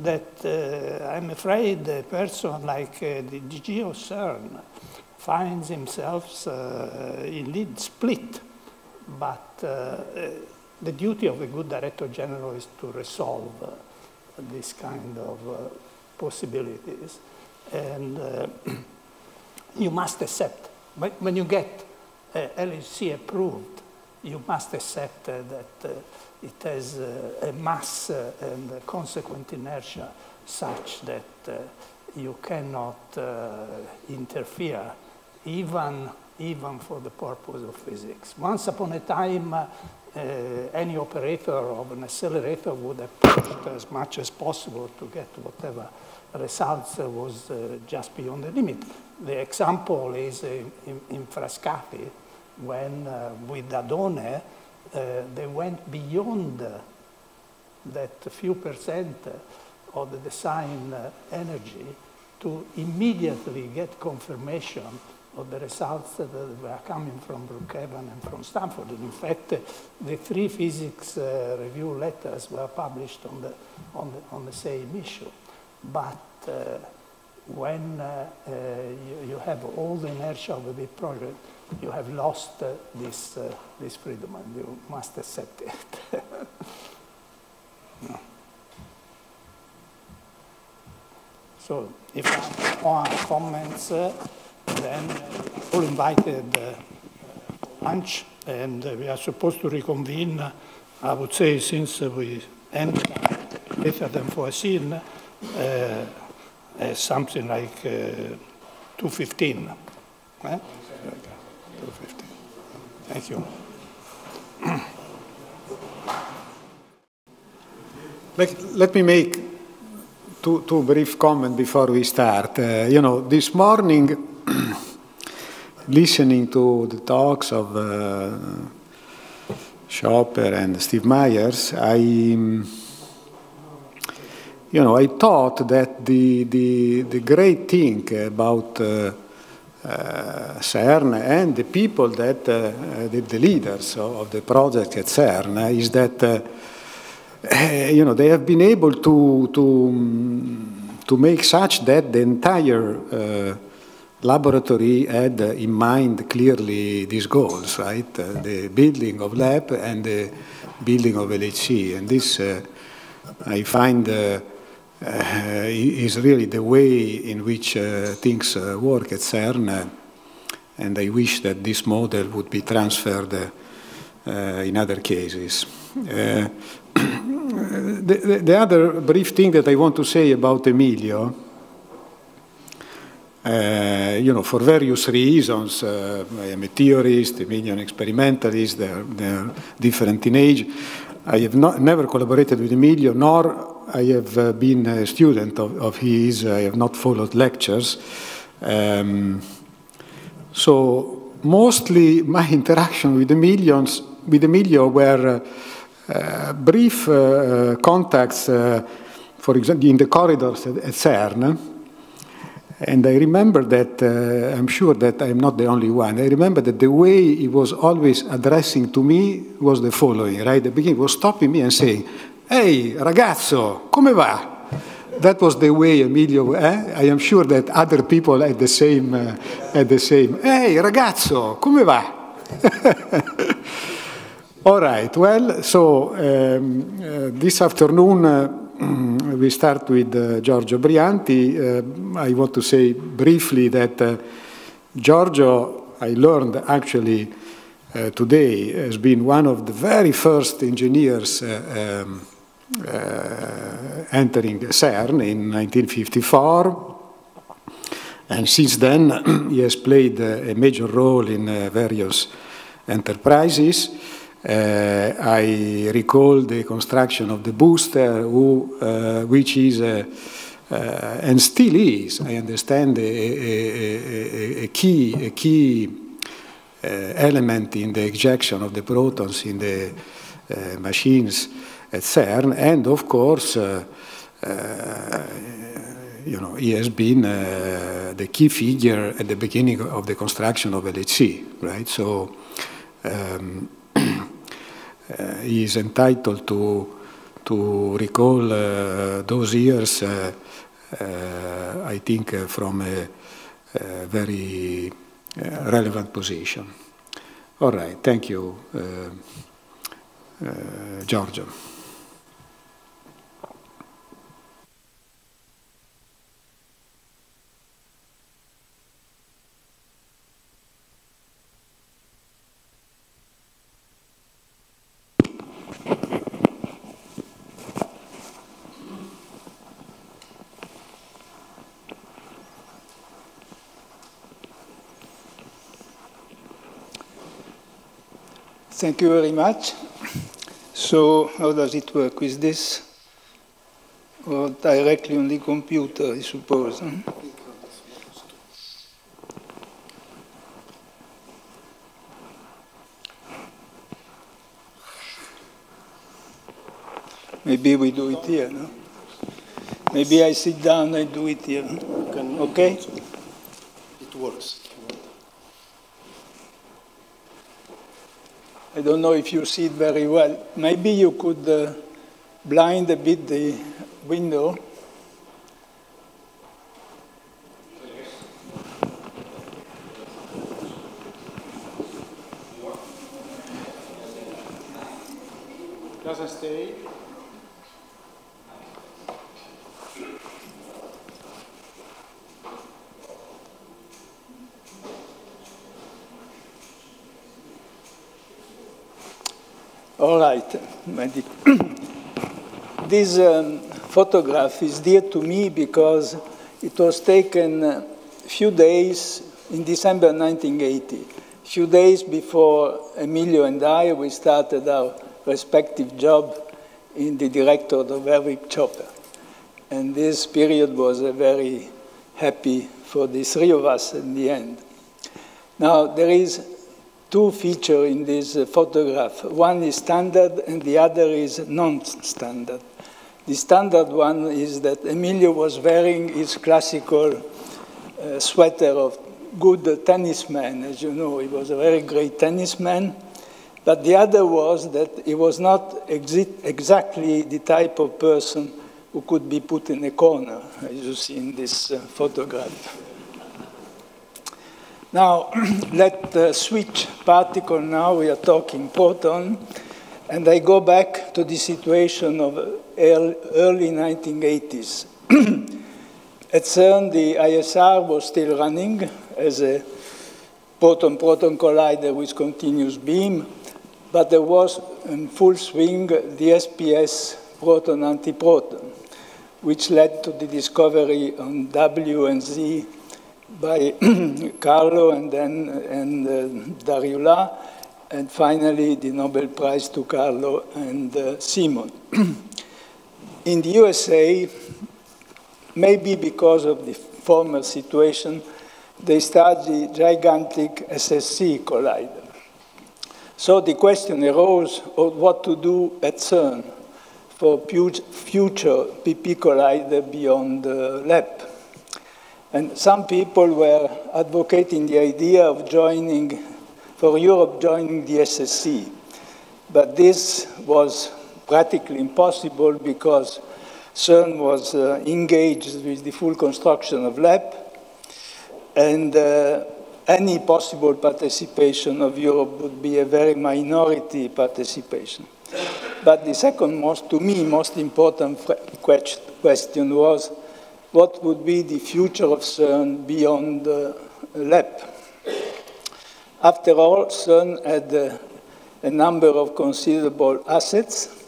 that uh, I'm afraid a person like uh, the Geo CERN finds himself uh, indeed split, but uh, uh, the duty of a good director general is to resolve this kind of uh, possibilities. And [CLEARS THROAT] you must accept, when you get LHC approved, you must accept that it has uh, a mass uh, and a consequent inertia such that uh, you cannot interfere even even for the purpose of physics. Once upon a time, uh, any operator of an accelerator would have pushed as much as possible to get whatever results was uh, just beyond the limit. The example is in, in Frascati, when with Dadone, uh, they went beyond that few percent of the design energy to immediately get confirmation of the results that were coming from Brookhaven and from Stanford. And in fact, the three physics uh, review letters were published on the, on the, on the same issue. But uh, when uh, uh you, you, have all the inertia of a big project, you have lost uh, this, uh, this freedom and you must accept it. [LAUGHS] no. So if there are comments, uh, then all invited uh, lunch and uh, we are supposed to reconvene, I would say, since we ended later than foreseen, uh, something like 2.15. Eh? 2.15. Thank you. let, let me make two, two brief comments before we start. Uh, you know, this morning, [CLEARS THROAT] listening to the talks of uh, Schopper and Steve Myers, I, you know, I thought that the, the, the great thing about uh, uh, CERN and the people that, uh, the, the, leaders of the project at CERN is that Eh, you know, they have been able to, to, to make such that the entire laboratory had in mind clearly these goals, right? Uh, the building of LEP and the building of LHC. And this, uh, I find, uh, is really the way in which uh, things work at CERN. and I wish that this model would be transferred in other cases [CLEARS THROAT] the, the, other brief thing that I want to say about Emilio, uh, you know, for various reasons, uh, I am a theorist, Emilio an experimentalist, they're, they're different in age. I have not, never collaborated with Emilio, nor I have uh, been a student of, of, his. I have not followed lectures. Um, so mostly my [LAUGHS] interaction with Emilio's, with Emilio were uh, brief uh, contacts, uh, for example, in the corridors at, at CERN. And I remember that, uh, I'm sure that I'm not the only one. I remember that the way he was always addressing to me was the following, right? At the beginning, he was stopping me and saying, Hey, ragazzo, come va? That was the way Emilio, eh? I am sure that other people had the same, uh, the same, Hey, ragazzo, come va? [LAUGHS] All right, well, so um, uh, this afternoon uh, [CLEARS THROAT] we start with uh, Giorgio Brianti. Uh, I want to say briefly that uh, Giorgio, I learned actually uh, today, has been one of the very first engineers um, entering CERN in 1954. And since then, [CLEARS THROAT] he has played a major role in various enterprises. Uh, I recall the construction of the booster, who, uh, which is uh, and still is, I understand, a, a, a key, a key element in the ejection of the protons in the machines at CERN, and of course, you know, he has been uh, the key figure at the beginning of the construction of LHC, right? So um, [CLEARS THROAT] uh, he is entitled to, to recall uh, those years, uh, I think, from a, a very relevant position. All right, thank you, Giorgio. Thank you very much. So how does it work with this? Or directly on the computer, I suppose. Maybe we do it here, no? Maybe I sit down and do it here. Okay? It works. I don't know if you see it very well. Maybe you could uh, blind a bit the window. Doesn't stay. All right. [CLEARS THROAT] this um, photograph is dear to me because it was taken a few days in December 1980, a few days before Emilio and I, we started our respective job in the directorate of Herwig Schopper. And this period was a very happy for the three of us in the end. Now, there is two features in this uh, photograph. One is standard and the other is non-standard. The standard one is that Emilio was wearing his classical uh, sweater of good tennis man. As you know, he was a very great tennis man. But the other was that he was not exactly the type of person who could be put in a corner, as you see in this uh, photograph. Now, [CLEARS THROAT] let's uh, switch particle now. We are talking proton. And I go back to the situation of early 1980s. [CLEARS THROAT] At CERN, the ISR was still running as a proton-proton collider with continuous beam, but there was in full swing the SPS proton-antiproton, which led to the discovery on W and Z by [CLEARS THROAT] Carlo and then and uh, Darriulat, and finally the Nobel Prize to Carlo and uh, Simon. [CLEARS THROAT] In the USA, maybe because of the former situation, they the gigantic SSC collider. So the question arose of what to do at CERN for future PP collider beyond the LEP. And some people were advocating the idea of joining, for Europe joining the SSC. But this was practically impossible because CERN was uh, engaged with the full construction of LEP, and uh, any possible participation of Europe would be a very minority participation. But the second most, to me, most important question was what would be the future of CERN beyond LEP. After all, CERN had uh, a number of considerable assets.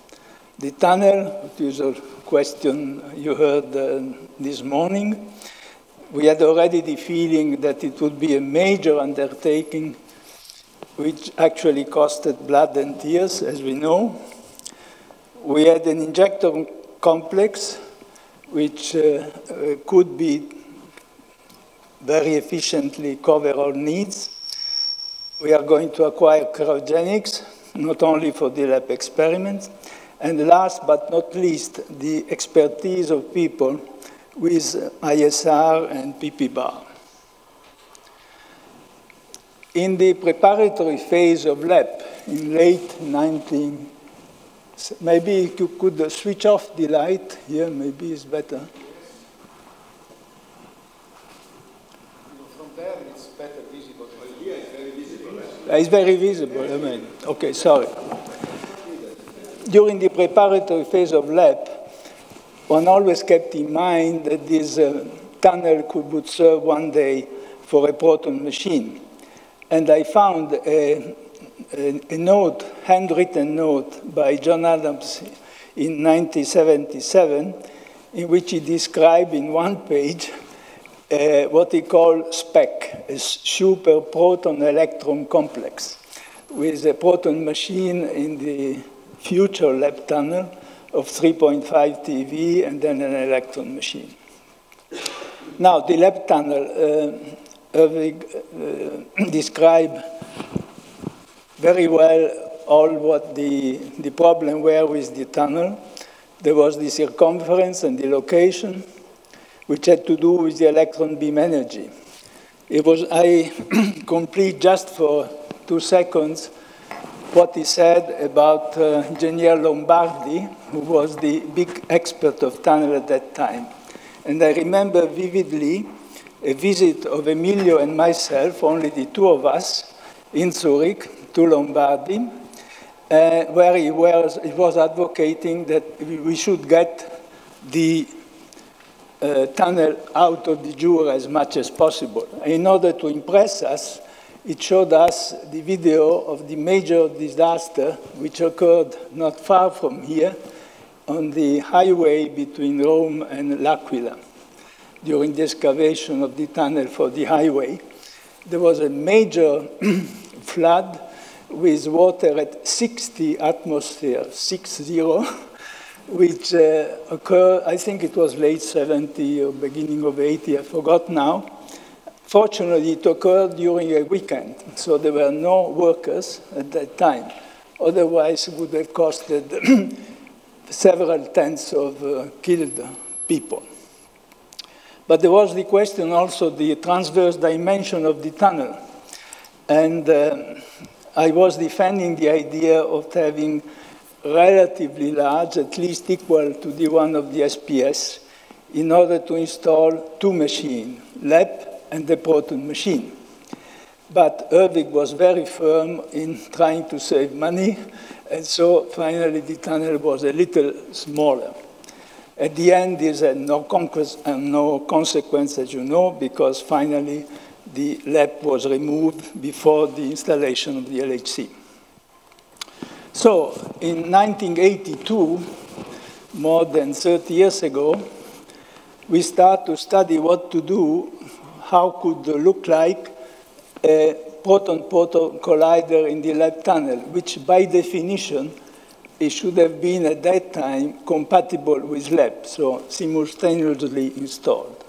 The tunnel, which is a question you heard uh, this morning, we had already the feeling that it would be a major undertaking, which actually costed blood and tears, as we know. We had an injector complex which uh, uh, could be very efficiently cover our needs. We are going to acquire cryogenics, not only for the LEP experiments, and last but not least, the expertise of people with ISR and PP bar. In the preparatory phase of LEP in late 19 Maybe you could switch off the light here, maybe it's better. From there it's better visible, here it's very visible. It's very visible, I mean. Okay, sorry. During the preparatory phase of LEP, one always kept in mind that this uh, tunnel could would serve one day for a proton machine. And I found a a, note, handwritten note by John Adams in 1977, in which he described in one page uh, what he called SPEC, a super proton electron complex. with a proton machine in the future LEP tunnel of 3.5 TeV and then an electron machine. Now, the LEP tunnel, uh, Herwig uh, [CLEARS THROAT] described very well all what the, the problem were with the tunnel. There was the circumference and the location, which had to do with the electron beam energy. It was, I [CLEARS THROAT] complete just for two seconds what he said about uh, Genier Lombardi, who was the big expert of tunnel at that time. And I remember vividly a visit of Emilio and myself, only the two of us, in Zurich to Lombardi, uh, where he was, he was advocating that we should get the uh, tunnel out of the Jura as much as possible. In order to impress us, it showed us the video of the major disaster which occurred not far from here on the highway between Rome and L'Aquila. During the excavation of the tunnel for the highway, there was a major [CLEARS THROAT] flood with water at 60 atmosphere, 60, [LAUGHS] which uh, occurred, I think it was late 70 or beginning of 80, I forgot now. Fortunately, it occurred during a weekend, so there were no workers at that time. Otherwise, it would have costed [CLEARS THROAT] several tens of uh, killed people. But there was the question also the transverse dimension of the tunnel. And uh, I was defending the idea of having relatively large, at least equal to the one of the SPS, in order to install two machines, LEP and the proton machine. But Herwig was very firm in trying to save money, and so finally the tunnel was a little smaller. At the end, this had no, no consequence, as you know, because finally the LEP was removed before the installation of the LHC. So in 1982, more than 30 years ago, we start to study what to do, how could look like a proton-proton collider in the LEP tunnel, which by definition, it should have been at that time compatible with LEP, so simultaneously installed.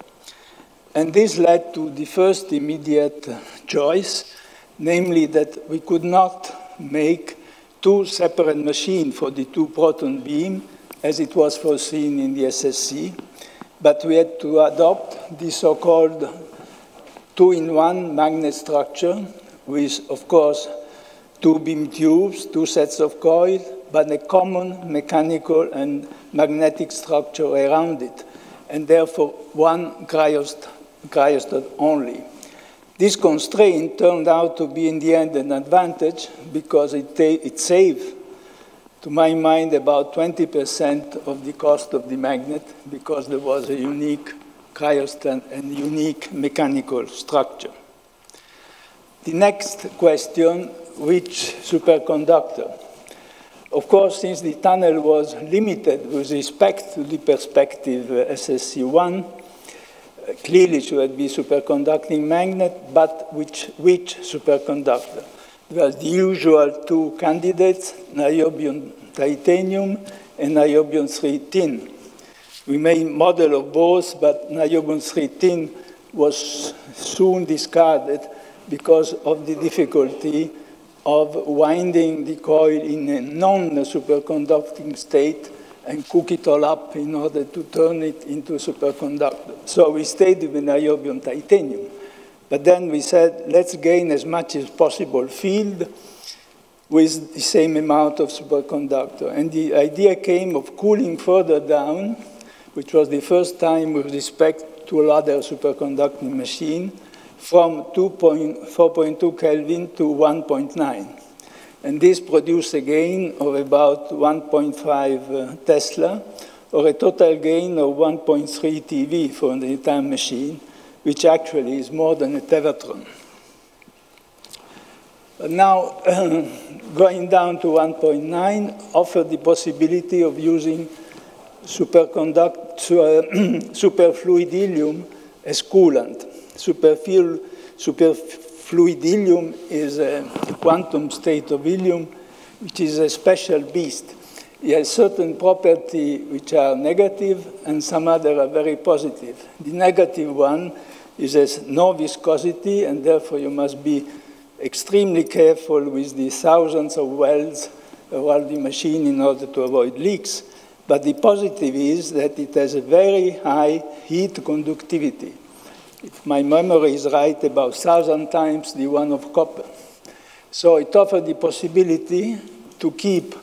And this led to the first immediate choice, namely that we could not make two separate machines for the two proton beam, as it was foreseen in the SSC, but we had to adopt the so-called two-in-one magnet structure with, of course, two beam tubes, two sets of coils, but a common mechanical and magnetic structure around it, and therefore one cryostat only. This constraint turned out to be in the end an advantage because it, it saved, to my mind, about 20% of the cost of the magnet because there was a unique cryostat and unique mechanical structure. The next question, which superconductor? Of course, since the tunnel was limited with respect to the perspective uh, SSC1, clearly should be superconducting magnet, but which, which superconductor? There are the usual two candidates, niobium titanium and niobium 3 tin. We made model of both, but niobium 3 tin was soon discarded because of the difficulty of winding the coil in a non-superconducting state and cook it all up in order to turn it into a superconductor. So we stayed with niobium titanium. But then we said, let's gain as much as possible field with the same amount of superconductor. And the idea came of cooling further down, which was the first time with respect to a other superconducting machine, from 4.2 Kelvin to 1.9. And this produced a gain of about 1.5 uh, Tesla, or a total gain of 1.3 TeV for the time machine, which actually is more than a tevatron. But now, [CLEARS THROAT] going down to 1.9 offered the possibility of using superconduct, [CLEARS THROAT] superfluid helium as coolant. Superfluid fluid helium is a quantum state of helium, which is a special beast. It has certain properties which are negative and some other are very positive. The negative one is has no viscosity and therefore you must be extremely careful with the thousands of welds around the machine in order to avoid leaks. But the positive is that it has a very high heat conductivity. If my memory is right, about 1,000 times the one of copper. So it offered the possibility to keep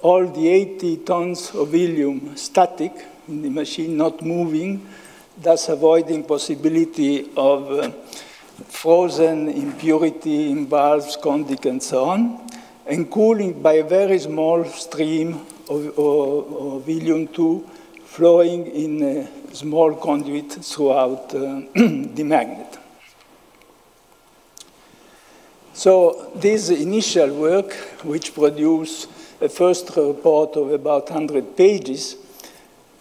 all the 80 tons of helium static in the machine, not moving, thus avoiding possibility of uh, frozen impurity in valves, conduit, and so on, and cooling by a very small stream of, of, of helium-2 flowing in a small conduit throughout uh, [CLEARS THROAT] the magnet. So this initial work, which produced a first report of about 100 pages,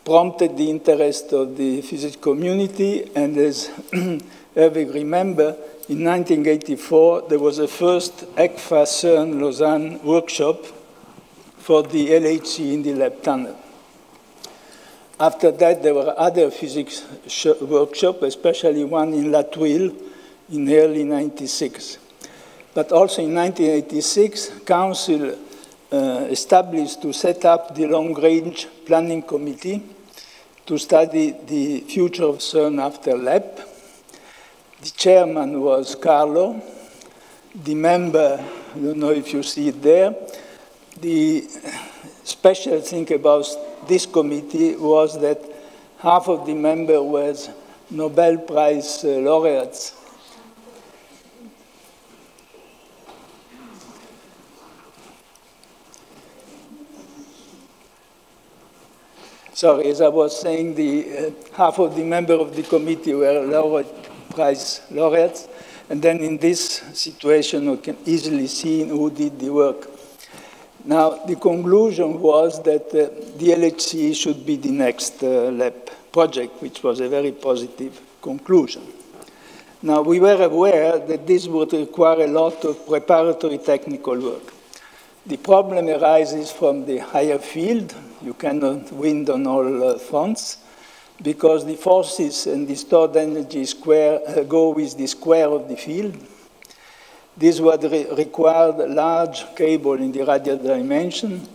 prompted the interest of the physics community, and as [CLEARS THROAT] Herwig remember, in 1984, there was a first ECFA CERN Lausanne workshop for the LHC in the LEP tunnel. After that, there were other physics workshops, especially one in La Thuile in early 96. But also in 1986, Council uh, established to set up the long-range planning committee to study the future of CERN after LEP. The chairman was Carlo. The member, I don't know if you see it there, the special thing about this committee was that half of the members was Nobel Prize uh, laureates. Sorry, as I was saying, the uh, half of the members of the committee were laureate prize laureates, and then in this situation, we can easily see who did the work. Now, the conclusion was that uh, the LHC should be the next uh, LEP project, which was a very positive conclusion. Now, we were aware that this would require a lot of preparatory technical work. The problem arises from the higher field. You cannot wind on all uh, fronts because the forces and the stored energy square uh, go with the square of the field. This would re require large cable in the radial dimension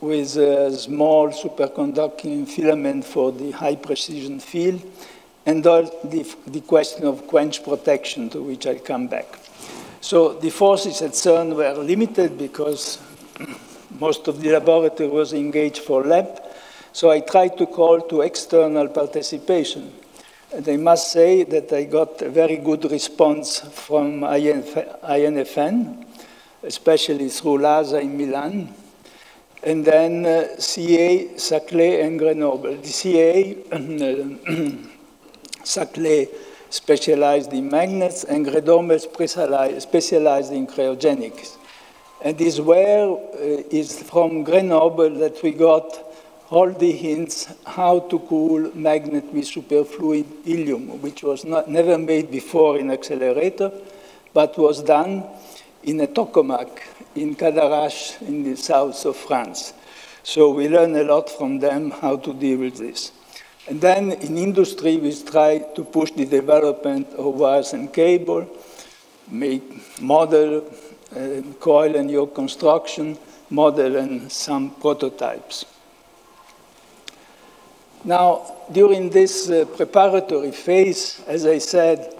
with a small superconducting filament for the high precision field and the, the question of quench protection to which I'll come back. So the forces at CERN were limited because [CLEARS THROAT] most of the laboratory was engaged for LEP. So I tried to call to external participation. I must say that I got a very good response from INFN, especially through LASA in Milan, and then uh, CA, Saclay, and Grenoble. The CA, [CLEARS THROAT] Saclay specialized in magnets, and Grenoble specialized in cryogenics. And this where uh, is from Grenoble that we got all the hints how to cool magnet with superfluid helium, which was not, never made before in accelerator, but was done in a tokamak in Cadarache in the south of France. So we learn a lot from them how to deal with this. And then in industry, we try to push the development of wires and cable, make model, uh, coil and yoke construction, model and some prototypes. Now, during this uh, preparatory phase, as I said,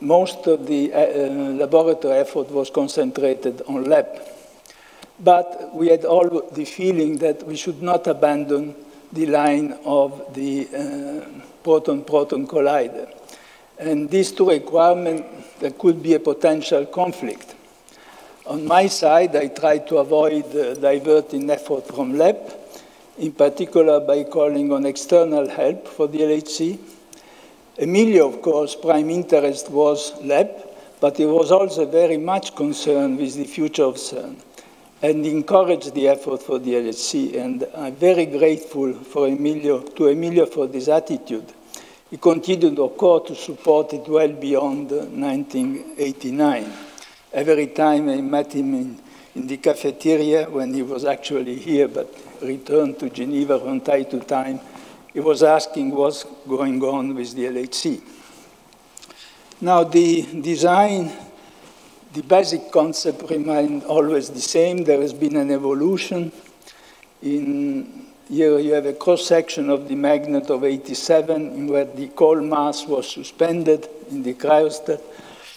most of the uh, uh laboratory effort was concentrated on LEP. But we had all the feeling that we should not abandon the line of the uh, proton-proton collider. And these two requirements, there could be a potential conflict. On my side, I tried to avoid uh, diverting effort from LEP, in particular by calling on external help for the LHC. Emilio, of course, prime interest was LEP, but he was also very much concerned with the future of CERN and encouraged the effort for the LHC. And I'm very grateful for Emilio, to Emilio for this attitude. He continued, of course, to support it well beyond 1989. every time I met him in, in the cafeteria when he was actually here, but returned to Geneva from time to time, he was asking what's going on with the LHC. Now, the design, the basic concept remained always the same. There has been an evolution. In here you have a cross-section of the magnet of 87 in where the cold mass was suspended in the cryostat.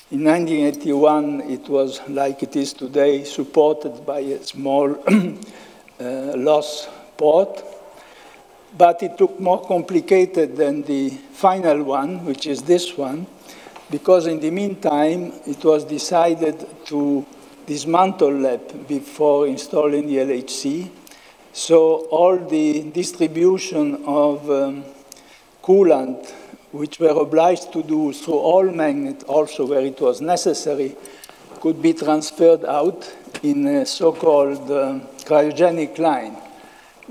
In 1981, it was like it is today, supported by a small [CLEARS THROAT] uh, loss port. But it looked more complicated than the final one, which is this one, because in the meantime, it was decided to dismantle LEP before installing the LHC. So all the distribution of um, coolant, which were obliged to do through all magnet, also where it was necessary, could be transferred out in a so-called uh, cryogenic line,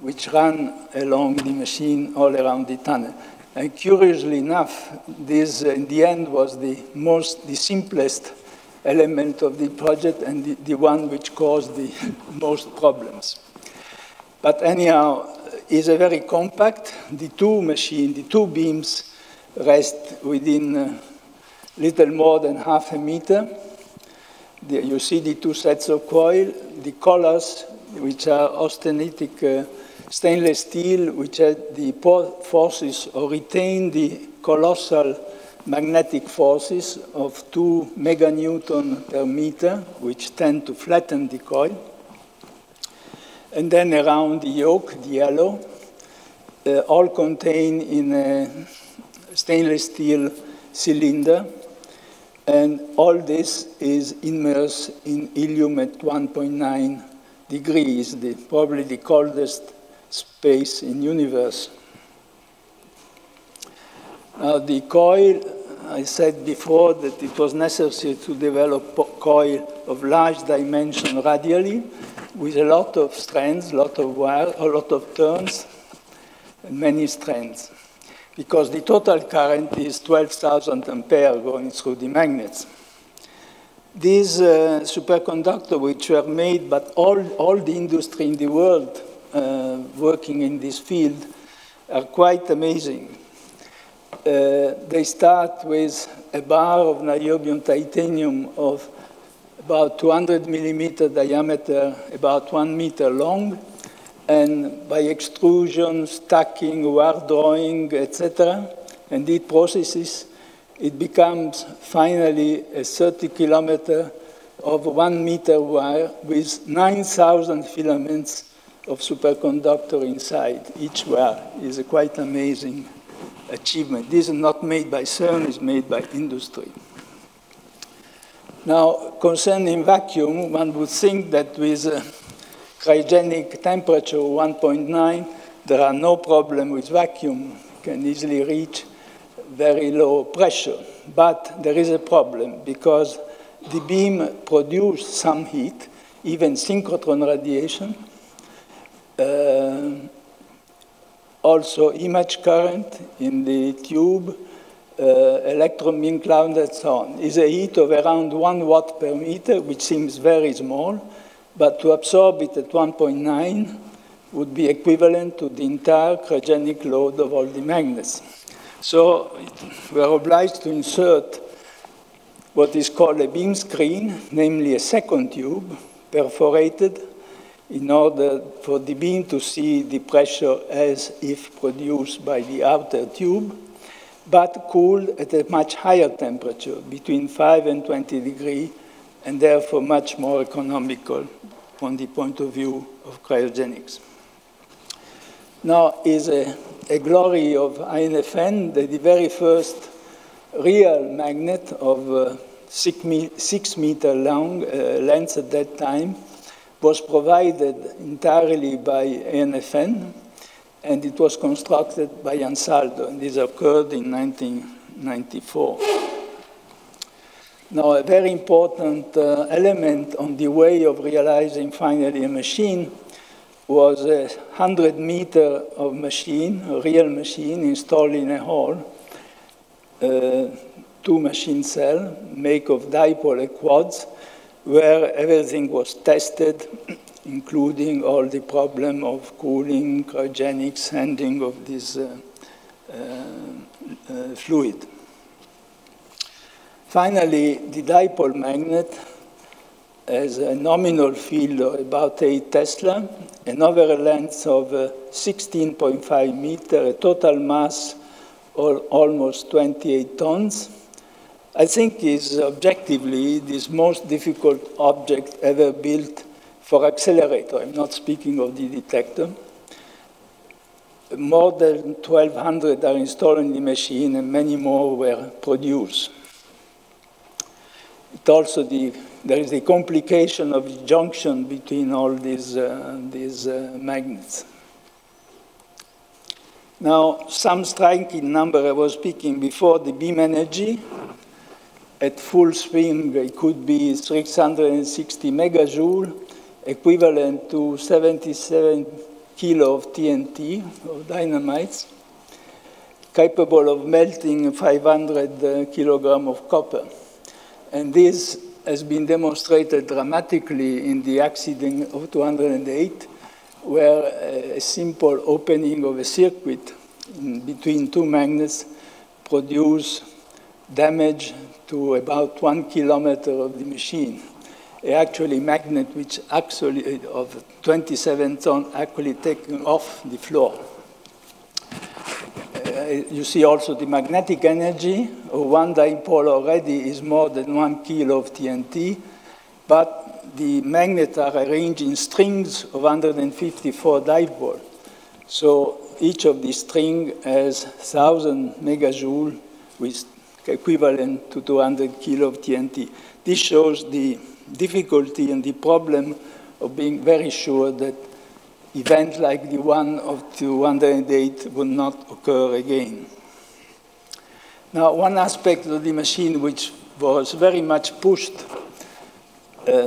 which ran along the machine all around the tunnel. And curiously enough, this uh, in the end was the most, the simplest element of the project and the, the one which caused the [LAUGHS] most problems. But anyhow, is a very compact. The two machine, the two beams rest within uh, little more than half a meter. The, you see the two sets of coil, the collars, which are austenitic uh, stainless steel, which had the forces or retain the colossal magnetic forces of two meganewton per meter, which tend to flatten the coil. And then around the yoke, the yellow, uh, all contained in a stainless steel cylinder. And all this is immersed in helium at 1.9 degrees, the, probably the coldest space in universe. Now the coil, I said before that it was necessary to develop coil of large dimension radially with a lot of strands, a lot of wire, a lot of turns, and many strands. Because the total current is 12,000 ampere going through the magnets. These uh, superconductors, which were made, but all, all the industry in the world uh, working in this field are quite amazing. Uh, they start with a bar of niobium titanium of about 200 millimeter diameter, about one meter long, and by extrusion, stacking, wire drawing, etc., and these processes, it becomes finally a 30 kilometer of one meter wire with 9,000 filaments of superconductor inside. Each wire is a quite amazing achievement. This is not made by CERN, it's made by industry. Now, concerning vacuum, one would think that with a cryogenic temperature 1.9, there are no problem with vacuum, can easily reach very low pressure. But there is a problem because the beam produces some heat, even synchrotron radiation. Uh, also image current in the tube uh, electron beam cloud and so on, is a heat of around one watt per meter, which seems very small, but to absorb it at 1.9 would be equivalent to the entire cryogenic load of all the magnets. So we are obliged to insert what is called a beam screen, namely a second tube, perforated, in order for the beam to see the pressure as if produced by the outer tube but cooled at a much higher temperature, between 5 and 20 degrees, and therefore much more economical from the point of view of cryogenics. Now is a, a glory of INFN that the very first real magnet of uh, six, me six, meter long uh, length at that time was provided entirely by INFN and it was constructed by Ansaldo, and this occurred in 1994. Now, a very important uh, element on the way of realizing finally a machine was a 100 meter of machine, a real machine installed in a hall, uh, two machine cell, make of dipole quads, where everything was tested, [CLEARS THROAT] including all the problem of cooling, cryogenic handling of this uh, uh, uh, fluid. Finally, the dipole magnet has a nominal field of about 8 Tesla, an overall length of 16.5 uh, meter, a total mass of almost 28 tons. I think is objectively this most difficult object ever built for accelerator. I'm not speaking of the detector. More than 1,200 are installed in the machine and many more were produced. It also the, there is a complication of the junction between all these, uh, these uh, magnets. Now, some striking number I was speaking before, the beam energy at full swing it could be 660 megajoule, equivalent to 77 kilo of TNT, of dynamites, capable of melting 500 uh, kilogram of copper. And this has been demonstrated dramatically in the accident of 208, where a simple opening of a circuit between two magnets produced damage to about one kilometer of the machine. Actually, magnet which actually of 27 ton actually taken off the floor. Uh, you see also the magnetic energy of one dipole already is more than one kilo of TNT, but the magnets are arranged in strings of 154 dipole. So each of these strings has 1,000 megajoule, with equivalent to 200 kilo of TNT. This shows the difficulty and the problem of being very sure that event like the one of 208 would not occur again. Now, one aspect of the machine which was very much pushed uh,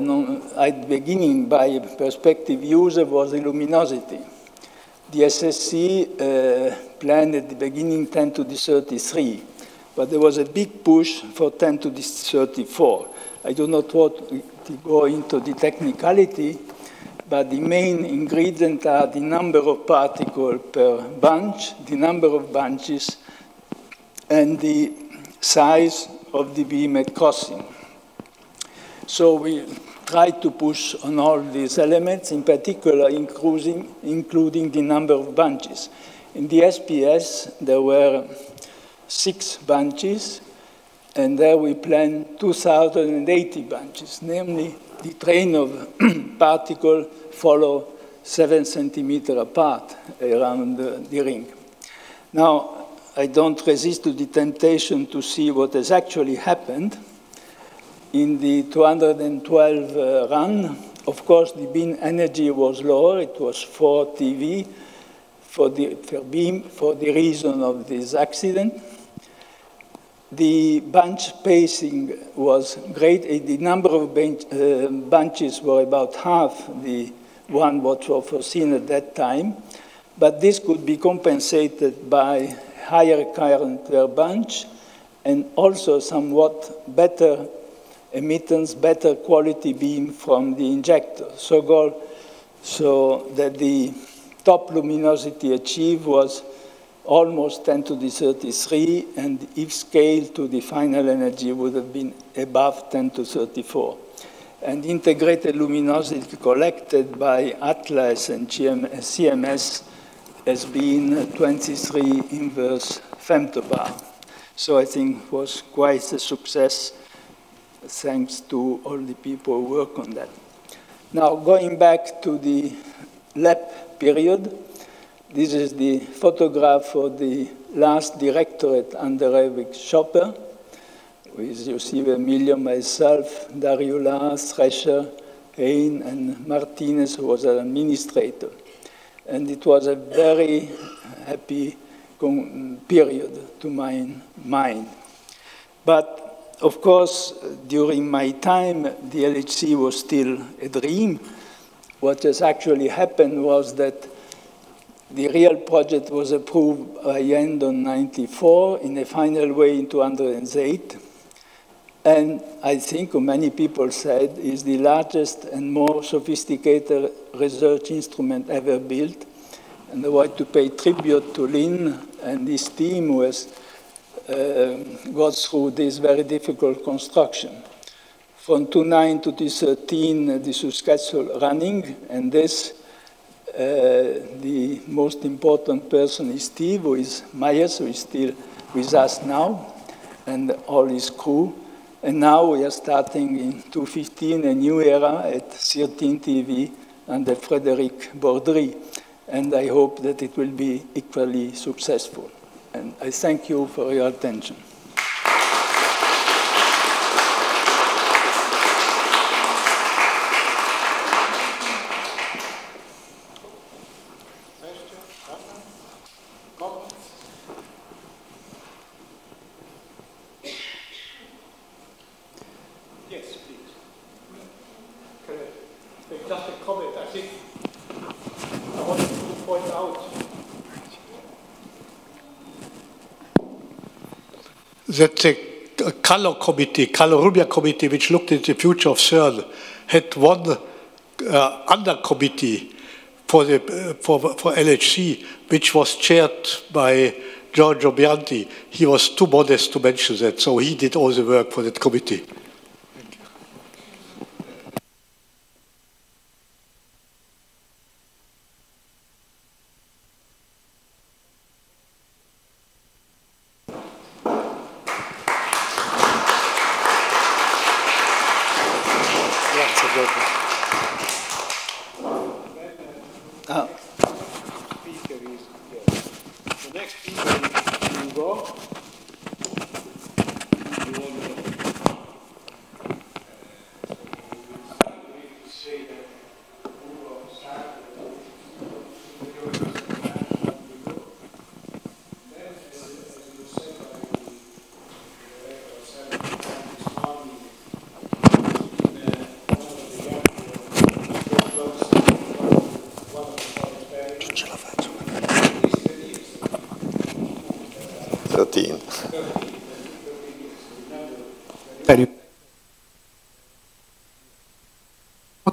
at the beginning by a perspective user was the luminosity. The SSC uh, planned at the beginning 10 to the 33, but there was a big push for 10 to the 34. I do not want to go into the technicality, but the main ingredient are the number of particles per bunch, the number of bunches, and the size of the beam at crossing. So we try to push on all these elements, in particular including, including the number of bunches. In the SPS, there were six bunches, and there we planned 2,080 bunches, namely the train of [CLEARS THROAT] particles follow seven centimeter apart around the, ring. Now, I don't resist to the temptation to see what has actually happened. In the 212 uh, run, of course, the beam energy was lower. It was 4 TeV for the, for beam for the reason of this accident. The bunch spacing was great. The number of bench, uh, bunches were about half the one what was foreseen at that time, but this could be compensated by higher current per bunch and also somewhat better emittance, better quality beam from the injector. So, goal, so that the top luminosity achieved was almost 10 to the 33, and if scaled to the final energy would have been above 10 to 34 and integrated luminosity collected by ATLAS and CMS has been 23 inverse femtobarn. So I think it was quite a success thanks to all the people who work on that. Now going back to the LEP period, this is the photograph of the last directorate under Herwig Schopper with Yossi Emilio, myself, Dario Darriulat, Thresher, Hein, and Martinez, who was an administrator. And it was a very happy period to my mind. But of course, during my time, the LHC was still a dream. What has actually happened was that the real project was approved by end of 94 in a final way in 208 and I think many people said is the largest and more sophisticated research instrument ever built. And I want to pay tribute to Lyn and his team who has uh, got through this very difficult construction. From 2009 to 2013, this was scheduled running, and this, uh, the most important person is Steve, who is Myers, who is still with us now, and all his crew. And now we are starting in 2015 a new era at 13 TeV under Frederic Bordry. And I hope that it will be equally successful. And I thank you for your attention. that the Carlo committee, Carlo Rubbia committee, which looked at the future of CERN, had one uh, under committee for, the, uh, for, for LHC, which was chaired by Giorgio Brianti. He was too modest to mention that, so he did all the work for that committee.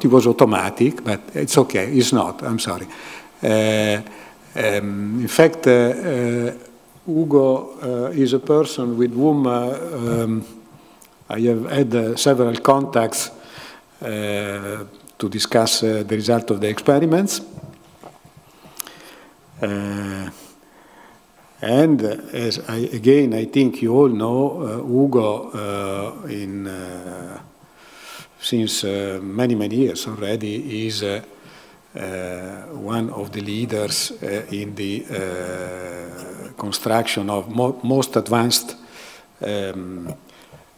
it was automatic, but it's okay. It's not. I'm sorry. Uh, um, in fact, uh, uh, Ugo is a person with whom um, I have had several contacts to discuss the result of the experiments. And as I, again, I think you all know, uh, Ugo uh, in since uh, many, many years already, is uh, uh, one of the leaders in the construction of mo most advanced um,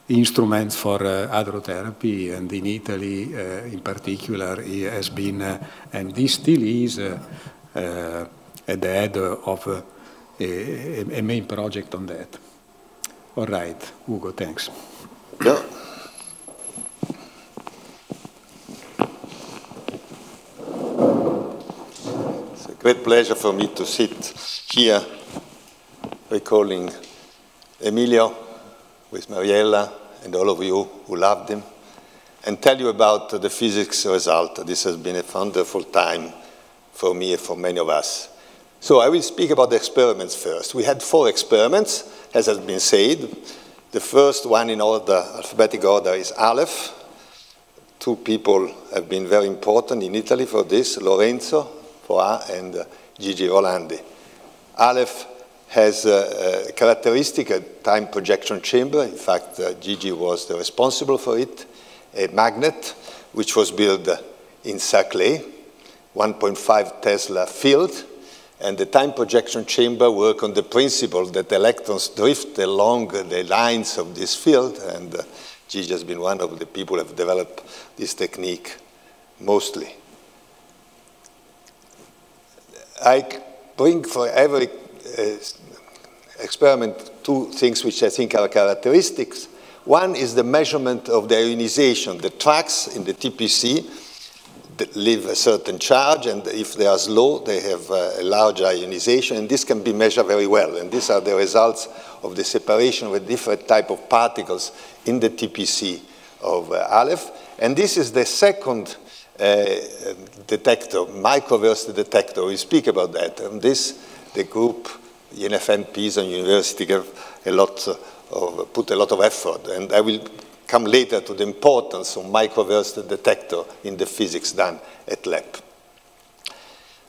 instruments for uh, hadron therapy, and in Italy uh, in particular, he has been, uh, and this still is, at the head of a, a, main project on that. All right, Ugo, thanks. Yeah. Great pleasure for me to sit here recalling Emilio with Mariella and all of you who loved him and tell you about the physics result. This has been a wonderful time for me and for many of us. So I will speak about the experiments first. We had four experiments, as has been said. The first one in order, alphabetic order, is Aleph. Two people have been very important in Italy for this, Lorenzo Foa and uh, Gigi Rolandi. Aleph has a, a characteristic a time projection chamber. In fact, uh, Gigi was the responsible for it, a magnet which was built in Saclay, 1.5 Tesla field, and the time projection chamber work on the principle that electrons drift along the lines of this field, and uh, Gigi has been one of the people who have developed this technique mostly. I bring for every uh, experiment two things which I think are characteristics. One is the measurement of the ionization. The tracks in the TPC that leave a certain charge, and if they are slow, they have uh, a large ionization, and this can be measured very well. And these are the results of the separation of different type of particles in the TPC of uh, Aleph. And this is the second uh, detector, microvertex detector. We speak about that. And this, the group, INFN, Pisa University, have a lot of, put a lot of effort. And I will come later to the importance of microvertex detector in the physics done at LEP.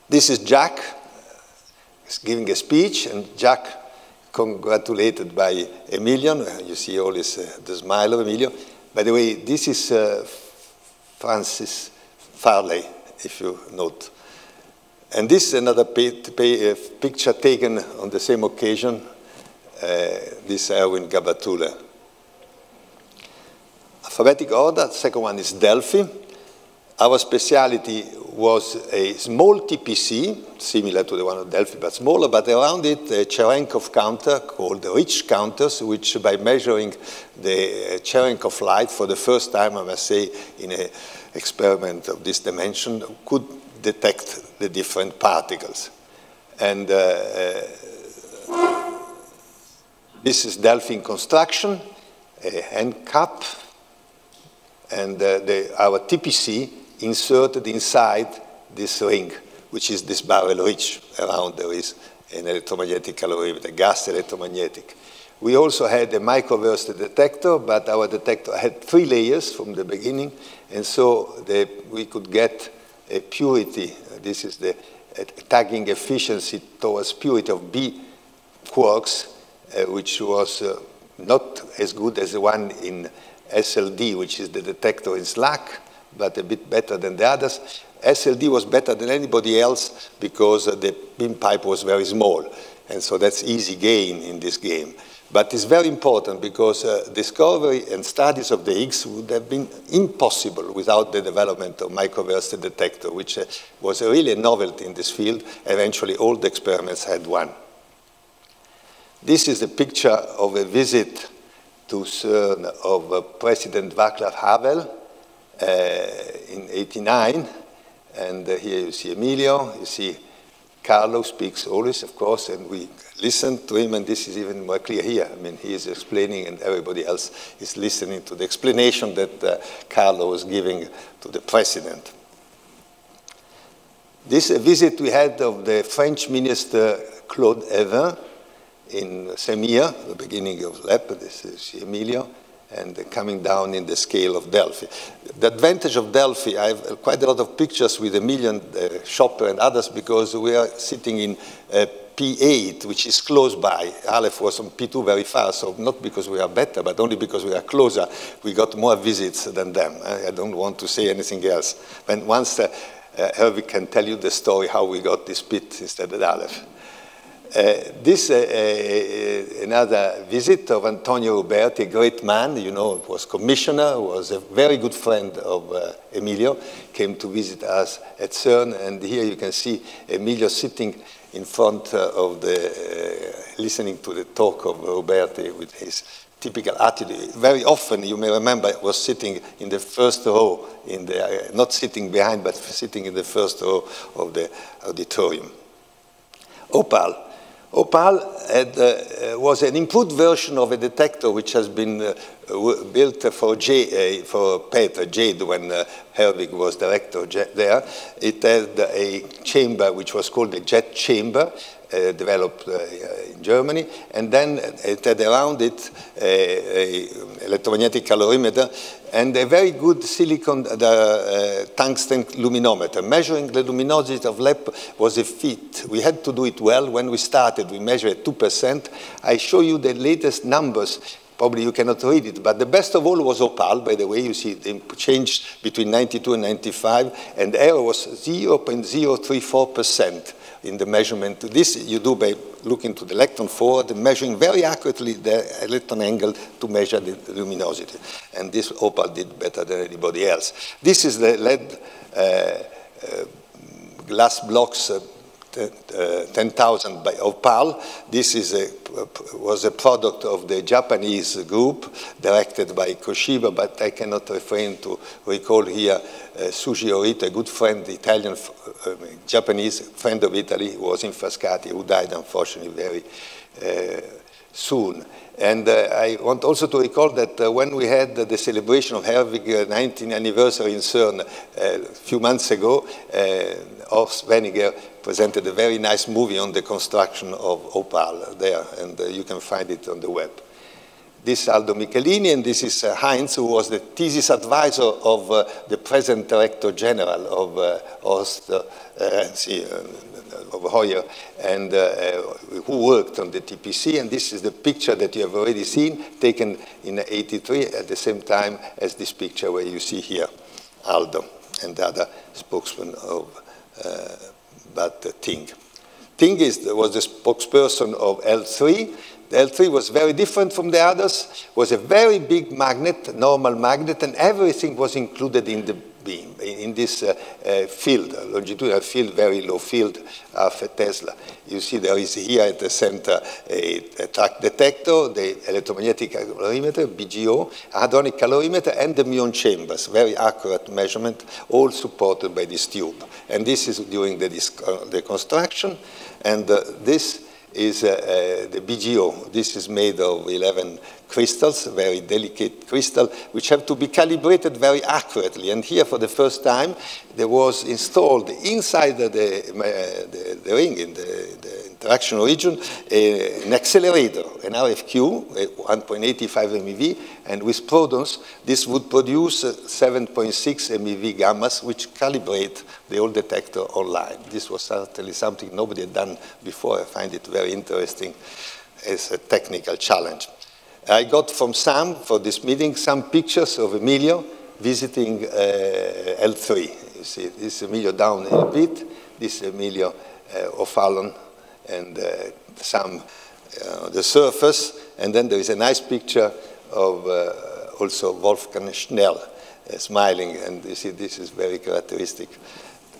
This is Jack giving a speech, and Jack congratulated by Emilion. You see all this, uh, the smile of Emilio. By the way, this is uh, Francis Farley, if you note. And this is another uh, picture taken on the same occasion, uh, this Erwin Gabathuler. Alphabetic order, second one is Delphi. Our speciality was a small TPC, similar to the one of Delphi, but smaller, but around it a Cherenkov counter called the Rich counters, which by measuring the Cherenkov light for the first time, I must say, in an experiment of this dimension, could detect the different particles. And uh, uh, this is Delphi in construction, a hand cup, and uh, the, our TPC inserted inside this ring, which is this barrel rich. Around there is an electromagnetic calorimeter, a gas electromagnetic. We also had a microvertex detector, but our detector had three layers from the beginning, and so the, we could get a purity. This is the tagging efficiency towards purity of B quarks, uh, which was uh, not as good as the one in SLD, which is the detector in SLAC, but a bit better than the others. SLD was better than anybody else because the beam pipe was very small. And so that's easy gain in this game. But it's very important because uh, discovery and studies of the Higgs would have been impossible without the development of microvertex detector, which uh, was really a novelty in this field. Eventually, all the experiments had one. This is a picture of a visit to CERN of uh, President Václav Havel uh, in 89. And uh, here you see Emilio, you see Carlo speaks always, of course, and we listen to him, and this is even more clear here. I mean, he is explaining, and everybody else is listening to the explanation that uh, Carlo was giving to the president. This visit we had of the French minister Claude Évin in Semir, the beginning of LEP, this is Emilio, and coming down in the scale of Delphi. The advantage of Delphi, I have quite a lot of pictures with Emilion, uh, Schopper, and others because we are sitting in uh, P8, which is close by. Aleph was on P2 very far, so not because we are better, but only because we are closer. We got more visits than them. I don't want to say anything else. When once uh, uh, Herwig can tell you the story how we got this bit instead of Aleph. Uh, this uh, uh, another visit of Antonio Ruberti, a great man, you know, was commissioner, was a very good friend of uh, Emilio, came to visit us at CERN, and here you can see Emilio sitting in front uh, of the, uh, listening to the talk of Ruberti with his typical attitude. Very often, you may remember, was sitting in the first row, in the, not sitting behind, but sitting in the first row of the auditorium. Opal. Opal had, uh, was an improved version of a detector which has been uh, built for, J, uh, for PETRA Jade when uh, Herwig was director there. It had a chamber which was called the jet chamber, uh, developed uh, in Germany, and then it had around it a, a electromagnetic calorimeter and a very good silicon the, uh, tungsten luminometer. Measuring the luminosity of LEP was a feat. We had to do it well. When we started, we measured 2%. I show you the latest numbers. Probably you cannot read it, but the best of all was Opal, by the way. You see it changed between 92 and 95, and error was 0.034% in the measurement. This you do by looking to the electron forward, measuring very accurately the electron angle to measure the luminosity. And this Opal did better than anybody else. This is the lead uh, uh, glass blocks uh, 10,000 by Opal. This is a, was a product of the Japanese group directed by Koshiba, but I cannot refrain to recall here uh, Shuji Orito, a good friend, Italian, uh, Japanese friend of Italy, who was in Frascati, who died unfortunately very uh, soon. And uh, I want also to recall that uh, when we had the celebration of Herwig 19th anniversary in CERN a few months ago, Horst Wenninger presented a very nice movie on the construction of Opal there, and uh, you can find it on the web. This is Aldo Michelini, and this is uh, Heinz, who was the thesis advisor of uh, the present Director General of uh, Horst, uh, see, uh, of Heuer, and who worked on the TPC, and this is the picture that you have already seen, taken in 83 at the same time as this picture where you see here Aldo and the other spokesman of but uh, Ting. Ting is, was the spokesperson of L3. The L3 was very different from the others, was a very big magnet, normal magnet, and everything was included in the beam, in this uh, uh, field, longitudinal field, very low field, half a Tesla. You see there is here at the center a, a track detector, the electromagnetic calorimeter, BGO, hadronic calorimeter, and the muon chambers, very accurate measurement, all supported by this tube. And this is during the, uh, the construction, and uh, this is uh, uh, the BGO. This is made of 11 crystals, very delicate crystal, which have to be calibrated very accurately. And here, for the first time, there was installed inside the, the, the ring, in the, the interaction region, a, an accelerator, an RFQ, 1.85 MeV, and with protons, this would produce 7.6 MeV gammas, which calibrate the old detector online. This was certainly something nobody had done before. I find it very interesting as a technical challenge. I got from Sam, for this meeting, some pictures of Emilio visiting uh, L3. You see, this is Emilio down the pit, this is Emilio uh, O'Fallon, and uh, some uh, the surface, and then there is a nice picture of uh, also Wolfgang Schnell smiling, and you see this is very characteristic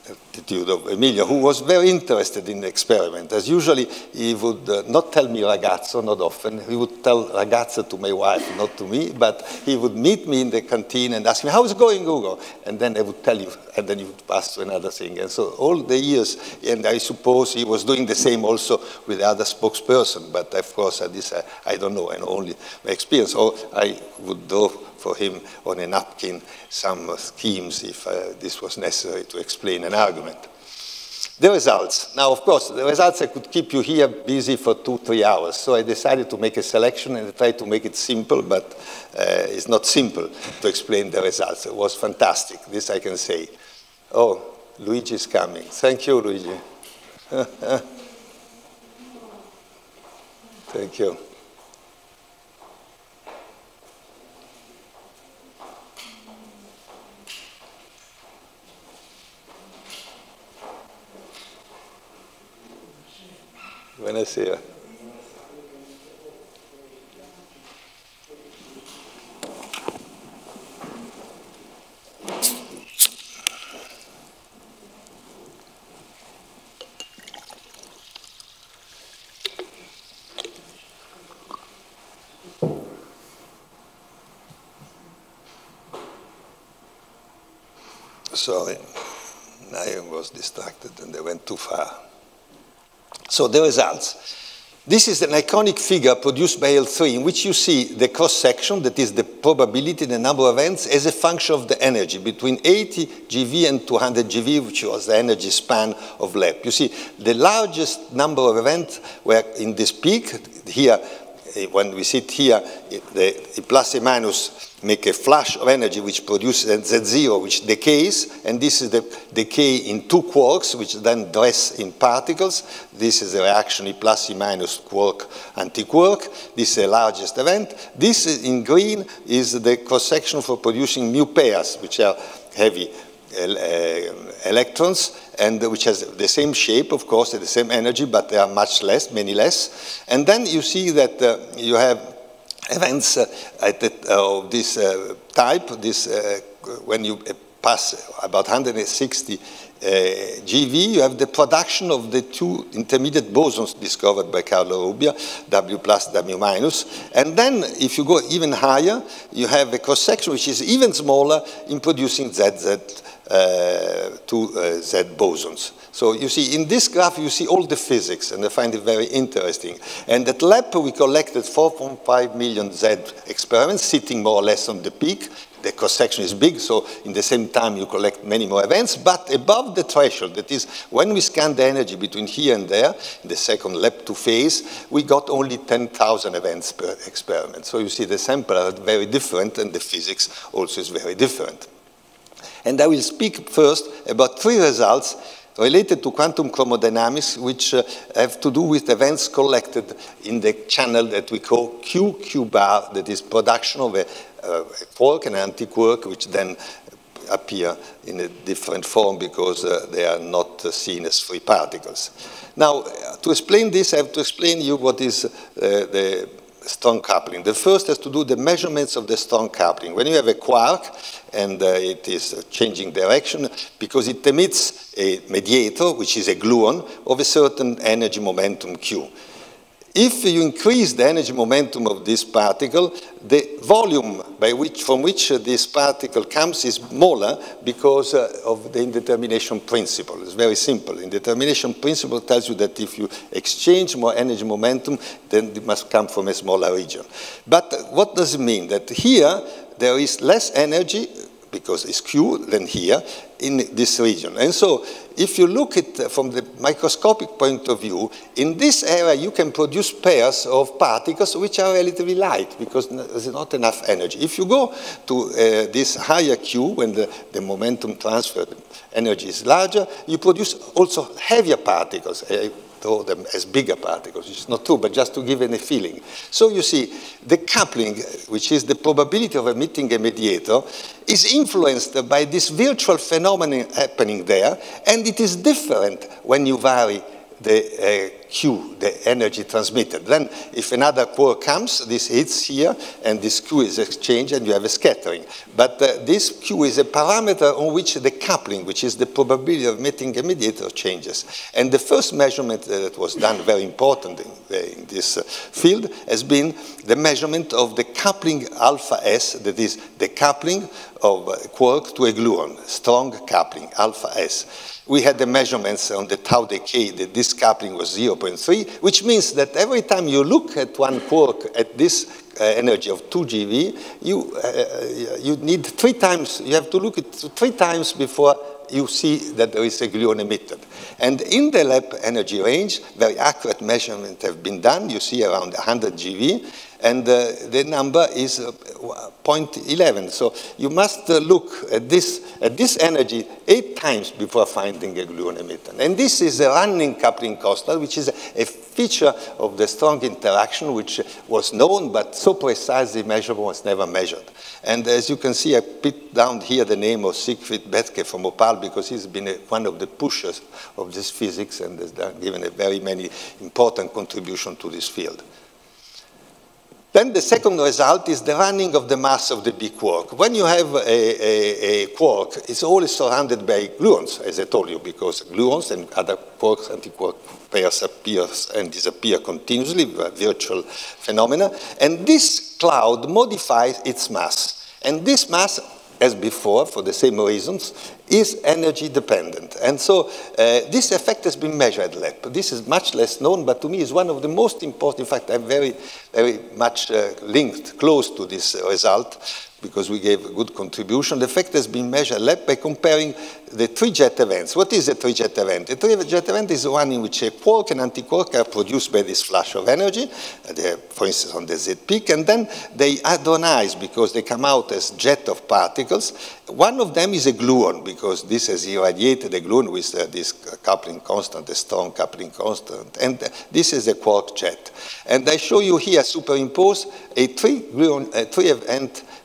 attitude of Emilio, who was very interested in the experiment. As usually, he would uh, not tell me ragazzo, not often. He would tell ragazzo to my wife, not to me, but he would meet me in the canteen and ask me, how's it going, Ugo? And then I would tell you, and then you would pass to another thing. And so all the years, and I suppose he was doing the same also with the other spokesperson, but of course, at this I, I don't know, and only my experience. Or I would draw for him on a napkin some schemes if uh, this was necessary to explain an argument. The results. Now, of course, the results I could keep you here busy for two, three hours. So I decided to make a selection and tried to make it simple, but uh, it's not simple to explain the results. It was fantastic, this I can say. Oh, Luigi is coming. Thank you, Luigi. [LAUGHS] Thank you. Buonasera. Sorry, I was distracted and they went too far. So the results. This is an iconic figure produced by L3 in which you see the cross-section, that is the probability, the number of events, as a function of the energy between 80 GeV and 200 GeV, which was the energy span of LEP. You see, the largest number of events were in this peak. Here, when we sit here, the, the plus and minus make a flash of energy which produces Z0, which decays, and this is the decay in two quarks, which then dress in particles. This is the reaction E plus E minus quark anti-quark. This is the largest event. This in green is the cross-section for producing new pairs, which are heavy uh, electrons, and which has the same shape, of course, the same energy, but they are much less, many less. And then you see that uh, you have events uh, the, uh, of this uh, type, this, when you pass about 160 uh, GeV, you have the production of the two intermediate bosons discovered by Carlo Rubbia, W plus, W minus. And then if you go even higher, you have a cross-section which is even smaller in producing ZZ uh, two uh, Z bosons. So you see, in this graph, you see all the physics, and I find it very interesting. And at LEP, we collected 4.5 million Z experiments, sitting more or less on the peak. The cross-section is big, so in the same time, you collect many more events. But above the threshold, that is, when we scan the energy between here and there, in the second LEP2 phase, we got only 10,000 events per experiment. So you see, the sample are very different, and the physics also is very different. And I will speak first about three results related to quantum chromodynamics, which uh, have to do with events collected in the channel that we call QQ bar, that is production of a, uh, quark and an antiquark, which then appear in a different form because uh, they are not uh, seen as free particles. Now, to explain this, I have to explain you what is uh, the strong coupling. The first has to do the measurements of the strong coupling. When you have a quark and uh, it is changing direction because it emits a mediator, which is a gluon, of a certain energy momentum Q. If you increase the energy momentum of this particle, the volume which, from which this particle comes is smaller because uh, of the indetermination principle. It's very simple. Indetermination principle tells you that if you exchange more energy momentum, then it must come from a smaller region. But what does it mean? That here there is less energy because it's Q than here in this region. And so if you look at from the microscopic point of view, in this area you can produce pairs of particles which are relatively light because there's not enough energy. If you go to uh, this higher Q, when the, the momentum transfer energy is larger, you produce also heavier particles. Uh, throw them as bigger particles, is not true, but just to give them a feeling. So you see, the coupling, which is the probability of emitting a mediator, is influenced by this virtual phenomenon happening there, and it is different when you vary the uh, Q, the energy transmitted. Then if another quark comes, this hits here, and this Q is exchanged, and you have a scattering. But uh, this Q is a parameter on which the coupling, which is the probability of meeting a mediator, changes. And the first measurement that was done, very important in, uh, in this uh, field, has been the measurement of the coupling alpha S, that is the coupling of a quark to a gluon, strong coupling, alpha S we had the measurements on the tau decay that this coupling was 0.3, which means that every time you look at one quark at this uh, energy of 2 GeV, you, uh, uh, you need three times, you have to look at three times before you see that there is a gluon emitted. And in the LEP energy range, very accurate measurements have been done. You see around 100 GeV, and the number is uh, 0.11. So you must look at this, at this energy eight times before finding a gluon emitter. And this is a running coupling constant, which is a feature of the strong interaction, which was known, but so precisely measurable was never measured. And as you can see, I put down here the name of Siegfried Bethke from Opal because he's been a, one of the pushers of this physics and has given a very many important contribution to this field. Then the second result is the running of the mass of the big quark. When you have a, a, a quark, it's always surrounded by gluons, as I told you, because gluons and other quarks, antiquark pairs appear and disappear continuously, virtual phenomena. And this cloud modifies its mass. And this mass as before, for the same reasons, is energy dependent. And so uh, this effect has been measured at LEP. This is much less known, but to me is one of the most important. In fact, I'm very, very much uh, linked, close to this result because we gave a good contribution. The effect has been measured by comparing the three jet events. What is a three jet event? A three jet event is one in which a quark and antiquark are produced by this flash of energy, uh, for instance on the Z peak, and then they hadronize because they come out as jet of particles. One of them is a gluon because this has irradiated a gluon with uh, this coupling constant, a strong coupling constant, and uh, this is a quark jet. And I show you here superimpose a three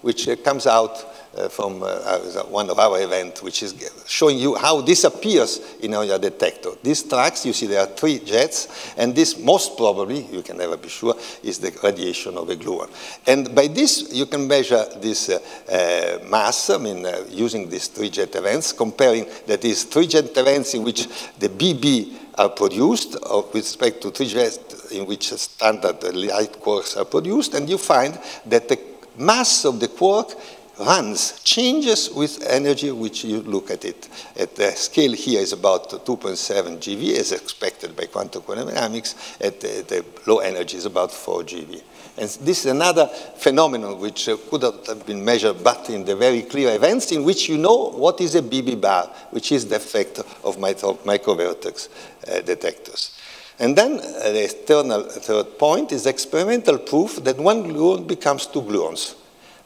which uh, comes out uh, from uh, one of our events, which is showing you how this appears in your detector. These tracks, you see there are three jets, and this most probably, you can never be sure, is the radiation of a gluon. And by this, you can measure this uh, uh, mass, I mean, uh, using these three jet events, comparing that is three jet events in which the BB are produced with respect to three jets in which standard light quarks are produced, and you find that the mass of the quark runs, changes with energy which you look at it. At the scale here is about 2.7 GeV as expected by quantum dynamics. At the, the, low energy is about 4 GeV. And this is another phenomenon which uh, could have been measured but in the very clear events in which you know what is a BB bar, which is the effect of microvertex uh, detectors. And then uh, the external third point is experimental proof that one gluon becomes two gluons.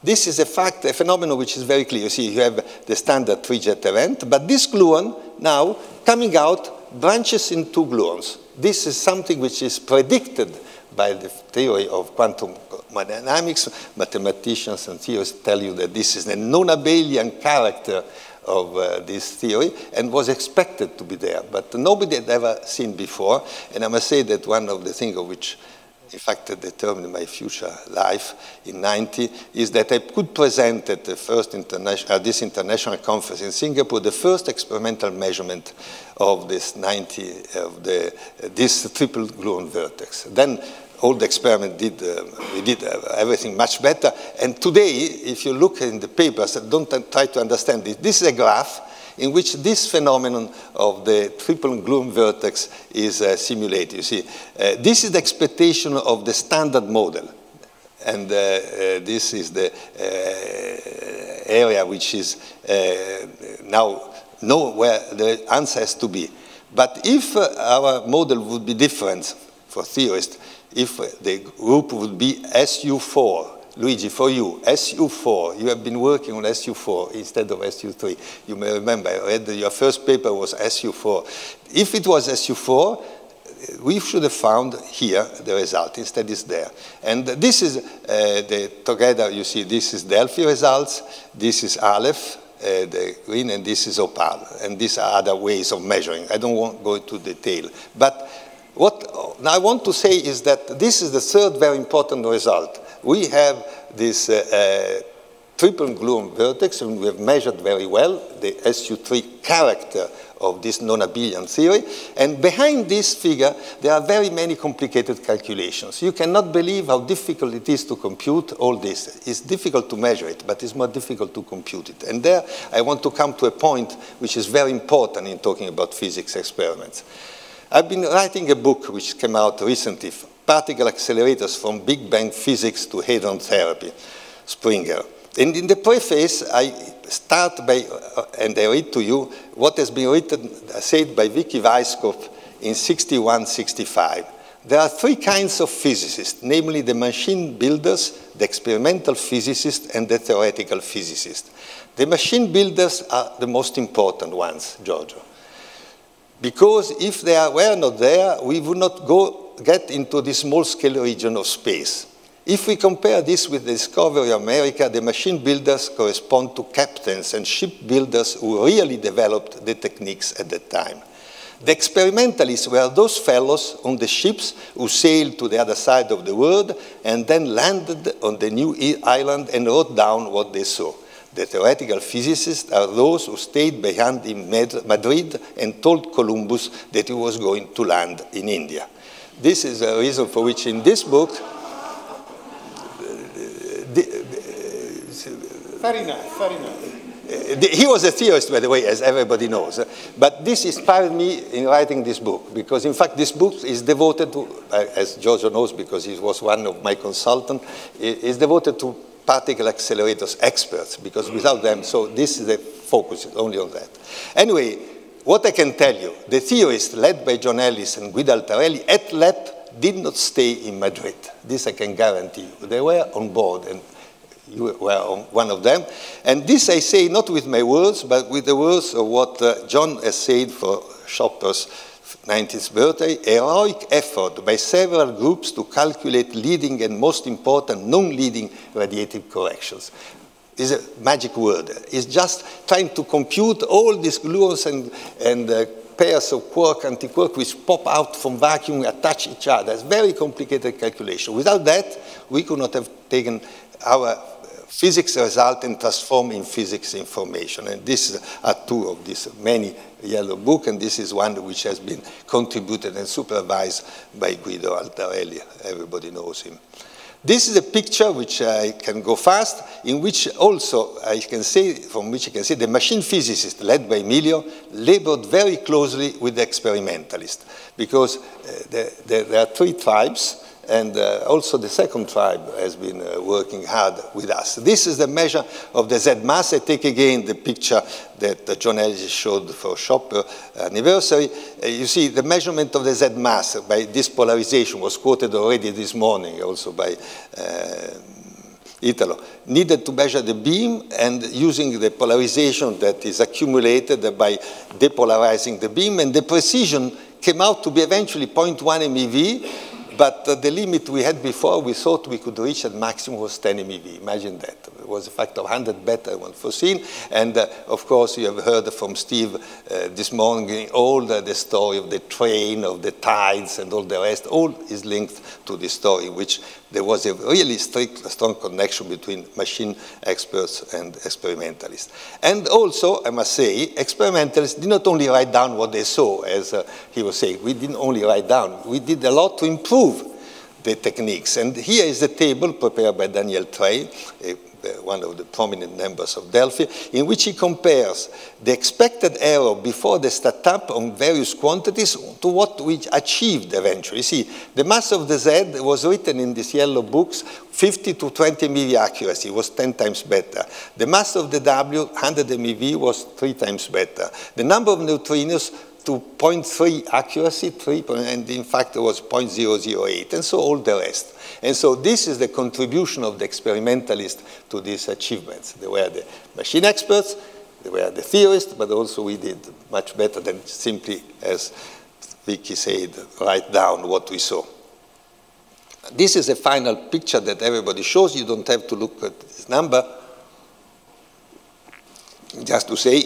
This is a fact, a phenomenon which is very clear. You see, you have the standard three-jet event, but this gluon now coming out branches in two gluons. This is something which is predicted by the theory of quantum dynamics. Mathematicians and theorists tell you that this is a non-abelian character of uh, this theory and was expected to be there, but nobody had ever seen before. And I must say that one of the things of which in fact, determined my future life in 90, is that I could present at the first this international conference in Singapore, the first experimental measurement of this 90, of the, uh, this triple gluon vertex. Then all the experiment did, uh, we did uh, everything much better. And today, if you look in the papers, don't try to understand this. This is a graph in which this phenomenon of the triple gluon vertex is uh, simulated. You see, uh, this is the expectation of the standard model. And uh, uh this is the area which is now know where the answer has to be. But if our model would be different for theorists, if the group would be SU4, Luigi, for you, SU4, you have been working on SU4 instead of SU3. You may remember, I read your first paper was SU4. If it was SU4, we should have found here the result. Instead, it's there. And this is uh, the, together, you see, this is Delphi results, this is Aleph, uh, the green, and this is Opal. And these are other ways of measuring. I don't want to go into detail. But what I want to say is that this is the third very important result we have this uh, uh, triple gluon vertex, and we have measured very well the SU3 character of this non-abelian theory. And behind this figure, there are very many complicated calculations. You cannot believe how difficult it is to compute all this. It's difficult to measure it, but it's more difficult to compute it. And there, I want to come to a point which is very important in talking about physics experiments. I've been writing a book which came out recently particle accelerators from Big Bang physics to hadron therapy, Springer. And in the preface, I start by, uh, and I read to you what has been written, said by Vicky Weisskopf in 61, 65. There are three kinds of physicists, namely the machine builders, the experimental physicists, and the theoretical physicists. The machine builders are the most important ones, Giorgio. Because if they were not there, we would not go get into this small-scale region of space. If we compare this with the discovery of America, the machine builders correspond to captains and ship builders who really developed the techniques at that time. The experimentalists were those fellows on the ships who sailed to the other side of the world and then landed on the new island and wrote down what they saw. The theoretical physicists are those who stayed behind in Madrid and told Columbus that he was going to land in India. This is a reason for which in this book, fair enough, fair enough. He was a theorist, by the way, as everybody knows. But this inspired me in writing this book, because in fact this book is devoted to, uh, as Giorgio knows, because he was one of my consultants, is devoted to particle accelerators experts, because without them, so this is the focus only on that. Anyway, what I can tell you, the theorists led by John Ellis and Guido Altarelli at LEP did not stay in Madrid. This I can guarantee you. They were on board, and you were one of them. And this I say not with my words, but with the words of what uh, John has said for Schopper's 90th birthday, heroic effort by several groups to calculate leading and most important non-leading radiative corrections. is a magic word. It's just trying to compute all these gluons and, and uh, pairs of quark, antiquark, which pop out from vacuum, attach each other. It's very complicated calculation. Without that, we could not have taken our physics result and transform in physics information. And this is a two of these many yellow book, and this is one which has been contributed and supervised by Guido Altarelli. Everybody knows him. This is a picture which I can go fast, in which also I can say, from which you can see the machine physicist led by Emilio labored very closely with the experimentalist because uh, the, the, there are three tribes and uh, also the second tribe has been uh, working hard with us. This is the measure of the Z mass. I take again the picture that uh, John Ellis showed for Schopper anniversary. Uh, you see the measurement of the Z mass by this polarization was quoted already this morning also by uh, Italo, needed to measure the beam and using the polarization that is accumulated by depolarizing the beam and the precision came out to be eventually 0.1 MeV but uh, the limit we had before, we thought we could reach at maximum was 10 MeV. Imagine that. It was a factor of 100 better than foreseen. And uh, of course, you have heard from Steve uh, this morning all the, the, story of the train, of the tides, and all the rest. All is linked to this story, which there was a really strict, strong connection between machine experts and experimentalists. And also, I must say, experimentalists did not only write down what they saw, as uh, he was saying, we didn't only write down, we did a lot to improve the techniques. And here is the table prepared by Daniel Treille, a one of the prominent members of Delphi, in which he compares the expected error before the startup on various quantities to what we achieved eventually. See, the mass of the Z was written in these yellow books, 50 to 20 MeV accuracy was 10 times better. The mass of the W, 100 MeV, was three times better. The number of neutrinos to 0.3 accuracy, 3, and in fact it was 0.008, and so all the rest. And so this is the contribution of the experimentalists to these achievements. They were the machine experts, they were the theorists, but also we did much better than simply, as Vicky said, write down what we saw. This is a final picture that everybody shows. You don't have to look at this number. Just to say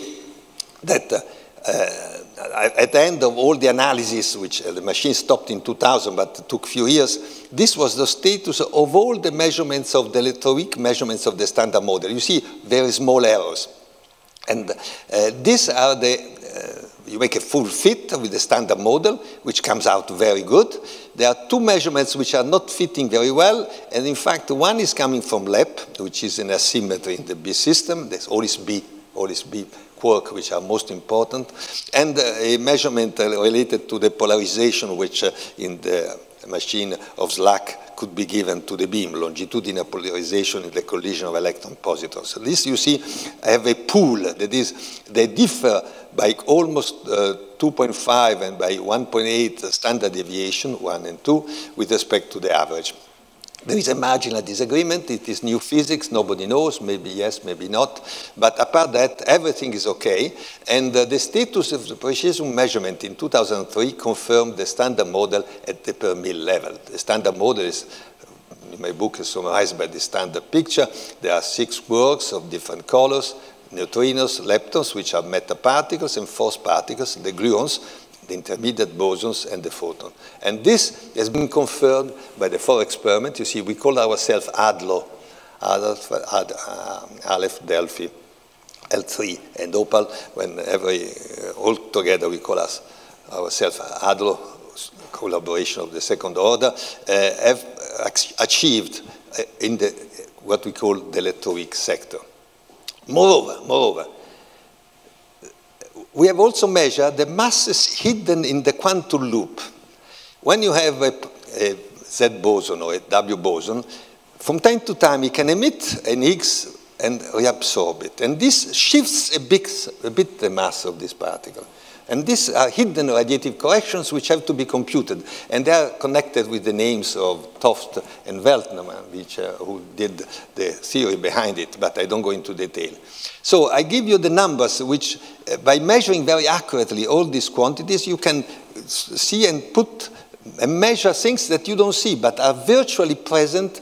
that uh, uh, at the end of all the analysis, which uh, the machine stopped in 2000, but took few years, this was the status of all the measurements of the electroweak measurements of the standard model. You see very small errors. And uh, these are the, uh, you make a full fit with the standard model, which comes out very good. There are two measurements which are not fitting very well, and in fact, one is coming from LEP, which is an asymmetry in the B system. There's always B, always B quark, which are most important, and uh, a measurement related to the polarization, which uh, in the machine of SLAC could be given to the beam, longitudinal polarization in the collision of electron positons. So this, you see, I have a pool that is, they differ by almost uh, 2.5 and by 1.8 standard deviation, 1 and 2, with respect to the average. There is a marginal disagreement. It is new physics. Nobody knows. Maybe yes, maybe not. But apart that, everything is okay. And uh, the status of the precision measurement in 2003 confirmed the standard model at the per mil level. The standard model is in my book is summarized by the standard picture. There are six quarks of different colors, neutrinos, leptons, which are matter particles, and force particles, the gluons, the intermediate bosons and the photon. And this has been confirmed by the four experiments. You see, we call ourselves ADLO, Aleph, Ad, uh, Aleph Delphi, L3, and Opal, when every, uh, all together we call us ourselves ADLO, collaboration of the second order, uh, have achieved uh, in the, what we call the electroweak sector. Moreover, moreover, we have also measured the masses hidden in the quantum loop. When you have a, a Z boson or a W boson, from time to time it can emit an Higgs and reabsorb it. And this shifts a bit, a bit the mass of this particle. And these are hidden radiative corrections which have to be computed. And they are connected with the names of 't Hooft and Veltman, which, uh, who did the theory behind it, but I don't go into detail. So I give you the numbers which, uh, by measuring very accurately all these quantities, you can see and put and measure things that you don't see, but are virtually present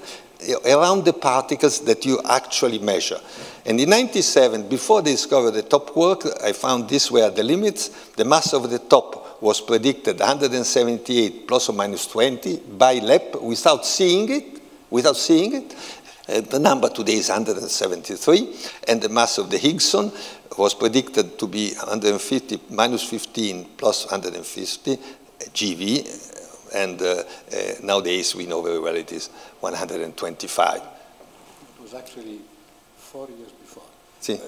around the particles that you actually measure. And in 97, before they discovered the top quark, I found these were the limits. The mass of the top was predicted 178 plus or minus 20 by LEP without seeing it, without seeing it. Uh, the number today is 173, and the mass of the Higson was predicted to be 150 minus 15 plus 150 GeV, and uh, uh, nowadays we know very well it is 125. It was actually four years before. See,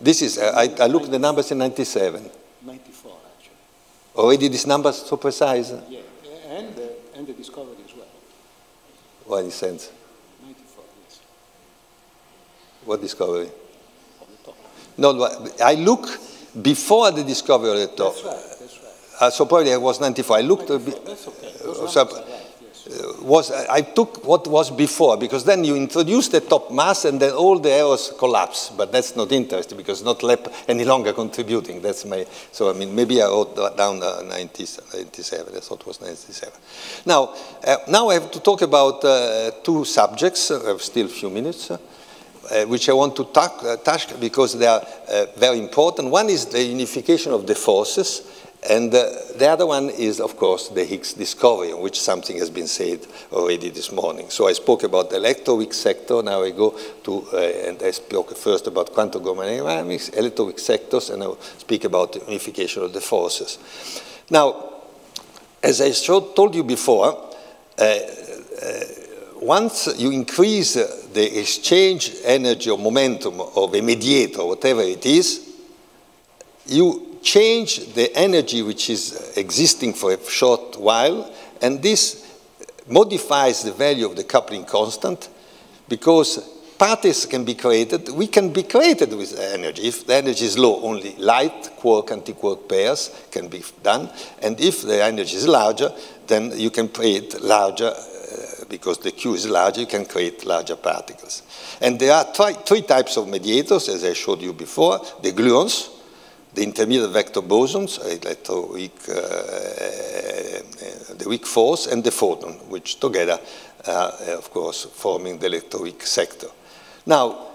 this is, uh, I, I looked at the numbers in 97. 94, actually. Already these numbers so precise? Yeah, and, uh, and the discovery as well. What in sense? 94, yes. What discovery? No, I look before the discovery of the top. That's right, that's right. Uh, so probably I was 94. I looked. 94, that's okay. Those so, was I took what was before because then you introduce the top mass and then all the errors collapse. But that's not interesting because not LEP any longer contributing. That's my so I mean maybe I wrote down uh, 90, 97. I thought it was 97. Now uh, now I have to talk about uh, two subjects. I have still a few minutes. Uh, which I want to uh, touch because they are uh, very important. One is the unification of the forces, and uh, the other one is, of course, the Higgs discovery, on which something has been said already this morning. So I spoke about the electroweak sector. Now I go to, uh, and I spoke first about quantum dynamics, electroweak sectors, and I'll speak about the unification of the forces. Now, as I showed, told you before, uh, uh once you increase the exchange energy or momentum of a mediator, whatever it is, you change the energy which is existing for a short while, and this modifies the value of the coupling constant because particles can be created. We can be created with energy. If the energy is low, only light quark antiquark pairs can be done. And if the energy is larger, then you can create larger, uh, because the Q is larger, you can create larger particles. And there are three types of mediators, as I showed you before, the gluons, the intermediate vector bosons, electroweak, uh, uh, the weak force, and the photon, which together uh, of course, forming the electroweak sector. Now,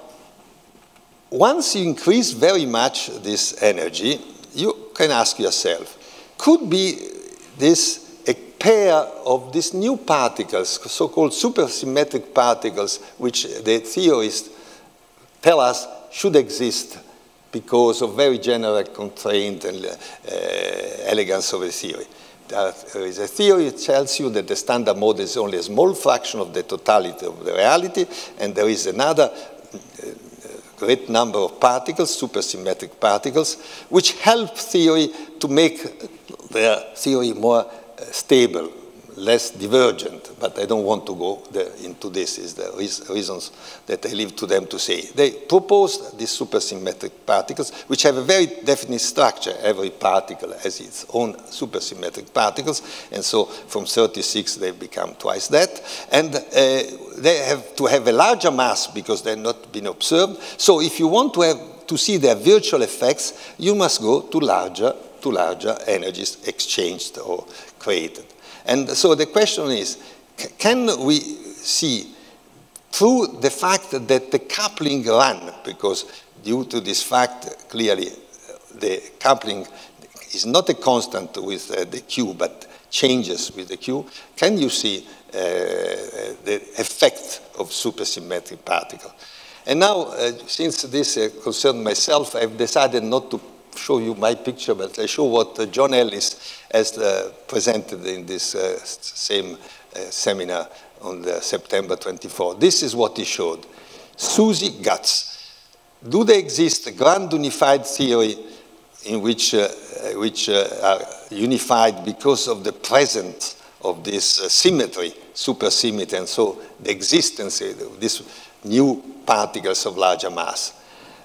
once you increase very much this energy, you can ask yourself, could be this a pair of these new particles, so-called supersymmetric particles, which the theorists tell us should exist because of very general constraint and uh, elegance of the theory. There is a theory that tells you that the standard model is only a small fraction of the totality of the reality, and there is another uh, great number of particles, supersymmetric particles, which help theory to make their theory more uh, stable, less divergent, but I don't want to go into this, is the reasons that I leave to them to say. They proposed these supersymmetric particles, which have a very definite structure. Every particle has its own supersymmetric particles, and so from 36 they've become twice that. And uh, they have to have a larger mass because they've not been observed. So if you want to have to see their virtual effects, you must go to larger, to larger energies exchanged or created. And so the question is, can we see through the fact that the coupling run, because due to this fact, clearly the coupling is not a constant with uh, the Q, but changes with the Q, can you see uh, the effect of supersymmetric particle? And now, uh, since this uh, concerned myself, I've decided not to show you my picture, but I show what uh, John Ellis has uh, presented in this uh, same uh, seminar on September 24. This is what he showed. SUSY guts. Do they exist grand unified theory in which, uh, which uh, are unified because of the presence of this symmetry, supersymmetry, and so the existence of these new particles of larger mass?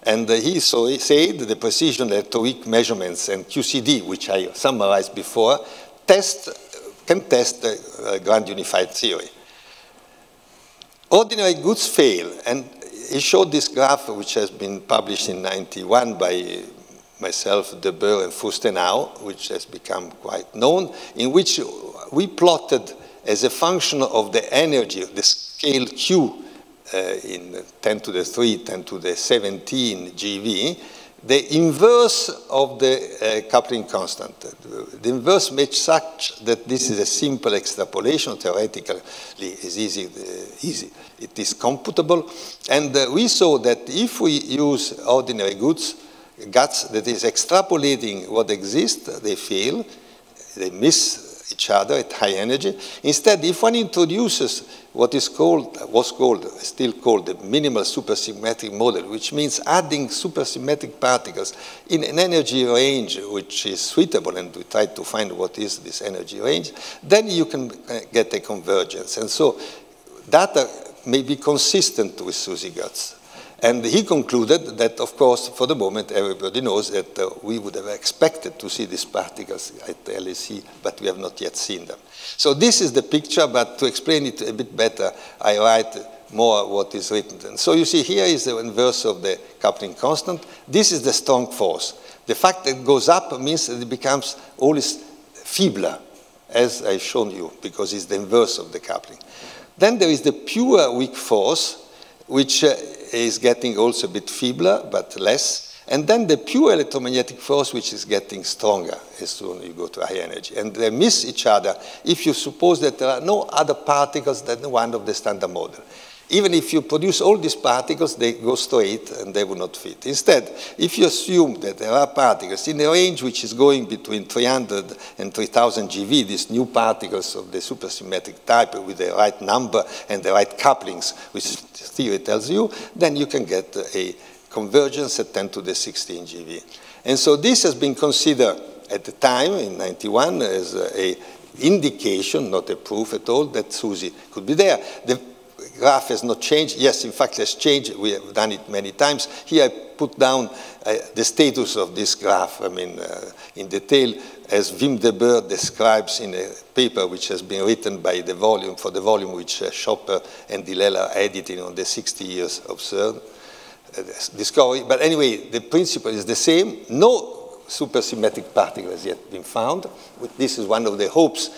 And he, so said the precision electroweak measurements and QCD, which I summarized before, test, can test the grand unified theory. Ordinary GUTs fail, and he showed this graph, which has been published in 91 by myself, De Boer, and Fürstenau, which has become quite known, in which we plotted as a function of the energy, the scale Q in 10 to the 3, 10 to the 17 GeV, the inverse of the uh, coupling constant. The inverse makes such that this is a simple extrapolation, theoretically is easy, uh, easy. It is computable. And uh, we saw that if we use ordinary goods, guts that is extrapolating what exists, they fail, they miss each other at high energy. Instead, if one introduces what is called, was called, still called the minimal supersymmetric model, which means adding supersymmetric particles in an energy range which is suitable, and we try to find what is this energy range, then you can uh, get a convergence. And so data may be consistent with SUSY guts. And he concluded that, of course, for the moment, everybody knows that uh, we would have expected to see these particles at LHC, but we have not yet seen them. So this is the picture, but to explain it a bit better, I write more what is written. So you see here is the inverse of the coupling constant. This is the strong force. The fact that it goes up means that it becomes always feebler, as I've shown you, because it's the inverse of the coupling. Then there is the pure weak force, which uh, is getting also a bit feebler, but less. And then the pure electromagnetic force, which is getting stronger as soon as you go to high energy. And they miss each other if you suppose that there are no other particles than one of the standard model. Even if you produce all these particles, they go straight and they will not fit. Instead, if you assume that there are particles in a range which is going between 300 and 3000 GeV, these new particles of the supersymmetric type with the right number and the right couplings, which theory tells you, then you can get a convergence at 10 to the 16 GeV. And so this has been considered at the time, in 91, as a indication, not a proof at all, that SUSY could be there. The graph has not changed. Yes, in fact, it has changed. We have done it many times. Here I put down uh, the status of this graph, I mean, uh, in detail, as Wim de Boer describes in a paper which has been written by the volume, for the volume which uh, Schopper and Di Lella are editing on the 60 years of CERN uh, discovery. But anyway, the principle is the same. No supersymmetric particle has yet been found. This is one of the hopes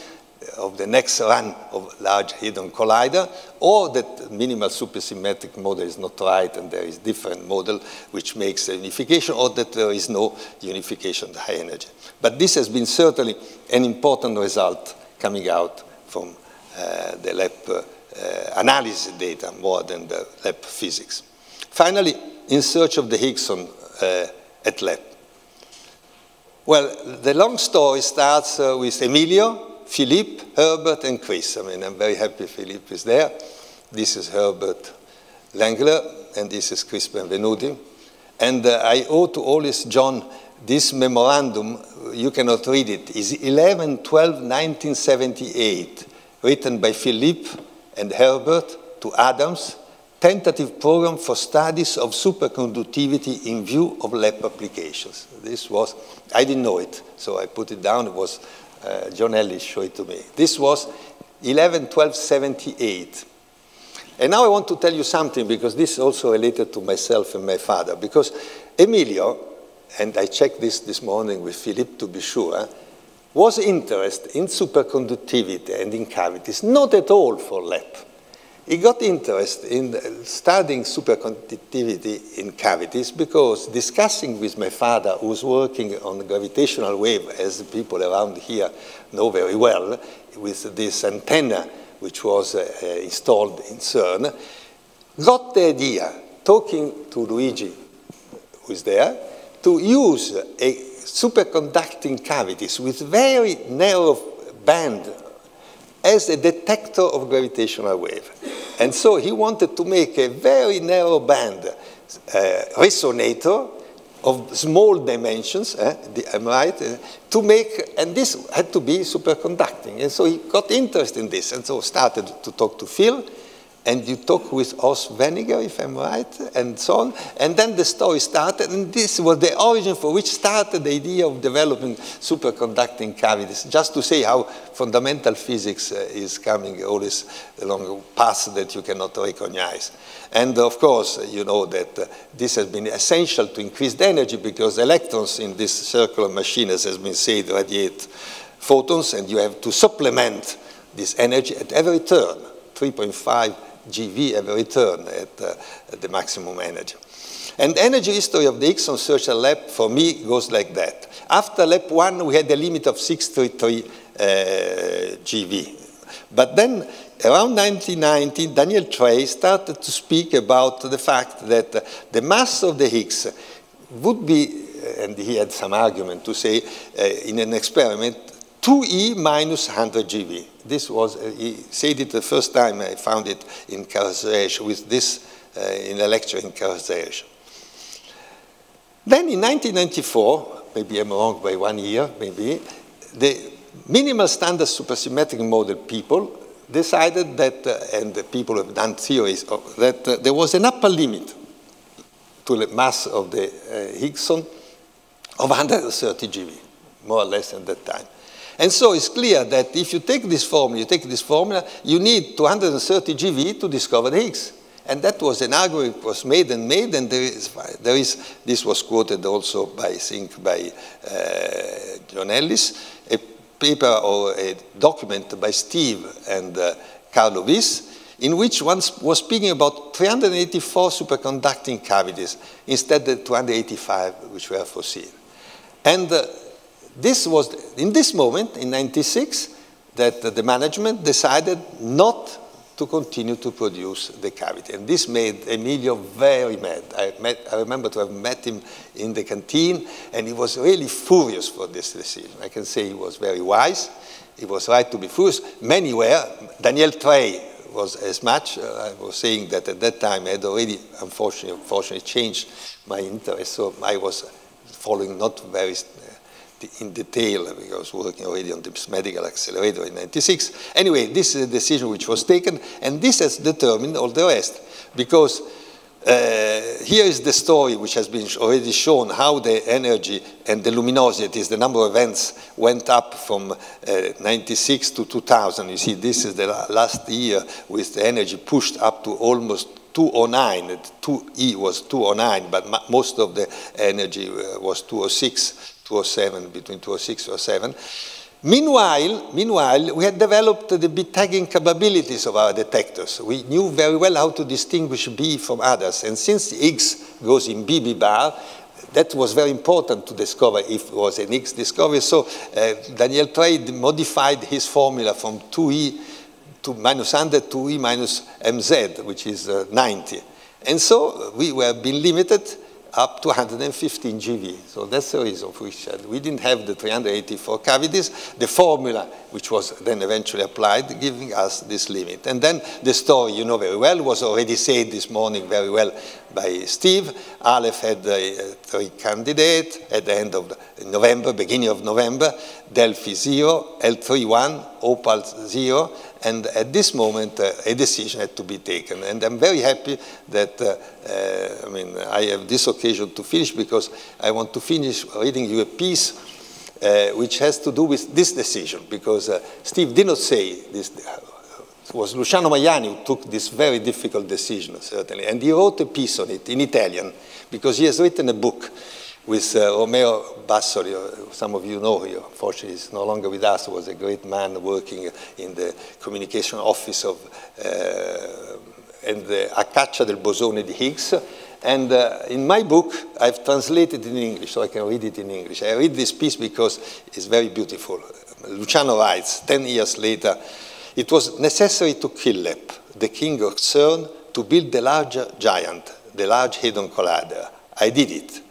of the next run of Large Hadron Collider, or that minimal supersymmetric model is not right and there is different model which makes a unification, or that there is no unification at high energy. But this has been certainly an important result coming out from uh, the LEP uh, analysis data more than the LEP physics. Finally, in search of the Higson uh, at LEP. Well, the long story starts uh, with Emilio, Philippe, Herbert, and Chris. I mean, I'm very happy Philippe is there. This is Herbert Lengeler, and this is Chris Benvenuti. And uh, I owe to all this John this memorandum, you cannot read it, is 11 12 1978, written by Philippe and Herbert to Adams, tentative program for studies of superconductivity in view of LEP applications. This was, I didn't know it, so I put it down. It was uh, John Ellis showed it to me. This was 11 12 78. And now I want to tell you something because this is also related to myself and my father. Because Emilio, and I checked this this morning with Philippe to be sure, was interested in superconductivity and in cavities, not at all for LEP. He got interested in studying superconductivity in cavities because discussing with my father, who was working on the gravitational wave, as people around here know very well, with this antenna which was uh, installed in CERN, got the idea, talking to Luigi, who is there, to use a superconducting cavities with very narrow band as a detector of gravitational wave. And so he wanted to make a very narrow band uh, resonator of small dimensions, eh, am I right? Uh, to make, and this had to be superconducting. And so he got interested in this and so started to talk to Phil and you talk with Horst Wenninger, if I'm right, and so on. And then the story started, and this was the origin for which started the idea of developing superconducting cavities, just to say how fundamental physics uh, is coming always along paths that you cannot recognize. And of course, you know that uh, this has been essential to increase the energy because electrons in this circular machine, as has been said, radiate photons, and you have to supplement this energy at every turn, 3.5 GeV every turn at, uh, at the maximum energy. And energy history of the Higgs on search LEP, for me, goes like that. After LEP one, we had a limit of 633 uh, GeV. But then, around 1990, Daniel Treille started to speak about the fact that uh, the mass of the Higgs would be, uh, and he had some argument to say, uh, in an experiment, 2e minus 100 GeV. This was, uh, he said it the first time I found it in Karlsruhe with this, uh, in a lecture in Karlsruhe. Then in 1994, maybe I'm wrong by one year, maybe, the minimal standard supersymmetric model people decided that, uh, and the people have done theories, of, that uh, there was an upper limit to the mass of the uh, Higgson of 130 GeV, more or less at that time. And so it's clear that if you take this formula, you take this formula, you need 230 GeV to discover the Higgs. And that was an argument was made and made, and there is, there is this was quoted also by, I think, by uh, John Ellis, a paper or a document by Steve and uh, Carlo Wyss, in which one was speaking about 384 superconducting cavities instead of 285 which were foreseen. And uh, this was, in this moment, in 96, that the management decided not to continue to produce the cavity. And this made Emilio very mad. I, met, I remember to have met him in the canteen, and he was really furious for this decision. I can say he was very wise. He was right to be furious. Many were. Daniel Treille was as much. Uh, I was saying that at that time I had already, unfortunately, unfortunately changed my interest, so I was following not very in detail because working already on this medical accelerator in 96. Anyway, this is a decision which was taken, and this has determined all the rest because uh, here is the story which has been already shown how the energy and the luminosity, the number of events, went up from uh, 96 to 2000. You see, this is the last year with the energy pushed up to almost 209. 2E was 209, but most of the energy uh, was 206. 207, between 206 or 7. Meanwhile, meanwhile, we had developed the bit tagging capabilities of our detectors. We knew very well how to distinguish B from others. And since Higgs goes in BB bar, that was very important to discover if it was an Higgs discovery. So uh, Daniel Treille modified his formula from 2E to minus 100 to E minus MZ, which is uh, 90. And so we were being limited up to 115 GeV. So that's the reason for which we didn't have the 384 cavities. The formula, which was then eventually applied, giving us this limit. And then the story, you know very well, was already said this morning very well by Steve. Aleph had a, three candidates at the end of November, beginning of November, Delphi 0, L3 1, Opal 0, and at this moment, uh, a decision had to be taken. And I'm very happy that, uh, uh, I mean, I have this occasion to finish because I want to finish reading you a piece uh, which has to do with this decision because uh, Steve did not say this. It was Luciano Maiani who took this very difficult decision, certainly. And he wrote a piece on it in Italian because he has written a book with uh, Romeo Bassoli, uh, some of you know him, unfortunately he's no longer with us, was a great man working in the communication office of uh, and the A caccia del Bosone di Higgs. And uh, in my book, I've translated in English, so I can read it in English. I read this piece because it's very beautiful. Luciano writes, 10 years later, it was necessary to kill Lep, the king of CERN, to build the larger giant, the Large Hadron Collider. I did it.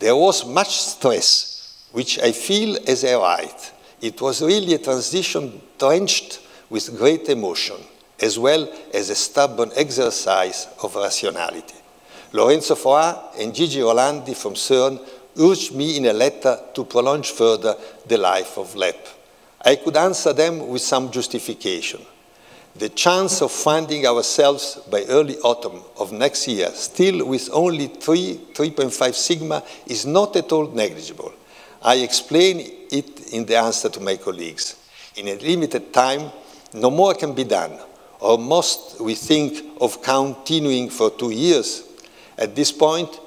There was much stress, which I feel as a right. It was really a transition drenched with great emotion, as well as a stubborn exercise of rationality. Lorenzo Foà and Gigi Rolandi from CERN urged me in a letter to prolong further the life of LEP. I could answer them with some justification. The chance of finding ourselves by early autumn of next year still with only 3, 3.5 sigma is not at all negligible. I explain it in the answer to my colleagues. In a limited time, no more can be done, or must we think of continuing for two years. At this point,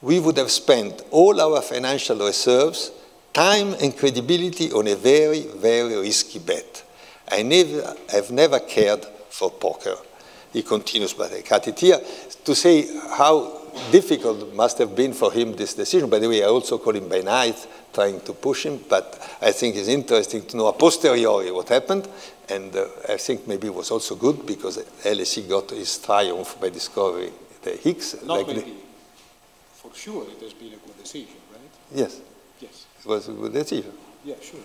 we would have spent all our financial reserves, time and credibility on a very, very risky bet. I never, have never cared for poker. He continues, but I cut it here to say how difficult must have been for him this decision. By the way, I also call him by night, trying to push him, but I think it's interesting to know a posteriori what happened. And uh, I think maybe it was also good because LHC got his triumph by discovering the Higgs. Not like maybe. the- For sure, it has been a good decision, right? yes, Yes. it was a good decision. Yeah, sure.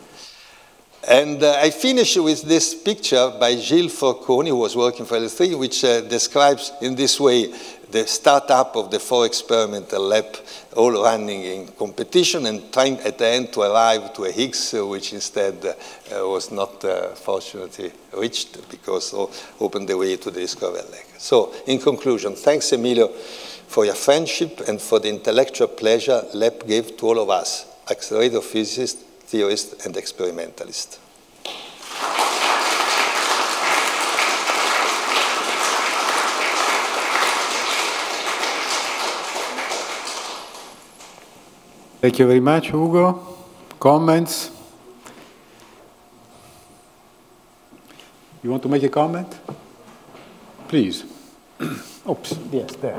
And uh, I finish with this picture by Gilles Forconi, who was working for L3, which uh, describes in this way the startup of the four experimental LEP, all running in competition and trying at the end to arrive to a Higgs, uh, which instead uh, was not uh, fortunately reached because it opened the way to the discovery leg. So, in conclusion, thanks, Emilio, for your friendship and for the intellectual pleasure LEP gave to all of us, accelerator physicists, theorists, and experimentalist. Thank you very much, Hugo. Comments? You want to make a comment? Please. [CLEARS THROAT] Oops, yes, there.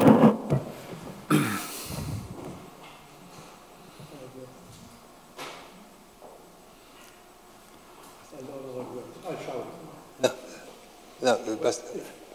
No, but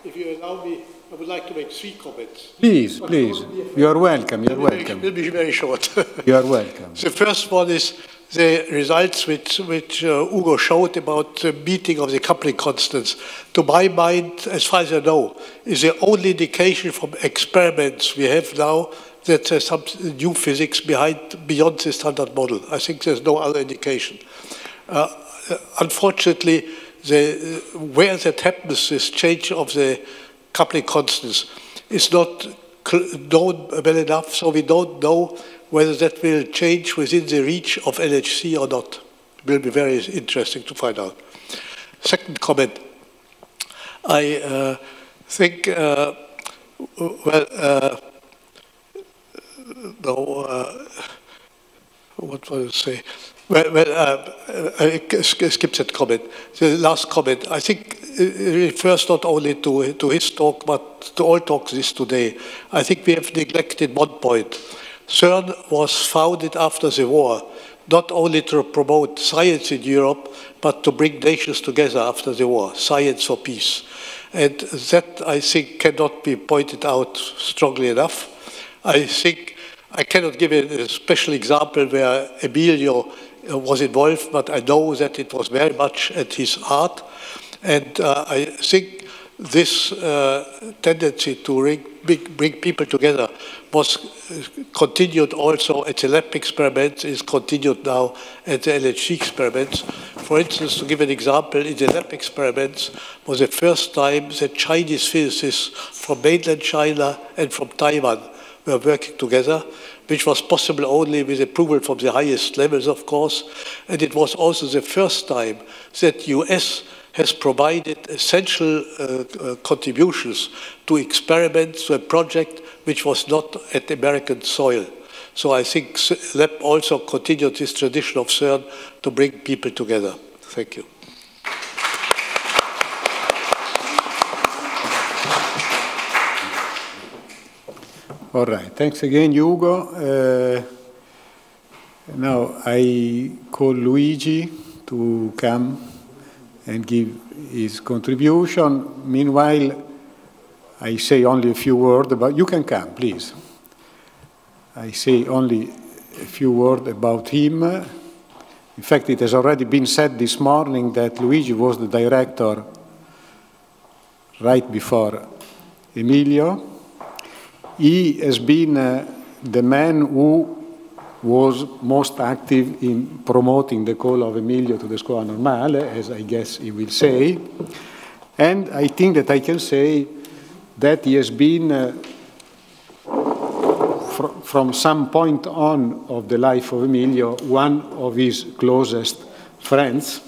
If you allow me, I would like to make three comments. Please, please. You are welcome, you are Will be- welcome. Will be very short. You are welcome. [LAUGHS] The first one is the results which, which uh, Ugo showed about the meeting of the coupling constants. To my mind, as far as I know, is the only indication from experiments we have now that there's some new physics behind, beyond the standard model. I think there's no other indication. Uh, unfortunately, the, where that happens, this change of the coupling constants, is not known well enough, so we don't know whether that will change within the reach of LHC or not. It will be very interesting to find out. Second comment, I uh, think, uh, well, uh, no, uh, what was I say? Well, well uh, I skip that comment. The last comment, I think, it refers not only to, to his talk, but to all talks this today. I think we have neglected one point. CERN was founded after the war, not only to promote science in Europe, but to bring nations together after the war, science for peace. And that, I think, cannot be pointed out strongly enough. I think I cannot give a, special example where Emilio uh, was involved, but I know that it was very much at his heart. And uh, I think this uh, tendency to bring, bring, bring people together was uh, continued also at the LEP experiments, is continued now at the LHC experiments. For instance, to give an example, in the LEP experiments was the first time that Chinese physicists from mainland China and from Taiwan were working together, which was possible only with approval from the highest levels, of course. And it was also the first time that US has provided essential uh, uh, contributions to experiments, to a project which was not at American soil. So I think LEP also continued this tradition of CERN to bring people together. Thank you. All right. Thanks again, Hugo. Uh, now I call Luigi to come and give his contribution. Meanwhile, I say only a few words about. You can come, please. I say only a few words about him. In fact, it has already been said this morning that Luigi was the director right before Emilio. He has been uh, the man who was most active in promoting the call of Emilio to the Scuola Normale, as I guess he will say. And I think that I can say that he has been, uh, fr from some point on of the life of Emilio, one of his closest friends,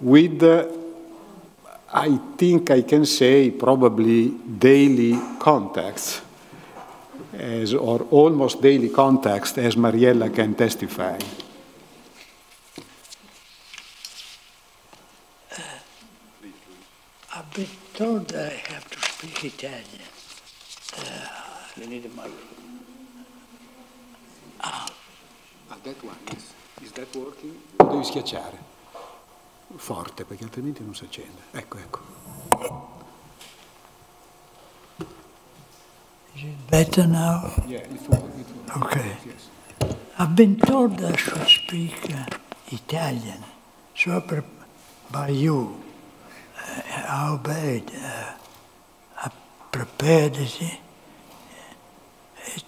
with, uh, I think I can say, probably daily contacts as, or almost daily contacts, as Mariella can testify. I've been told that I have to speak Italian. You need a mic. Ah, that one, yes. Is that working? Lo devi schiacciare. Forte, perché altrimenti non si accende. Ecco, ecco. Is it better now? Yeah. Okay. Yes. I've been told I should speak uh, Italian, so by you, uh, I obeyed. Uh, I prepared it. It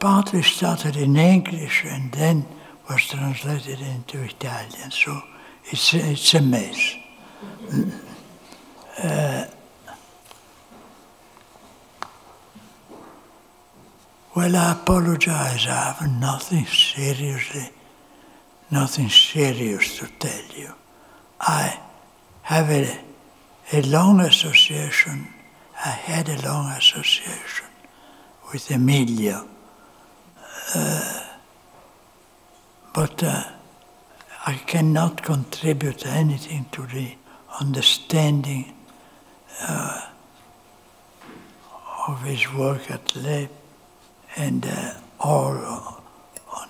partly started in English and then was translated into Italian, so it's, it's a mess. Uh, Well, I apologize. I have nothing seriously, nothing serious to tell you. I have a, a long association. I had a long association with Emilio. Uh, but uh, I cannot contribute anything to the understanding uh, of his work at LEP and uh, all on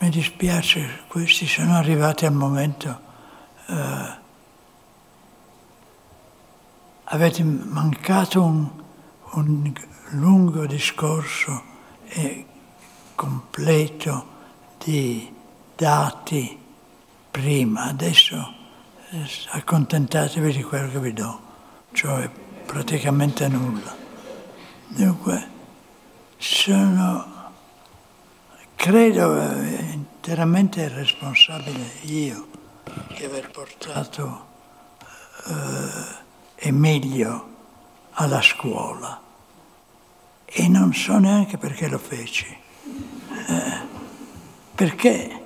Mi dispiace, questi sono arrivati al momento. eh, avete mancato un, un lungo discorso e completo di dati prima, adesso eh, accontentatevi di quello che vi do, cioè praticamente nulla. Dunque, sono, credo, eh, interamente responsabile io di aver portato eh, Emilio alla scuola e non so neanche perché lo feci. Eh, perché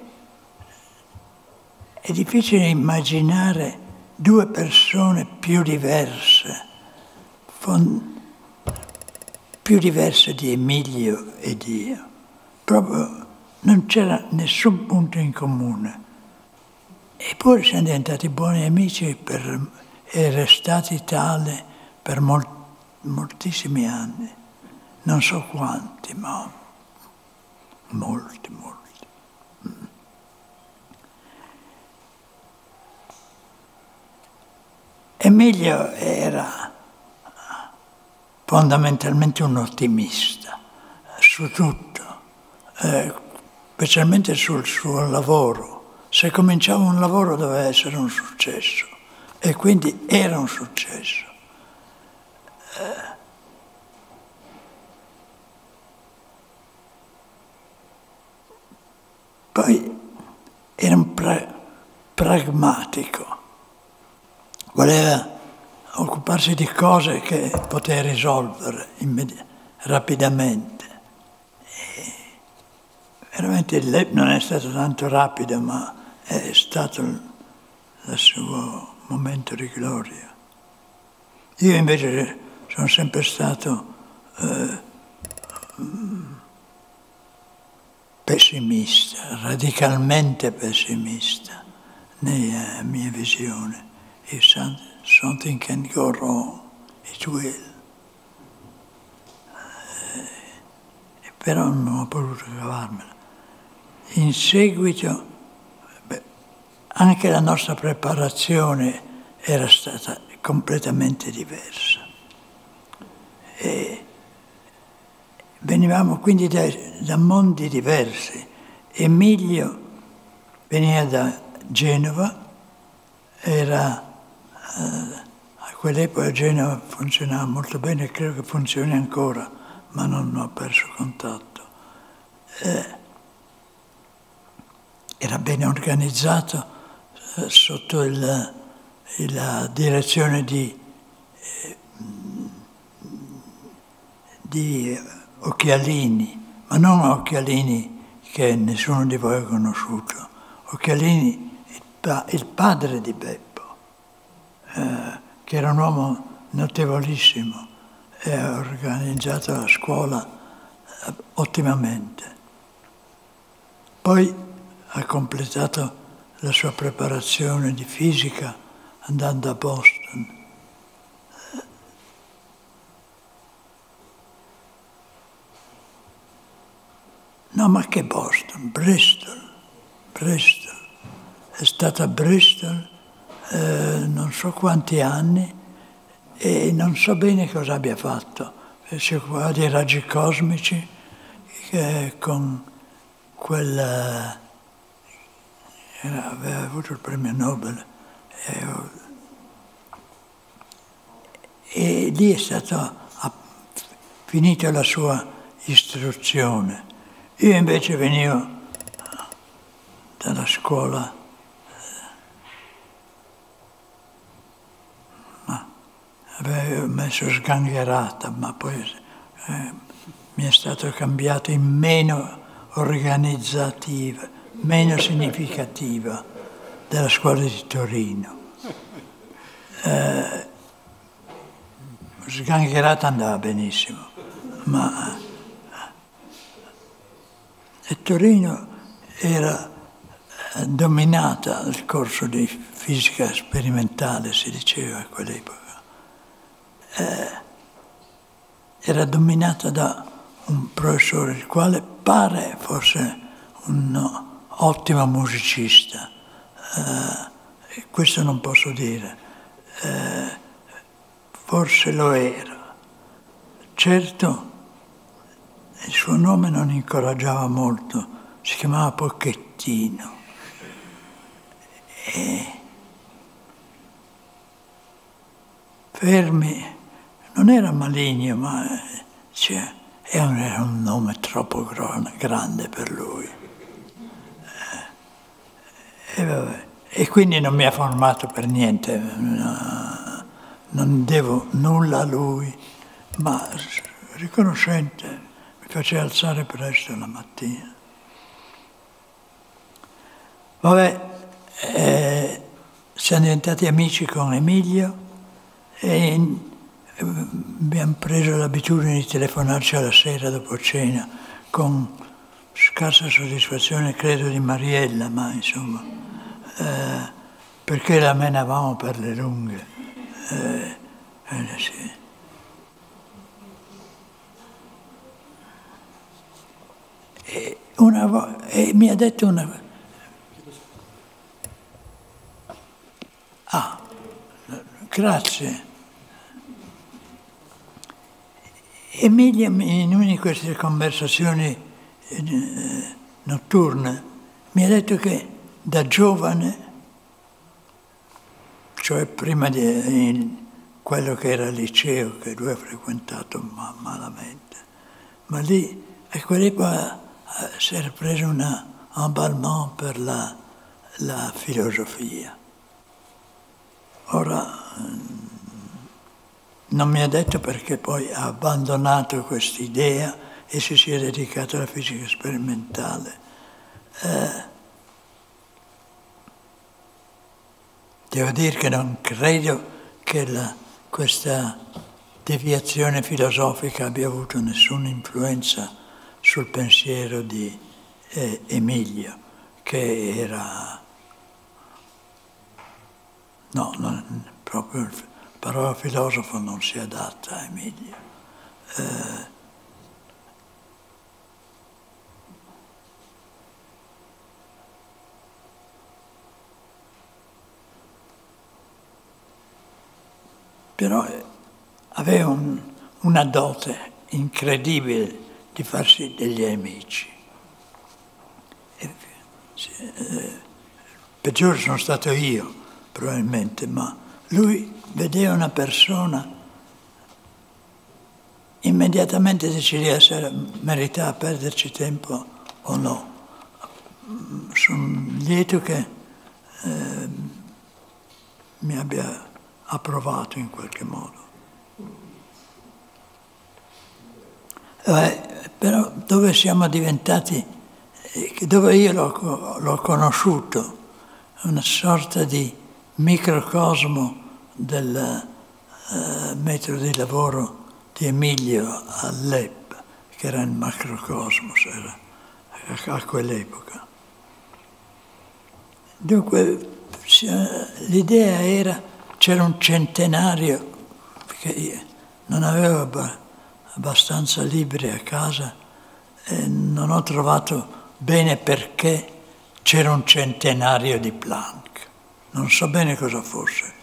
è difficile immaginare due persone più diverse, più diverse di Emilio ed io. Proprio non c'era nessun punto in comune. Eppure siamo diventati buoni amici per, e restati tale per mol- moltissimi anni. Non so quanti, ma molti, molti. Emilio era fondamentalmente un ottimista su tutto, eh, specialmente sul suo lavoro. Se cominciava un lavoro doveva essere un successo e quindi era un successo. Eh, poi era un pra- pragmatico, voleva occuparsi di cose che poteva risolvere rapidamente. E veramente lei non è stato tanto rapido, ma è stato il suo momento di gloria. Io invece sono sempre stato eh, pessimista, radicalmente pessimista nella mia visione. If some- something can go wrong, it will. Eh, però non ho potuto cavarmela. In seguito, beh, anche la nostra preparazione era stata completamente diversa. E venivamo quindi da, da mondi diversi. Emilio veniva da Genova, era a quell'epoca Genova funzionava molto bene e credo che funzioni ancora, ma non ho perso contatto. Eh, era ben organizzato eh, sotto il- il- la direzione di, eh, di Occhialini, ma non Occhialini che nessuno di voi ha conosciuto, Occhialini, il, pa- il padre di Beppo, eh, che era un uomo notevolissimo, e ha organizzato la scuola eh, ottimamente. Poi ha completato la sua preparazione di fisica andando a Boston. No, ma che Boston? Bristol. Bristol. È stata Bristol eh, non so quanti anni e non so bene cosa abbia fatto. Si occupava di raggi cosmici eh, con quella... Era, aveva avuto il premio Nobel. E, e lì è stato ha finito la sua istruzione. Io invece venivo dalla scuola avevo messo sgangherata, ma poi eh, mi è stato cambiato in meno organizzativa, meno significativa della scuola di Torino. Eh, sgangherata andava benissimo, ma e Torino era eh, dominata dal corso di fisica sperimentale, si diceva a quell'epoca eh, era dominata da un professore, il quale pare fosse un ottimo musicista, eh, questo non posso dire, eh, forse lo era. Certo, il suo nome non incoraggiava molto, si chiamava Pocchettino. E fermi non era maligno, ma cioè, era un nome troppo grande per lui. Eh, e, e, quindi non mi ha formato per niente, non devo nulla a lui, ma riconoscente mi faceva alzare presto la mattina. Vabbè, eh, siamo diventati amici con Emilio e abbiamo preso l'abitudine di telefonarci alla sera dopo cena con scarsa soddisfazione credo di Mariella, ma insomma, eh, perché la menavamo per le lunghe. Eh, eh, sì. e, una, e mi ha detto una... Ah, grazie. Emilia in una di queste conversazioni eh, notturne mi ha detto che da giovane, cioè prima di quello che era il liceo che lui ha frequentato ma, malamente, ma lì a quell'epoca eh, si era preso un emballement per la, la filosofia. Ora non mi ha detto perché poi ha abbandonato questa idea e si sia dedicato alla fisica sperimentale. Eh, devo dire che non credo che la, questa deviazione filosofica abbia avuto nessuna influenza sul pensiero di eh, Emilio, che era... No, non, proprio parola filosofo non si adatta a Emilio. Eh, però eh, aveva un, una dote incredibile di farsi degli amici. E, eh, peggiore sono stato io, probabilmente, ma lui vedeva una persona, immediatamente decideva se meritava perderci tempo o no. Sono lieto che eh, mi abbia approvato in qualche modo. Eh, però dove siamo diventati, eh, dove io l'ho conosciuto, una sorta di microcosmo del eh, metodo di lavoro di Emilio a Lep, che era il macrocosmos era a quell'epoca. Dunque l'idea era, c'era un centenario, perché non avevo abbastanza libri a casa e non ho trovato bene perché c'era un centenario di Planck. Non so bene cosa fosse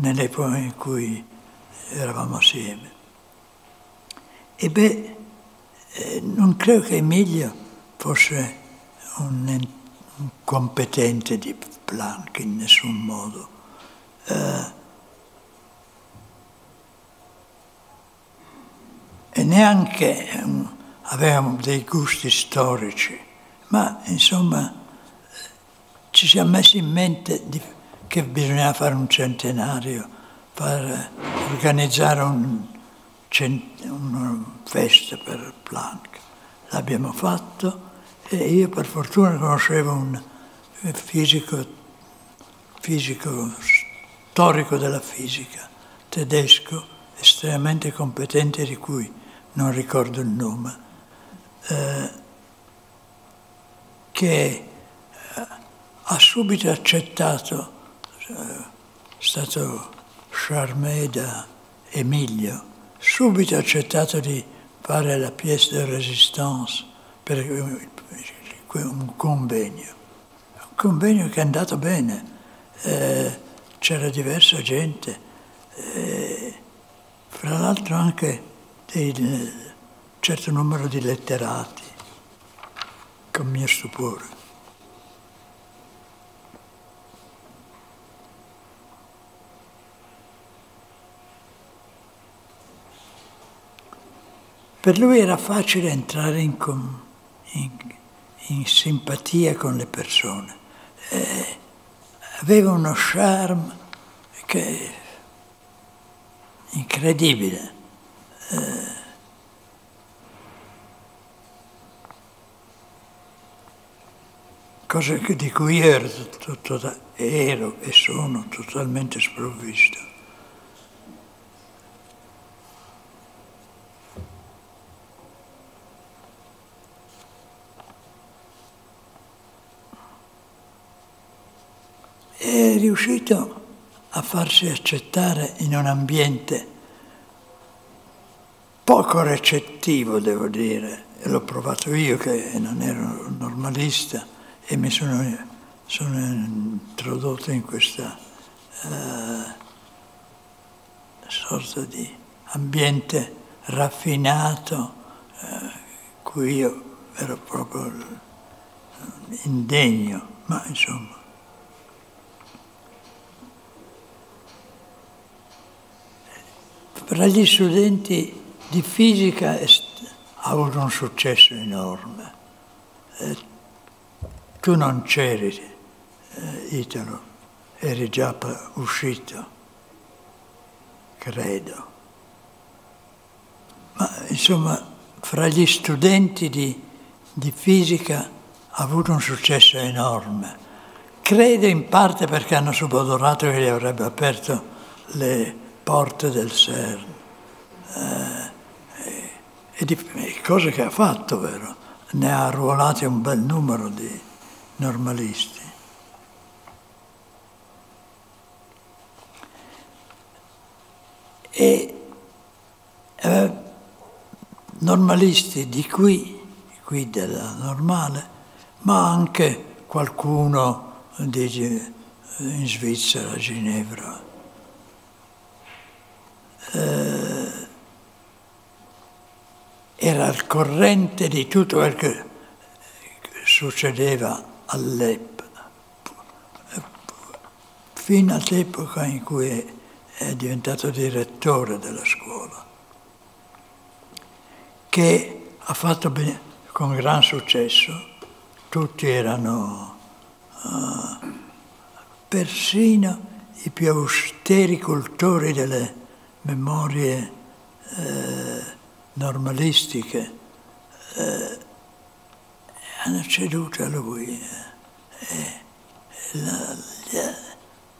nell'epoca in cui eravamo assieme. E beh, eh, non credo che Emilio fosse un, competente di Planck in nessun modo. Eh, e neanche um, avevamo dei gusti storici, ma insomma ci siamo messi in mente di, che bisognava fare un centenario, far, organizzare un, una festa per Planck. L'abbiamo fatto e io per fortuna conoscevo un fisico, fisico storico della fisica tedesco estremamente competente di cui non ricordo il nome, eh, che eh, ha subito accettato, stato charmé da Emilio, subito accettato di fare la pièce de résistance per un convegno. Un convegno che è andato bene, eh, c'era diversa gente, eh, fra l'altro anche un certo numero di letterati, con mio stupore. Per lui era facile entrare in, in, in simpatia con le persone. Eh, aveva uno charme che incredibile. Eh, cosa di cui ero, ero e sono totalmente sprovvisto. È riuscito a farsi accettare in un ambiente poco recettivo, devo dire, e l'ho provato io che non ero normalista e mi sono, sono introdotto in questa uh, sorta di ambiente raffinato, uh, cui io ero proprio indegno, ma insomma. Fra gli studenti di fisica ha avuto un successo enorme. Eh, tu non c'eri, eh, Italo, eri già uscito, credo. Ma insomma, fra gli studenti di, di fisica ha avuto un successo enorme. Credo in parte perché hanno subodorato che gli avrebbe aperto le porte del CERN. Eh, e di cose che ha fatto, vero? Ne ha arruolati un bel numero di normalisti. E eh, normalisti di qui, qui della normale, ma anche qualcuno di, in Svizzera, a Ginevra. Eh, era al corrente di tutto quel che succedeva all'epoca, fino all'epoca in cui è diventato direttore della scuola, che ha fatto con gran successo, tutti erano uh, persino i più austeri cultori delle memorie eh, normalistiche, eh, hanno ceduto a lui. Eh, la, la,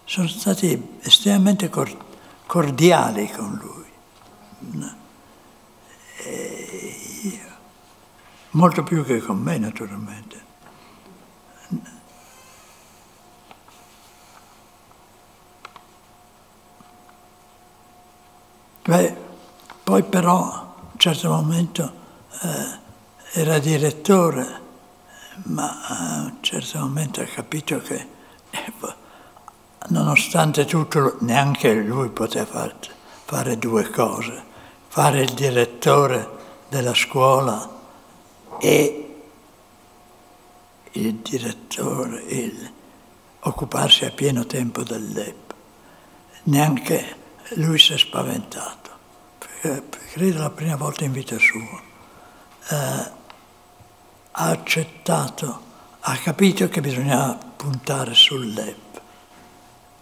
sono stati estremamente cor, cordiali con lui. Io, molto più che con me, naturalmente. Beh, poi però a un certo momento eh, era direttore, ma a un certo momento ha capito che eh, nonostante tutto neanche lui poteva fare due cose, fare il direttore della scuola e il direttore, il, occuparsi a pieno tempo del LEP. Neanche lui si è spaventato, credo la prima volta in vita sua. Eh, ha accettato, ha capito che bisognava puntare sul LEP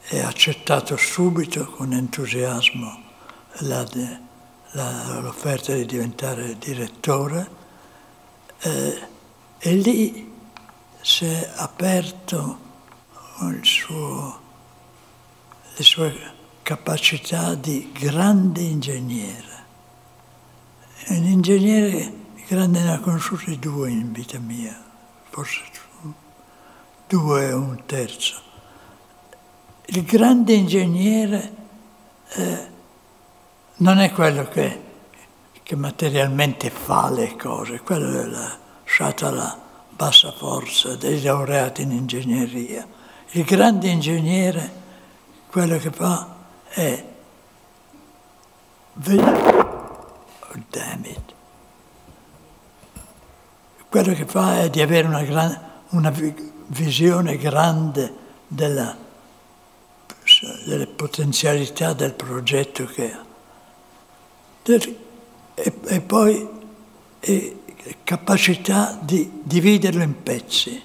e ha accettato subito con entusiasmo l'offerta di diventare direttore eh, e lì si è aperto suo, le sue capacità di grande ingegnere. Un ingegnere grande ne ha conosciuti due in vita mia, forse due e un terzo. Il grande ingegnere eh, non è quello che, che, materialmente fa le cose, quello è la sciatola bassa forza dei laureati in ingegneria. Il grande ingegnere, quello che fa è oh, damn it. Quello che fa è di avere una, gran, una visione grande della, delle potenzialità del progetto che ha. E, e poi e capacità di dividerlo in pezzi,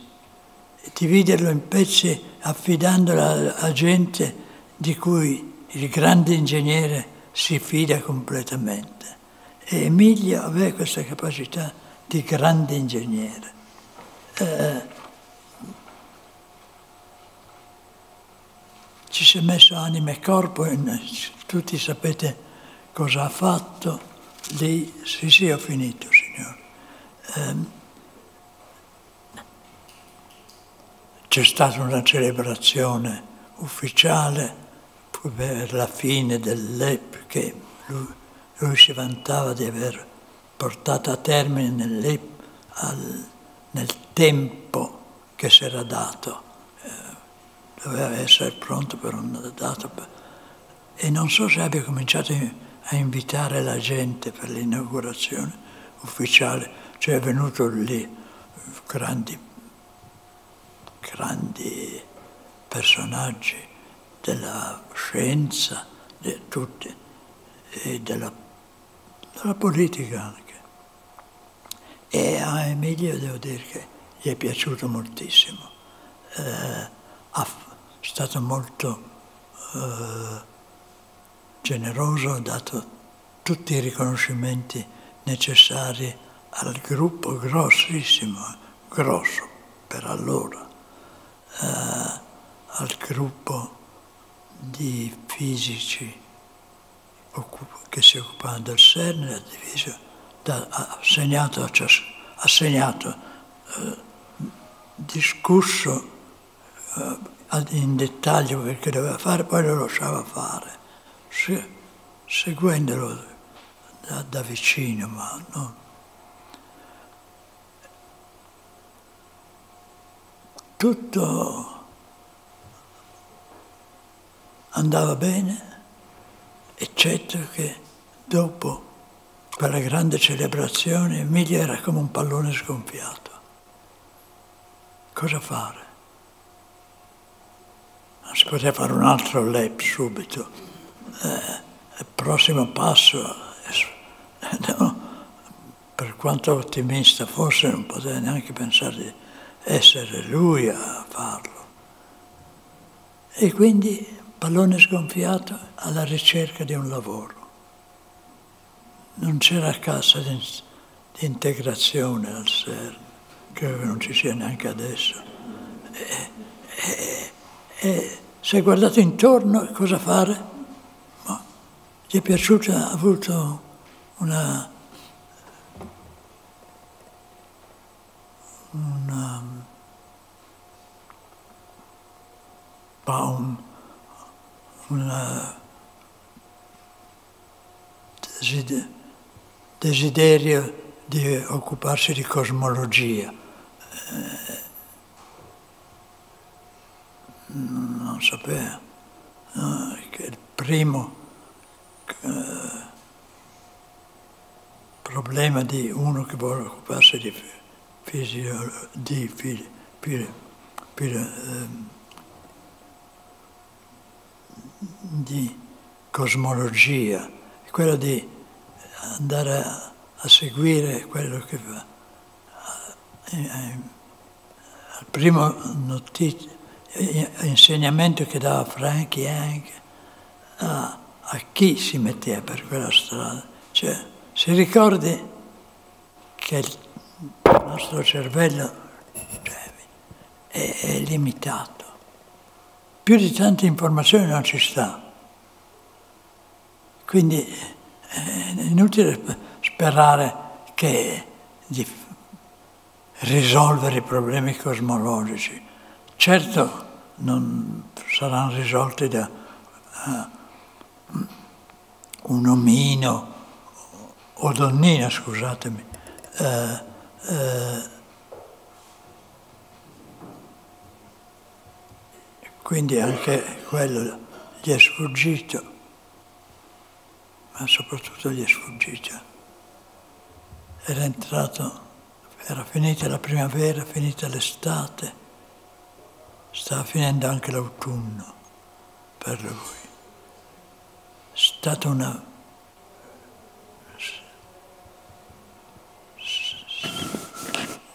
dividerlo in pezzi affidandolo a, a gente di cui il grande ingegnere si fida completamente. E Emilio aveva questa capacità di grande ingegnere. Eh, ci si è messo anima e corpo, tutti sapete cosa ha fatto, lì sì sì ho finito signore. Eh, c'è stata una celebrazione ufficiale per la fine del LEP che lui, lui si vantava di aver portato a termine nel LEP al, nel tempo che si era dato. Eh, doveva essere pronto per una data. E non so se abbia cominciato a invitare la gente per l'inaugurazione ufficiale, cioè è venuto lì grandi, grandi personaggi della scienza, di tutti, e della, della politica anche. E a Emilio devo dire che gli è piaciuto moltissimo. Eh, è stato molto eh, generoso, ha dato tutti i riconoscimenti necessari al gruppo grossissimo, grosso per allora, eh, al gruppo di fisici che si occupavano del CERN, ha, diviso, ha assegnato, assegnato eh, discusso eh, in dettaglio perché doveva fare, poi lo lasciava fare, se, seguendolo da, da, vicino, ma no. Tutto andava bene, eccetto che dopo quella grande celebrazione Emilia era come un pallone sgonfiato. Cosa fare? Non si poteva fare un altro lep subito. Eh, il prossimo passo, eh, [LAUGHS] no, per quanto ottimista fosse, non poteva neanche pensare di essere lui a farlo. E quindi pallone sgonfiato alla ricerca di un lavoro. Non c'era cassa di, di integrazione al CERN, credo che non ci sia neanche adesso. E, e, e si è guardato intorno, cosa fare? Ma gli è piaciuta, ha avuto una una, un, un desiderio di occuparsi di cosmologia. Eh, non sapeva che il primo eh, problema di uno che vuole occuparsi di, fisio, di, di, di, ehm, di cosmologia è quello di andare a, a seguire quello che fa. Eh, eh, al primo notizio, eh, insegnamento che dava Franchi anche a, a chi si metteva per quella strada. Cioè, si ricordi che il nostro cervello cioè, è, è limitato. Più di tante informazioni non ci sta. Quindi è inutile sperare che di risolvere i problemi cosmologici. Certo non saranno risolti da uh, un omino o donnina, scusatemi. Uh, uh, quindi anche quello gli è sfuggito ma soprattutto gli è sfuggito. Era entrato, era finita la primavera, finita l'estate, stava finendo anche l'autunno per lui. È stata una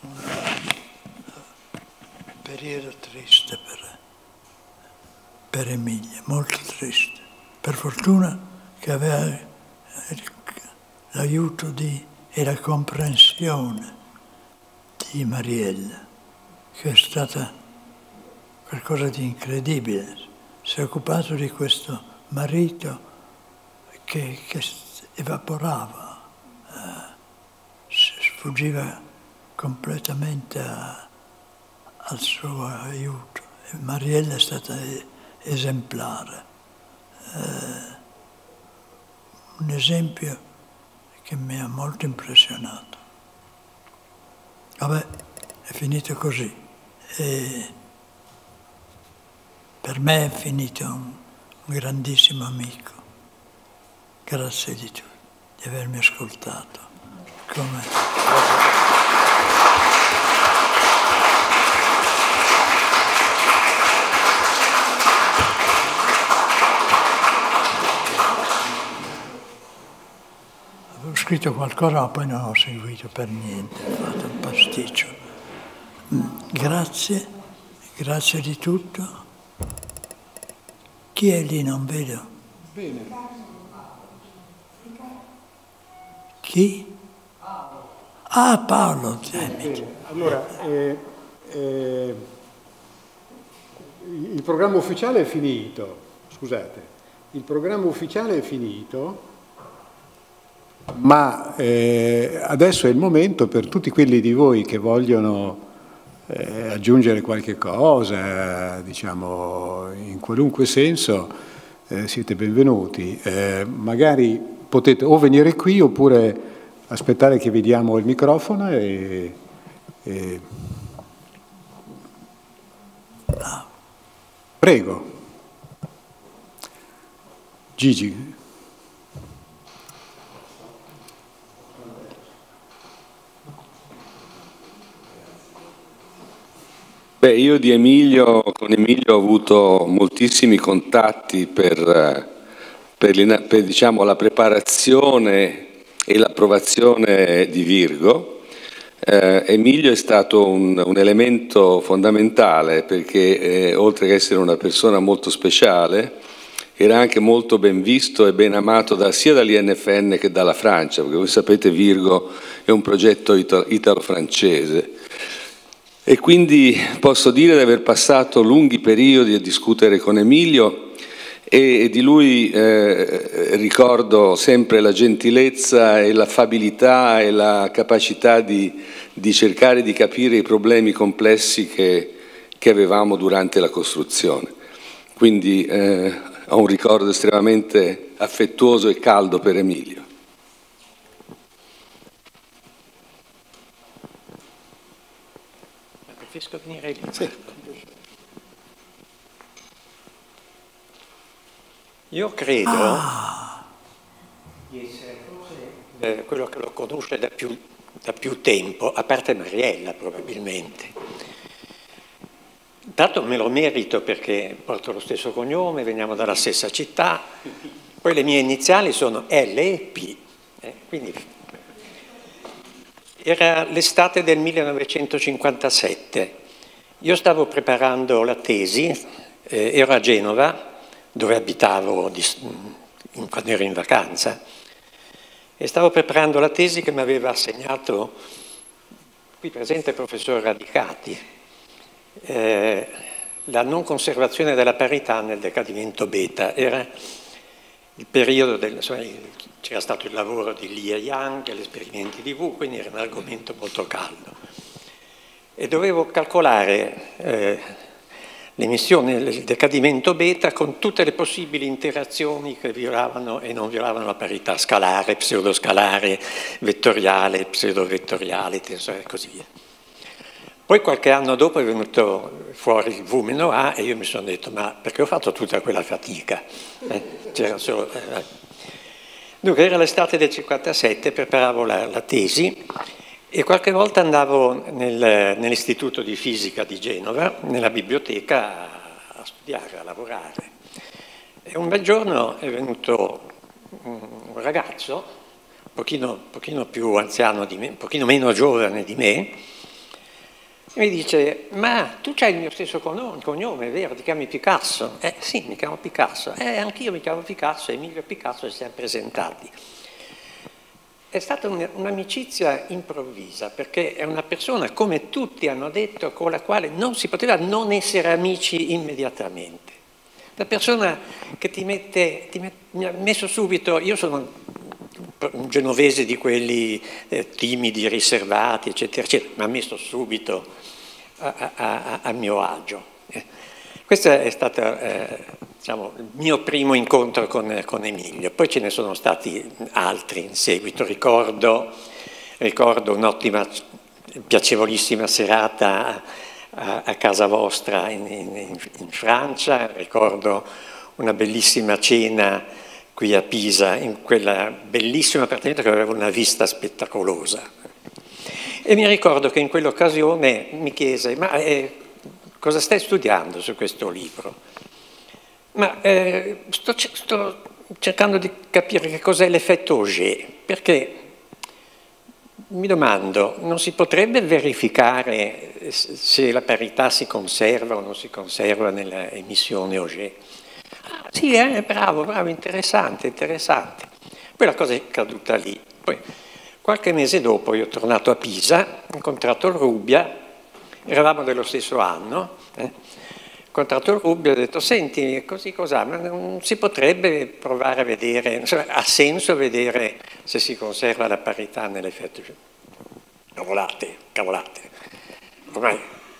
un periodo triste per, Emilia, molto triste. Per fortuna che aveva l'aiuto e la comprensione di Mariella, che è stata qualcosa di incredibile. Si è occupato di questo marito che, che evaporava, eh, sfuggiva completamente a, al suo aiuto. Mariella è stata esemplare. Eh, un esempio che mi ha molto impressionato. Vabbè, è finito così. E per me è finito un, un grandissimo amico. Grazie di tutto, di avermi ascoltato. Come... scritto qualcosa ma poi non ho seguito per niente, ho fatto un pasticcio. Mm, grazie, grazie di tutto. Chi è lì? Non vedo. Bene. Chi? Ah, Paolo. Eh, allora, eh, eh, il programma ufficiale è finito, scusate, il programma ufficiale è finito ma eh, adesso è il momento per tutti quelli di voi che vogliono eh, aggiungere qualche cosa, diciamo in qualunque senso, eh, siete benvenuti. Eh, magari potete o venire qui oppure aspettare che vi diamo il microfono e, e... Prego. Gigi. Beh, io di Emilio, con Emilio ho avuto moltissimi contatti per, per, per diciamo, la preparazione e l'approvazione di Virgo. Eh, Emilio è stato un, un elemento fondamentale perché eh, oltre che essere una persona molto speciale, era anche molto ben visto e ben amato da, sia dall'INFN che dalla Francia, perché voi sapete Virgo è un progetto italo-francese. E quindi posso dire di aver passato lunghi periodi a discutere con Emilio e di lui eh, ricordo sempre la gentilezza e l'affabilità e la capacità di, di cercare di capire i problemi complessi che, che avevamo durante la costruzione. Quindi eh, ho un ricordo estremamente affettuoso e caldo per Emilio. Venire lì. Sì. Io credo di essere forse eh, quello che lo conosce da più, da più tempo, a parte Mariella probabilmente. Intanto me lo merito perché porto lo stesso cognome, veniamo dalla stessa città, poi le mie iniziali sono L e P, eh, quindi era l'estate del 1957. Io stavo preparando la tesi, eh, ero a Genova, dove abitavo di, quando ero in vacanza, e stavo preparando la tesi che mi aveva assegnato qui presente il professor Radicati, eh, la non conservazione della parità nel decadimento beta. Era il periodo del, insomma, c'era stato il lavoro di Lia Yang, gli esperimenti di Wu, quindi era un argomento molto caldo. E dovevo calcolare eh, l'emissione, il decadimento beta con tutte le possibili interazioni che violavano e non violavano la parità scalare, pseudoscalare, vettoriale, pseudovettoriale, e così via. Poi qualche anno dopo è venuto fuori il Vumeno A e io mi sono detto ma perché ho fatto tutta quella fatica? Eh, solo, eh. Dunque era l'estate del 57, preparavo la, la, tesi e qualche volta andavo nel, nell'istituto di fisica di Genova, nella biblioteca a, a studiare, a lavorare. E un bel giorno è venuto un, ragazzo, un pochino, pochino più anziano di me, un pochino meno giovane di me, mi dice, ma tu hai il mio stesso cognome, vero? Ti chiami Picasso? Eh sì, mi chiamo Picasso. Eh, anch'io mi chiamo Picasso, Emilio Picasso e siamo presentati. È stata un'amicizia improvvisa, perché è una persona, come tutti hanno detto, con la quale non si poteva non essere amici immediatamente. Una persona che ti mette, ti mette, mi ha messo subito, io sono un genovese di quelli eh, timidi, riservati, eccetera, eccetera, mi ha messo subito a, a, a mio agio. Eh, questo è stato eh, diciamo, il mio primo incontro con, con, Emilio, poi ce ne sono stati altri in seguito. Ricordo, ricordo un'ottima, piacevolissima serata a, a casa vostra in, in, in Francia, ricordo una bellissima cena qui a Pisa, in quella bellissima appartamento che aveva una vista spettacolosa. E mi ricordo che in quell'occasione mi chiese, ma eh, cosa stai studiando su questo libro? Ma eh, sto, sto, cercando di capire che cos'è l'effetto Auger, perché mi domando, non si potrebbe verificare se la parità si conserva o non si conserva nella emissione Auger? Sì, eh, bravo, bravo, interessante, interessante. Poi la cosa è caduta lì. Poi, qualche mese dopo io tornato a Pisa, ho incontrato Rubbia, eravamo dello stesso anno, eh, ho incontrato Rubbia e ho detto, senti, così cos'ha, ma non si potrebbe provare a vedere, insomma, ha senso vedere se si conserva la parità nell'effetto. Cavolate, cavolate. Ormai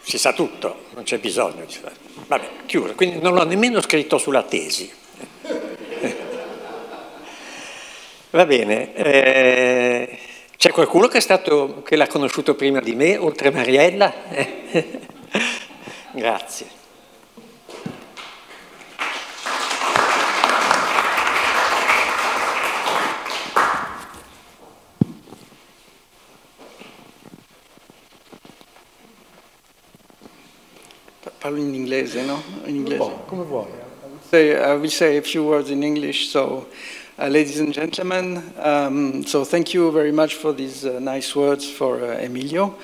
si sa tutto, non c'è bisogno di fare. Vabbè, chiuso, quindi non l'ho nemmeno scritto sulla tesi. [LAUGHS] Va bene, eh, c'è qualcuno che, stato, che l'ha conosciuto prima di me, oltre Mariella? [LAUGHS] Grazie. Parlo in inglese, no? In inglese. Come vuoi. Say, I will say a few words in English. So, uh, ladies and gentlemen, um, so thank you very much for these uh, nice words for uh, Emilio.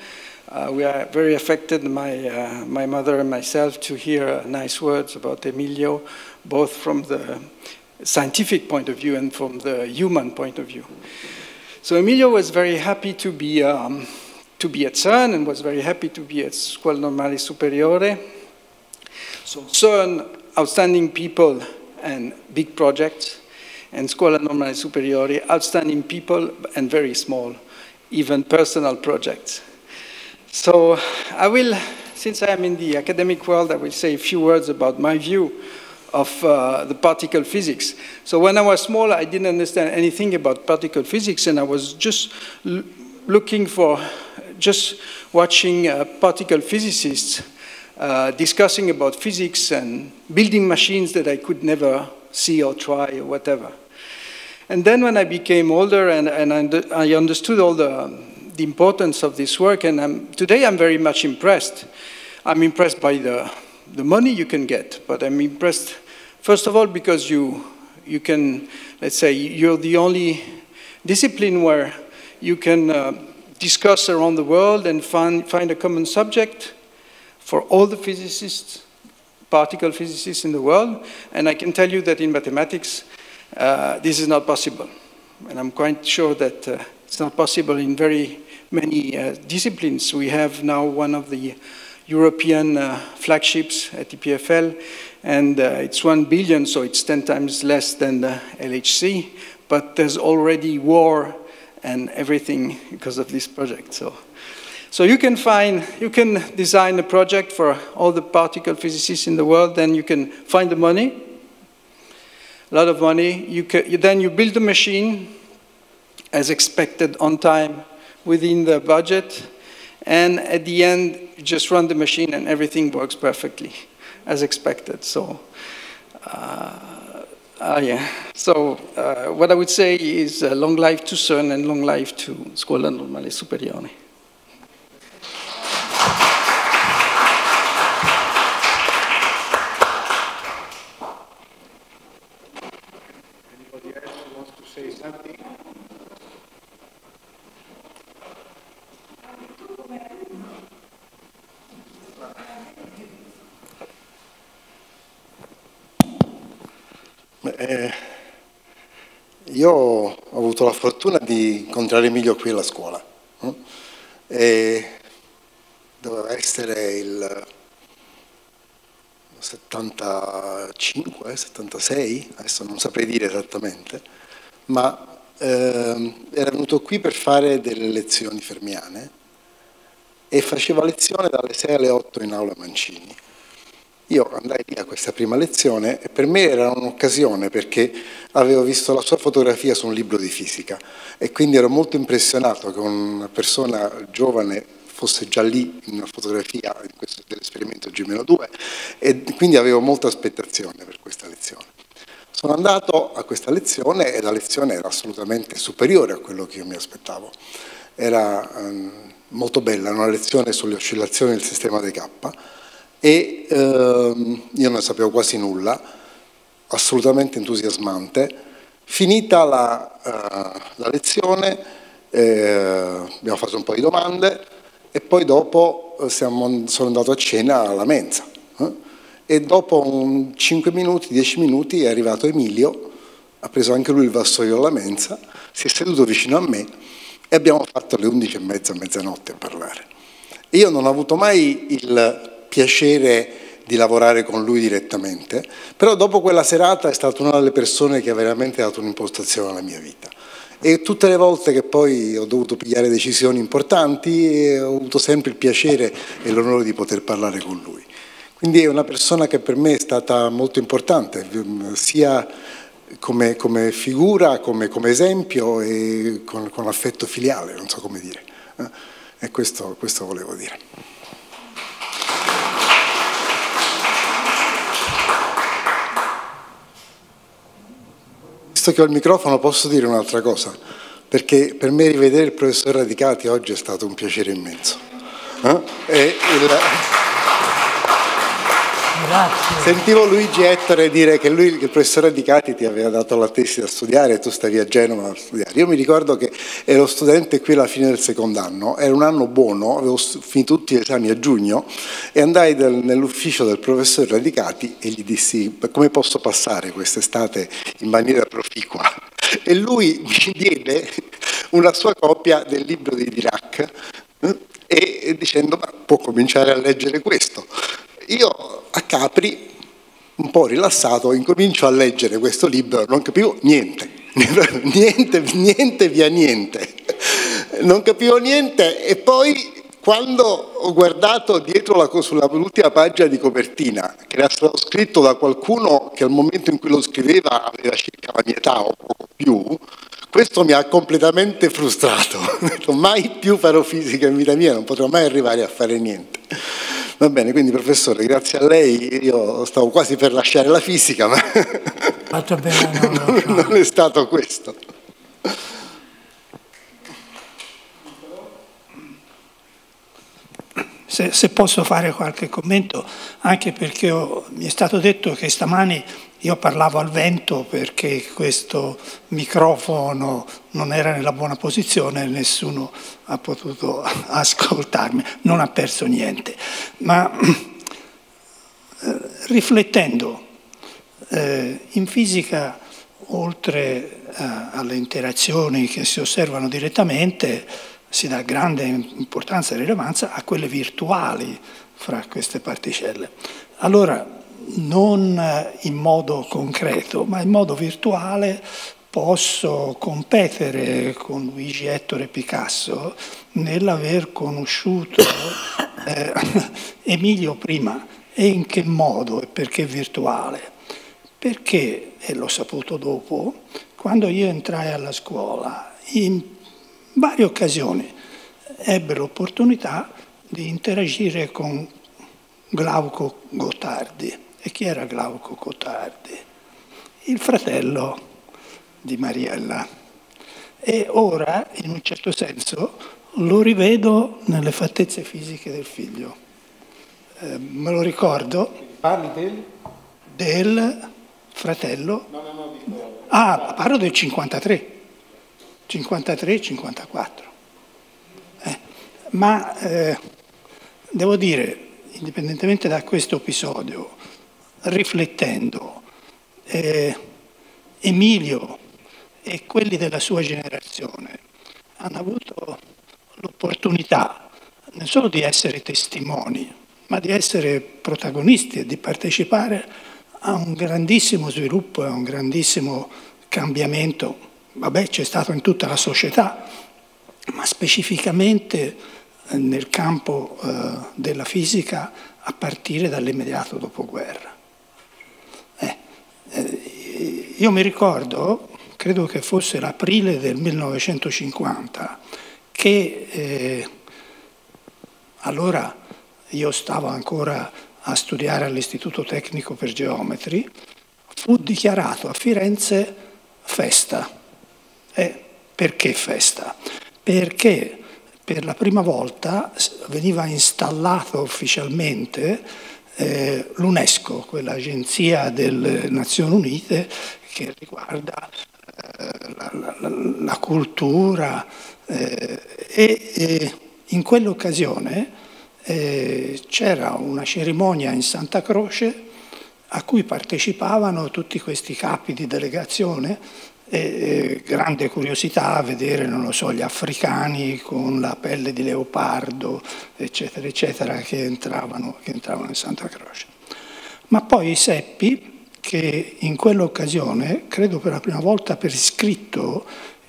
Uh, we are very affected, my, uh, my mother and myself, to hear uh, nice words about Emilio, both from the scientific point of view and from the human point of view. So Emilio was very happy to be, um, to be at CERN and was very happy to be at Scuola Normale Superiore so CERN, outstanding people and big projects, and Scuola Normale Superiore, outstanding people and very small, even personal projects. So I will, since I am in the academic world, I will say a few words about my view of uh, the particle physics. So when I was small, I didn't understand anything about particle physics, and I was just looking for, just watching uh, particle physicists uh, discussing about physics and building machines that I could never see or try or whatever. And then when I became older and, and I understood all the, the importance of this work, and I'm, today I'm very much impressed. I'm impressed by the, the money you can get, but I'm impressed, first of all, because you, you can, let's say, you're the only discipline where you can uh, discuss around the world and find, find a common subject for all the physicists, particle physicists in the world. And I can tell you that in mathematics, uh, this is not possible. And I'm quite sure that uh, it's not possible in very many uh, disciplines. We have now one of the European uh, flagships at EPFL, and uh, it's one billion, so it's 10 times less than the LHC, but there's already war and everything because of this project. So, so you can find, you can design a project for all the particle physicists in the world, then you can find the money, a lot of money. You can, then you build the machine as expected on time within the budget. And at the end, you just run the machine and everything works perfectly as expected. So, uh, uh, yeah. So uh, what I would say is uh, long life to CERN and long life to Scuola Normale Superiore. Incontrare Emilio qui alla scuola e doveva essere il 75, 76, adesso non saprei dire esattamente, ma eh, era venuto qui per fare delle lezioni fermiane e faceva lezione dalle 6 alle 8 in aula Mancini. Io andai lì a questa prima lezione e per me era un'occasione perché avevo visto la sua fotografia su un libro di fisica e quindi ero molto impressionato che una persona giovane fosse già lì in una fotografia dell'esperimento G-2 e quindi avevo molta aspettazione per questa lezione. Sono andato a questa lezione e la lezione era assolutamente superiore a quello che io mi aspettavo. Era um, molto bella, una lezione sulle oscillazioni del sistema dei K e ehm, io non sapevo quasi nulla, assolutamente entusiasmante. Finita la, uh, la lezione eh, abbiamo fatto un po' di domande e poi dopo eh, siamo, sono andato a cena alla mensa eh? e dopo un 5 minuti, 10 minuti è arrivato Emilio, ha preso anche lui il vassoio alla mensa, si è seduto vicino a me e abbiamo fatto le 11 e mezza, mezzanotte a parlare. Io non ho avuto mai il piacere di lavorare con lui direttamente, però dopo quella serata è stata una delle persone che ha veramente dato un'impostazione alla mia vita. E tutte le volte che poi ho dovuto pigliare decisioni importanti ho avuto sempre il piacere e l'onore di poter parlare con lui. Quindi è una persona che per me è stata molto importante, sia come, come figura, come, come, esempio e con, con, affetto filiale, non so come dire. Eh, e questo, questo volevo dire. Visto che ho il microfono posso dire un'altra cosa, perché per me rivedere il professor Radicati oggi è stato un piacere immenso. Eh? Grazie. Sentivo Luigi Ettore dire che, lui, il professore Radicati ti aveva dato la tesi da studiare e tu stavi a Genova a studiare. Io mi ricordo che ero studente qui alla fine del secondo anno, era un anno buono, avevo finito tutti gli esami a giugno e andai nell'ufficio del professore Radicati e gli dissi come posso passare quest'estate in maniera proficua. E lui mi diede una sua copia del libro di Dirac eh, e dicendo ma può cominciare a leggere questo. Io a Capri, un po' rilassato, incomincio a leggere questo libro, non capivo niente, [LAUGHS] niente, niente via niente, non capivo niente e poi quando ho guardato dietro la, sull'ultima pagina di copertina, che era stato scritto da qualcuno che al momento in cui lo scriveva aveva circa la mia età o poco più, questo mi ha completamente frustrato. [LAUGHS] Mai più farò fisica in vita mia, non potrò mai arrivare a fare niente. Va bene, quindi professore, grazie a lei io stavo quasi per lasciare la fisica, ma [LAUGHS] non, non è stato questo. Se, se, posso fare qualche commento, anche perché ho, mi è stato detto che stamani io parlavo al vento perché questo microfono non era nella buona posizione e nessuno ha potuto [LAUGHS] ascoltarmi, non ha perso niente. Ma eh, riflettendo, eh, in fisica, oltre eh, alle interazioni che si osservano direttamente, si dà grande importanza e rilevanza a quelle virtuali fra queste particelle. Allora, non in modo concreto, ma in modo virtuale posso competere con Luigi Ettore Picasso nell'aver conosciuto [COUGHS] eh, Emilio prima e in che modo e perché virtuale. Perché, e l'ho saputo dopo, quando io entrai alla scuola, in varie occasioni ebbe l'opportunità di interagire con Glauco Gottardi. E chi era Glauco Gottardi? Il fratello di Mariella. E ora, in un certo senso, lo rivedo nelle fattezze fisiche del figlio. Eh, me lo ricordo. Parli del? Del fratello. No, no, no, dico... Ah, parlo del 53. 53-54. Eh, ma eh, devo dire, indipendentemente da questo episodio, riflettendo, eh, Emilio e quelli della sua generazione hanno avuto l'opportunità non solo di essere testimoni, ma di essere protagonisti e di partecipare a un grandissimo sviluppo a un grandissimo cambiamento vabbè c'è stato in tutta la società, ma specificamente eh, nel campo eh, della fisica a partire dall'immediato dopoguerra. Eh, eh, io mi ricordo, credo che fosse l'aprile del 1950, che eh, allora io stavo ancora a studiare all'Istituto Tecnico per Geometri, fu dichiarato a Firenze festa e perché festa? Perché per la prima volta veniva installato ufficialmente eh, l'UNESCO, quell'agenzia delle Nazioni Unite che riguarda eh, la, la, la, cultura eh, e, e, in quell'occasione eh, c'era una cerimonia in Santa Croce a cui partecipavano tutti questi capi di delegazione e grande curiosità a vedere, non lo so, gli africani con la pelle di leopardo, eccetera, eccetera, che entravano, che entravano in Santa Croce. Ma poi seppi che in quell'occasione, credo per la prima volta per iscritto,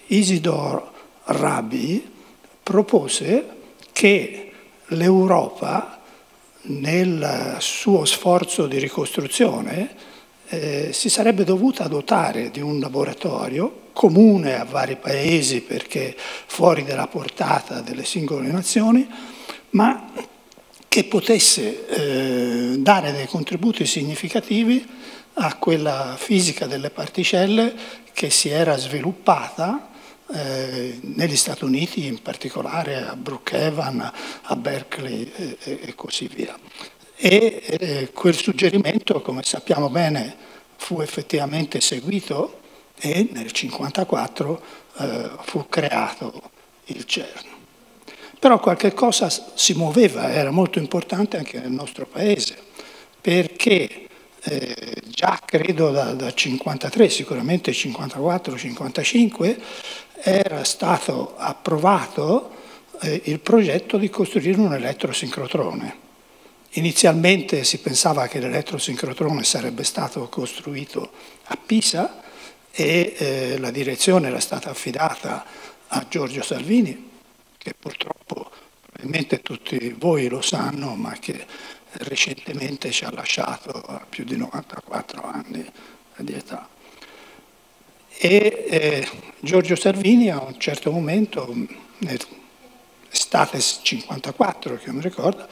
Isidor Rabi propose che l'Europa nel suo sforzo di ricostruzione eh, si sarebbe dovuta dotare di un laboratorio comune a vari paesi perché fuori dalla portata delle singole nazioni, ma che potesse eh, dare dei contributi significativi a quella fisica delle particelle che si era sviluppata eh, negli Stati Uniti, in particolare a Brookhaven, a Berkeley e, e così via e eh, quel suggerimento, come sappiamo bene, fu effettivamente seguito e nel 1954 eh, fu creato il CERN. Però qualche cosa si muoveva, era molto importante anche nel nostro paese, perché eh, già credo da, da 53, sicuramente 54-55, era stato approvato eh, il progetto di costruire un elettrosincrotrone Inizialmente si pensava che l'elettrosincrotrone sarebbe stato costruito a Pisa e eh, la direzione era stata affidata a Giorgio Salvini, che purtroppo probabilmente tutti voi lo sanno, ma che recentemente ci ha lasciato a più di 94 anni di età. E eh, Giorgio Salvini a un certo momento, nell'estate 54 che mi ricordo,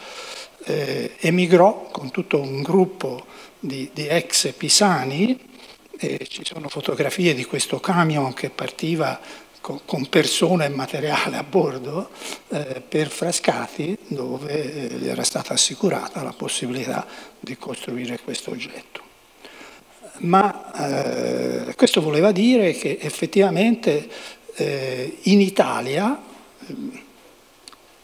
eh, emigrò con tutto un gruppo di, di ex pisani, e ci sono fotografie di questo camion che partiva con, con persone e materiale a bordo eh, per Frascati dove eh, era stata assicurata la possibilità di costruire questo oggetto. Ma eh, questo voleva dire che effettivamente eh, in Italia,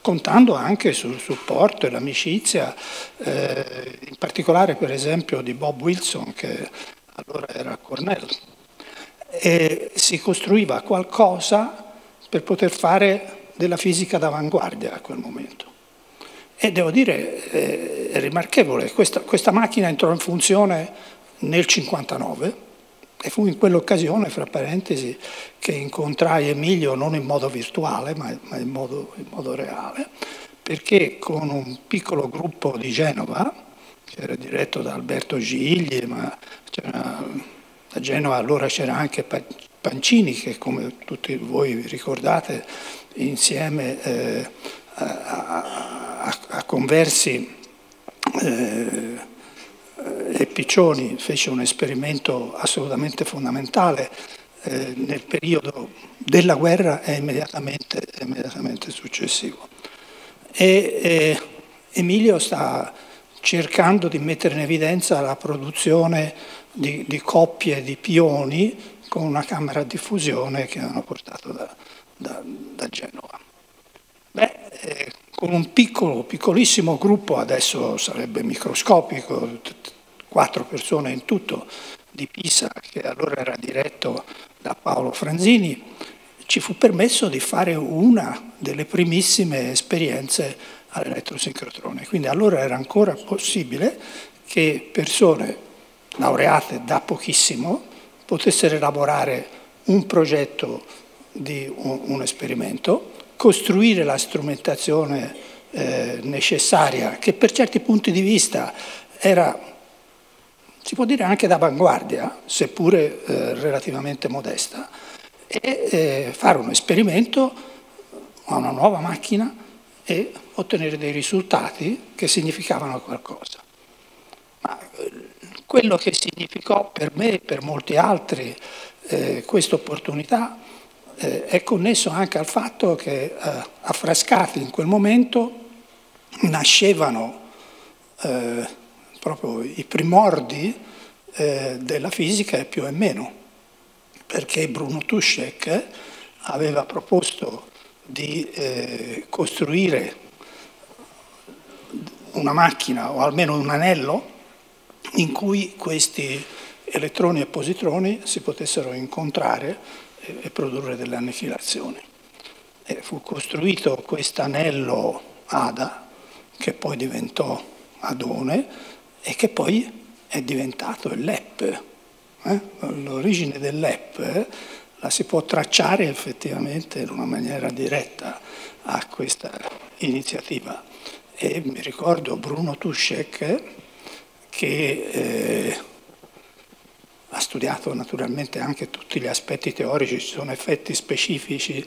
contando anche sul supporto e l'amicizia, eh, in particolare per esempio di Bob Wilson che allora era a Cornell, e si costruiva qualcosa per poter fare della fisica d'avanguardia a quel momento. E devo dire, eh, è rimarchevole, questa, questa macchina entrò in funzione nel 59 e fu in quell'occasione, fra parentesi, che incontrai Emilio non in modo virtuale, ma, in, modo, in, modo, reale, perché con un piccolo gruppo di Genova, che era diretto da Alberto Gigli, ma a Genova allora c'era anche Pancini che come tutti voi ricordate insieme eh, a, a, a, Conversi eh, e Piccioni fece un esperimento assolutamente fondamentale eh, nel periodo della guerra e immediatamente, immediatamente successivo. E Emilio sta cercando di mettere in evidenza la produzione di, di coppie di pioni con una camera a diffusione che hanno portato da, da, da Genova. Beh, eh, con un piccolo, piccolissimo gruppo, adesso sarebbe microscopico, quattro persone in tutto, di Pisa, che allora era diretto da Paolo Franzini, ci fu permesso di fare una delle primissime esperienze all'elettrosincrotrone. Quindi allora era ancora possibile che persone laureate da pochissimo potessero elaborare un progetto di un, un esperimento, costruire la strumentazione eh, necessaria che per certi punti di vista era, si può dire anche d'avanguardia, seppure eh, relativamente modesta, e eh, fare un esperimento a una nuova macchina e ottenere dei risultati che significavano qualcosa. Ma eh, quello che significò per me e per molti altri eh, questa opportunità eh, è connesso anche al fatto che eh, a Frascati in quel momento nascevano eh, proprio i primordi eh, della fisica e più e meno, perché Bruno Tuschek aveva proposto di eh, costruire una macchina o almeno un anello in cui questi elettroni e positroni si potessero incontrare e, e produrre delle annichilazioni. E fu costruito questo anello ADA, che poi diventò Adone e che poi è diventato il. Eh? L'origine del eh, la si può tracciare effettivamente in una maniera diretta a questa iniziativa. E mi ricordo Bruno Tuschek, che eh, ha studiato naturalmente anche tutti gli aspetti teorici, ci sono effetti specifici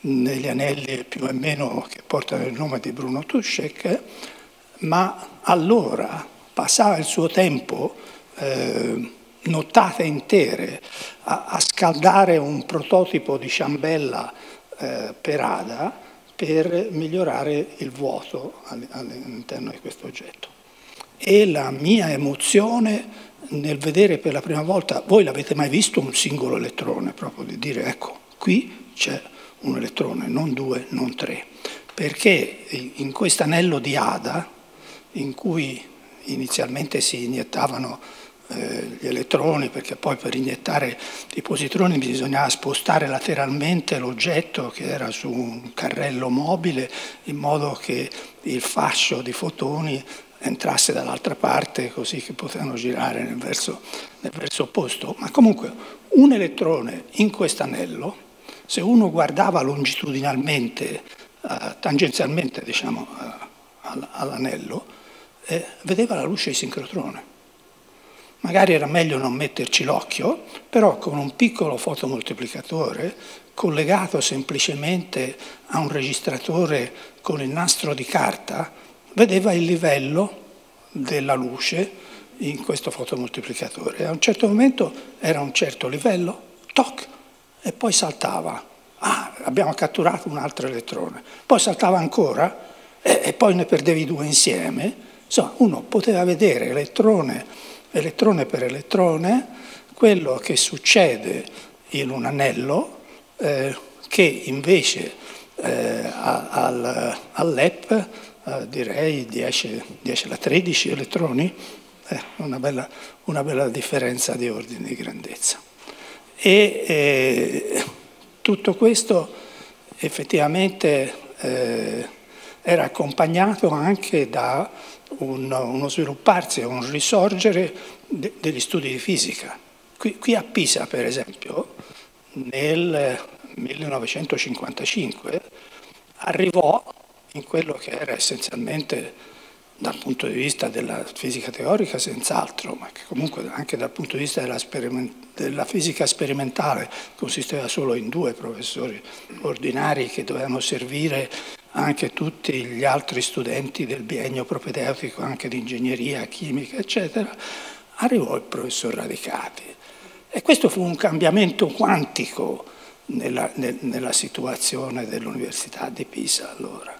negli anelli più o meno che portano il nome di Bruno Tuschek, ma allora passava il suo tempo, eh, nottate intere, a, a, scaldare un prototipo di ciambella eh, per ADA per migliorare il vuoto all'interno di questo oggetto. E la mia emozione nel vedere per la prima volta, voi l'avete mai visto un singolo elettrone, proprio di dire ecco, qui c'è un elettrone, non due, non tre, perché in questo anello di Ada, in cui inizialmente si iniettavano eh, gli elettroni, perché poi per iniettare i positroni bisognava spostare lateralmente l'oggetto che era su un carrello mobile, in modo che il fascio di fotoni entrasse dall'altra parte così che potevano girare nel verso, nel verso opposto. Ma comunque un elettrone in questo anello, se uno guardava longitudinalmente eh, tangenzialmente diciamo, eh, all'anello, eh, vedeva la luce di sincrotrone. Magari era meglio non metterci l'occhio, però con un piccolo fotomoltiplicatore collegato semplicemente a un registratore con il nastro di carta, vedeva il livello della luce in questo fotomoltiplicatore. A un certo momento era un certo livello, toc, e poi saltava. Ah, abbiamo catturato un altro elettrone. Poi saltava ancora e, e poi ne perdevi due insieme. Insomma, uno poteva vedere elettrone, elettrone per elettrone quello che succede in un anello eh, che invece eh, al, all'EP eh, direi 10, 10 alla 13 elettroni eh, una, bella, una, bella, differenza di ordine di grandezza. E eh, tutto questo effettivamente eh, era accompagnato anche da un, uno svilupparsi, un risorgere de, degli studi di fisica. Qui, qui, a Pisa, per esempio, nel 1955 arrivò in quello che era essenzialmente dal punto di vista della fisica teorica senz'altro, ma che comunque anche dal punto di vista della, della, fisica sperimentale consisteva solo in due professori ordinari che dovevano servire anche tutti gli altri studenti del biennio propedeutico, anche di ingegneria, chimica, eccetera, arrivò il professor Radicati. E questo fu un cambiamento quantico nella, nella situazione dell'Università di Pisa allora.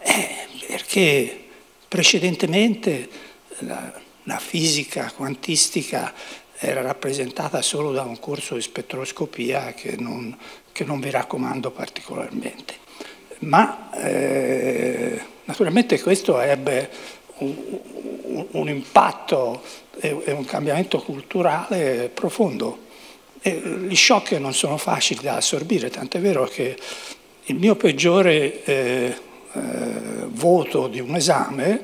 Eh, perché Precedentemente la, la fisica quantistica era rappresentata solo da un corso di spettroscopia che non, che non vi raccomando particolarmente. Ma eh, naturalmente questo ebbe un, un, impatto e, e, un cambiamento culturale profondo. E gli shock non sono facili da assorbire, tant'è vero che il mio peggiore eh, eh, voto di un esame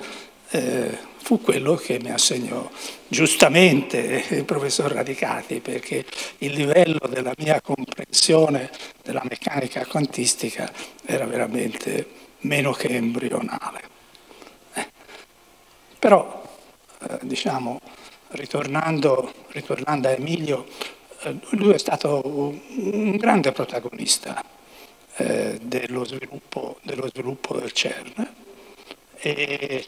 eh, fu quello che mi assegnò giustamente il professor Radicati, perché il livello della mia comprensione della meccanica quantistica era veramente meno che embrionale. Eh. Però, eh, diciamo, ritornando, ritornando, a Emilio, eh, lui è stato un, un grande protagonista dello, sviluppo, dello, sviluppo, del CERN e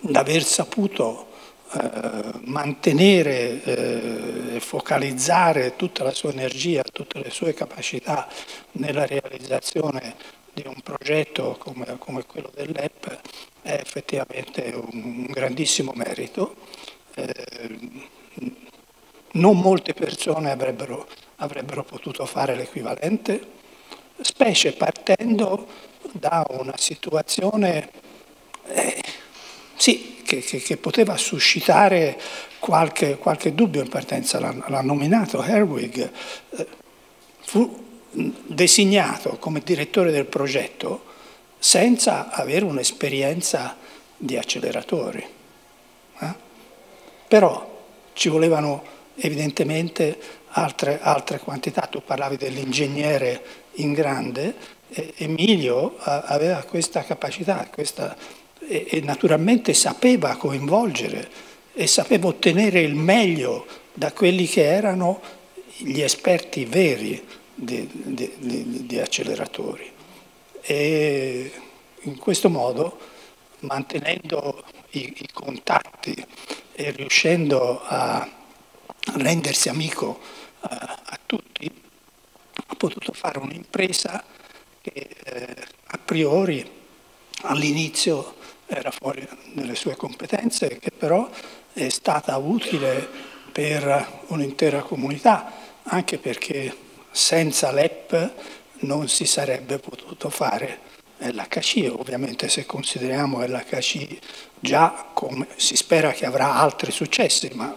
d'aver saputo eh, mantenere e eh, focalizzare tutta la sua energia, tutte le sue capacità nella realizzazione di un progetto come, come quello dell'EP è effettivamente un, un grandissimo merito. Eh, non molte persone avrebbero, avrebbero potuto fare l'equivalente specie partendo da una situazione eh, sì, che, che, che, poteva suscitare qualche, qualche, dubbio in partenza. L'ha, nominato Herwig, eh, fu designato come direttore del progetto senza avere un'esperienza di acceleratori. Eh? Però ci volevano evidentemente altre, altre quantità. Tu parlavi dell'ingegnere in grande, Emilio aveva questa capacità questa, e, e naturalmente sapeva coinvolgere e sapeva ottenere il meglio da quelli che erano gli esperti veri di, di, di, di acceleratori. E in questo modo, mantenendo i, i contatti e riuscendo a rendersi amico a, a tutti, ha potuto fare un'impresa che eh, a priori all'inizio era fuori dalle sue competenze, che però è stata utile per un'intera comunità, anche perché senza l'EP non si sarebbe potuto fare l'HC, ovviamente se consideriamo l'HC già come si spera che avrà altri successi, ma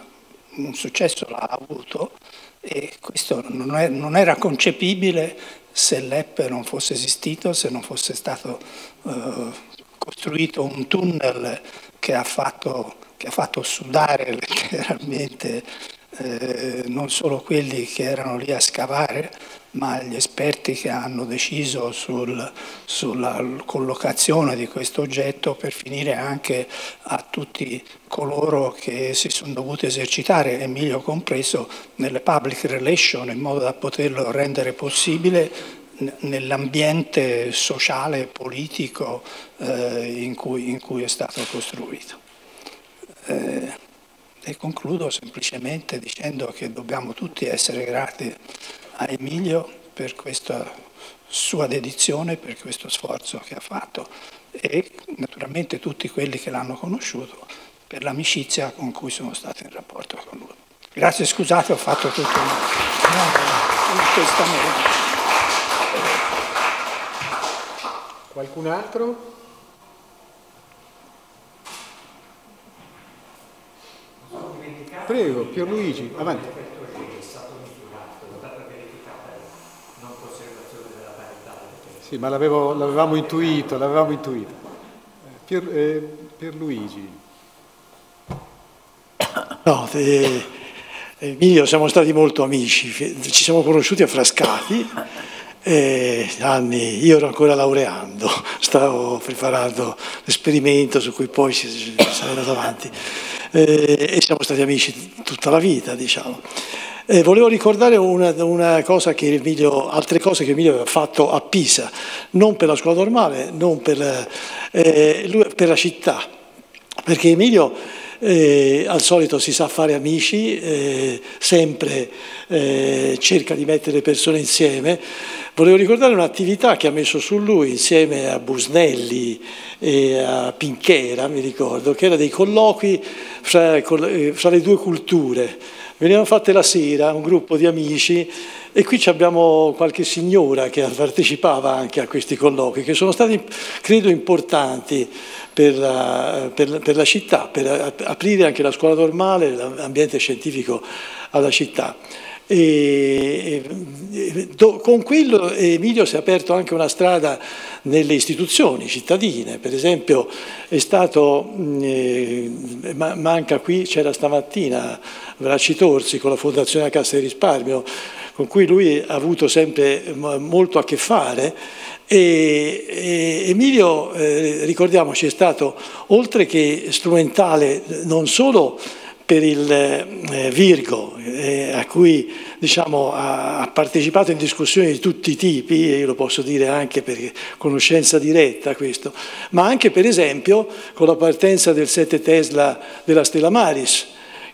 un successo l'ha avuto, e questo non, è, non era concepibile se l'EP non fosse esistito, se non fosse stato eh, costruito un tunnel che ha fatto, che ha fatto sudare [LAUGHS] letteralmente eh, non solo quelli che erano lì a scavare, ma gli esperti che hanno deciso sul, sulla collocazione di questo oggetto per finire anche a tutti coloro che si sono dovuti esercitare, Emilio compreso, nelle public relations in modo da poterlo rendere possibile nell'ambiente sociale e politico eh, in, cui, in, cui, è stato costruito. Eh, e concludo semplicemente dicendo che dobbiamo tutti essere grati a Emilio per questa sua dedizione, per questo sforzo che ha fatto e naturalmente tutti quelli che l'hanno conosciuto per l'amicizia con cui sono stato in rapporto con lui. Grazie, scusate, ho fatto tutto un, un testamento. Qualcun altro? Prego, Pierluigi, avanti. Sì, ma l'avevamo intuito, l'avevamo intuito. Pier, eh, Pierluigi. No, eh, Emilio, siamo stati molto amici, ci siamo conosciuti a Frascati eh, anni, io ero ancora laureando, [LAUGHS] stavo preparando l'esperimento su cui poi si, si è andato avanti eh, e siamo stati amici tutta la vita, diciamo. Eh, volevo ricordare una, una cosa Emilio, altre cose che Emilio aveva fatto a Pisa, non per la scuola normale, non per, eh, per la città, perché Emilio eh, al solito si sa fare amici, eh, sempre eh, cerca di mettere persone insieme. Volevo ricordare un'attività che ha messo su lui insieme a Busnelli e a Pinchera, mi ricordo, che era dei colloqui fra, eh, fra le due culture. Venivano fatte la sera, un gruppo di amici, e qui abbiamo qualche signora che partecipava anche a questi colloqui, che sono stati, credo, importanti per la, per, per la città, per aprire anche la scuola normale, l'ambiente scientifico alla città. E, do, con quello Emilio si è aperto anche una strada nelle istituzioni cittadine, per esempio è stato, eh, manca qui, c'era stamattina Bracci Torsi con la Fondazione Cassa di Risparmio, con cui lui ha avuto sempre molto a che fare. E, e Emilio, eh, ricordiamoci, è stato oltre che strumentale non solo per il eh, Virgo, eh, a cui diciamo, ha, ha, partecipato in discussioni di tutti i tipi, e io lo posso dire anche per conoscenza diretta questo, ma anche per esempio con la partenza del 7 Tesla della Stella Maris,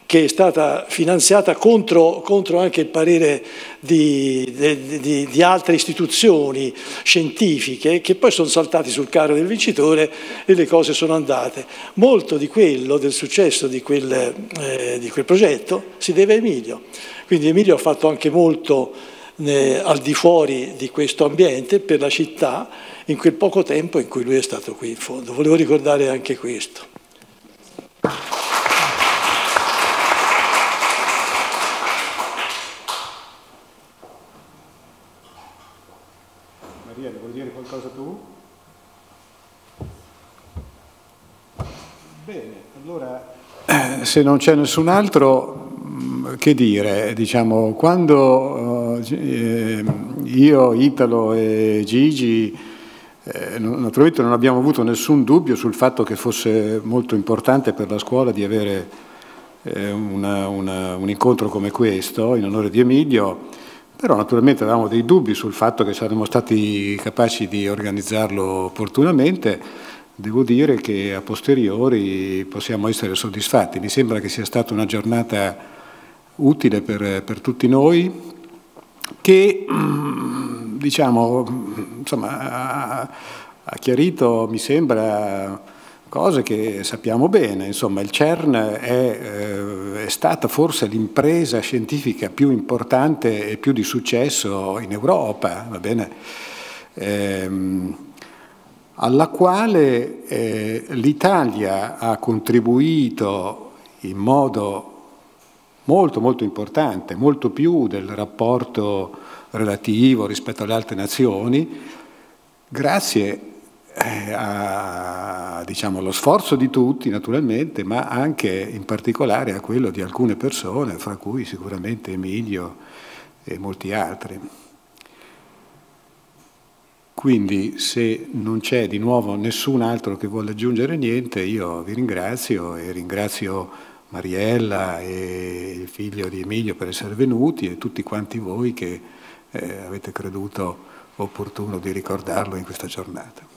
che è stata finanziata contro, contro anche il parere di, di, di, altre istituzioni scientifiche che poi sono saltati sul carro del vincitore e le cose sono andate. Molto di quello, del successo di quel, eh, quel progetto, si deve a Emilio. Quindi Emilio ha fatto anche molto eh, al di fuori di questo ambiente per la città in quel poco tempo in cui lui è stato qui in fondo. Volevo ricordare anche questo. qualcosa tu? Bene, allora eh, se non c'è nessun altro, mm, che dire? Diciamo, quando eh, io, Italo e Gigi eh, naturalmente non abbiamo avuto nessun dubbio sul fatto che fosse molto importante per la scuola di avere eh, una, una, un incontro come questo in onore di Emilio però naturalmente avevamo dei dubbi sul fatto che saremmo stati capaci di organizzarlo opportunamente. Devo dire che a posteriori possiamo essere soddisfatti. Mi sembra che sia stata una giornata utile per, per tutti noi, che [CLEARS THROAT] diciamo, insomma, ha, chiarito, mi sembra, cose che sappiamo bene. Insomma, il CERN è, eh, è, stata forse l'impresa scientifica più importante e più di successo in Europa, va bene? Ehm, alla quale eh, l'Italia ha contribuito in modo molto molto importante, molto più del rapporto relativo rispetto alle altre nazioni, grazie eh, a, diciamo, allo sforzo di tutti naturalmente, ma anche in particolare a quello di alcune persone, fra cui sicuramente Emilio e molti altri. Quindi se non c'è di nuovo nessun altro che vuole aggiungere niente, io vi ringrazio e ringrazio Mariella e il figlio di Emilio per essere venuti e tutti quanti voi che eh, avete creduto opportuno di ricordarlo in questa giornata.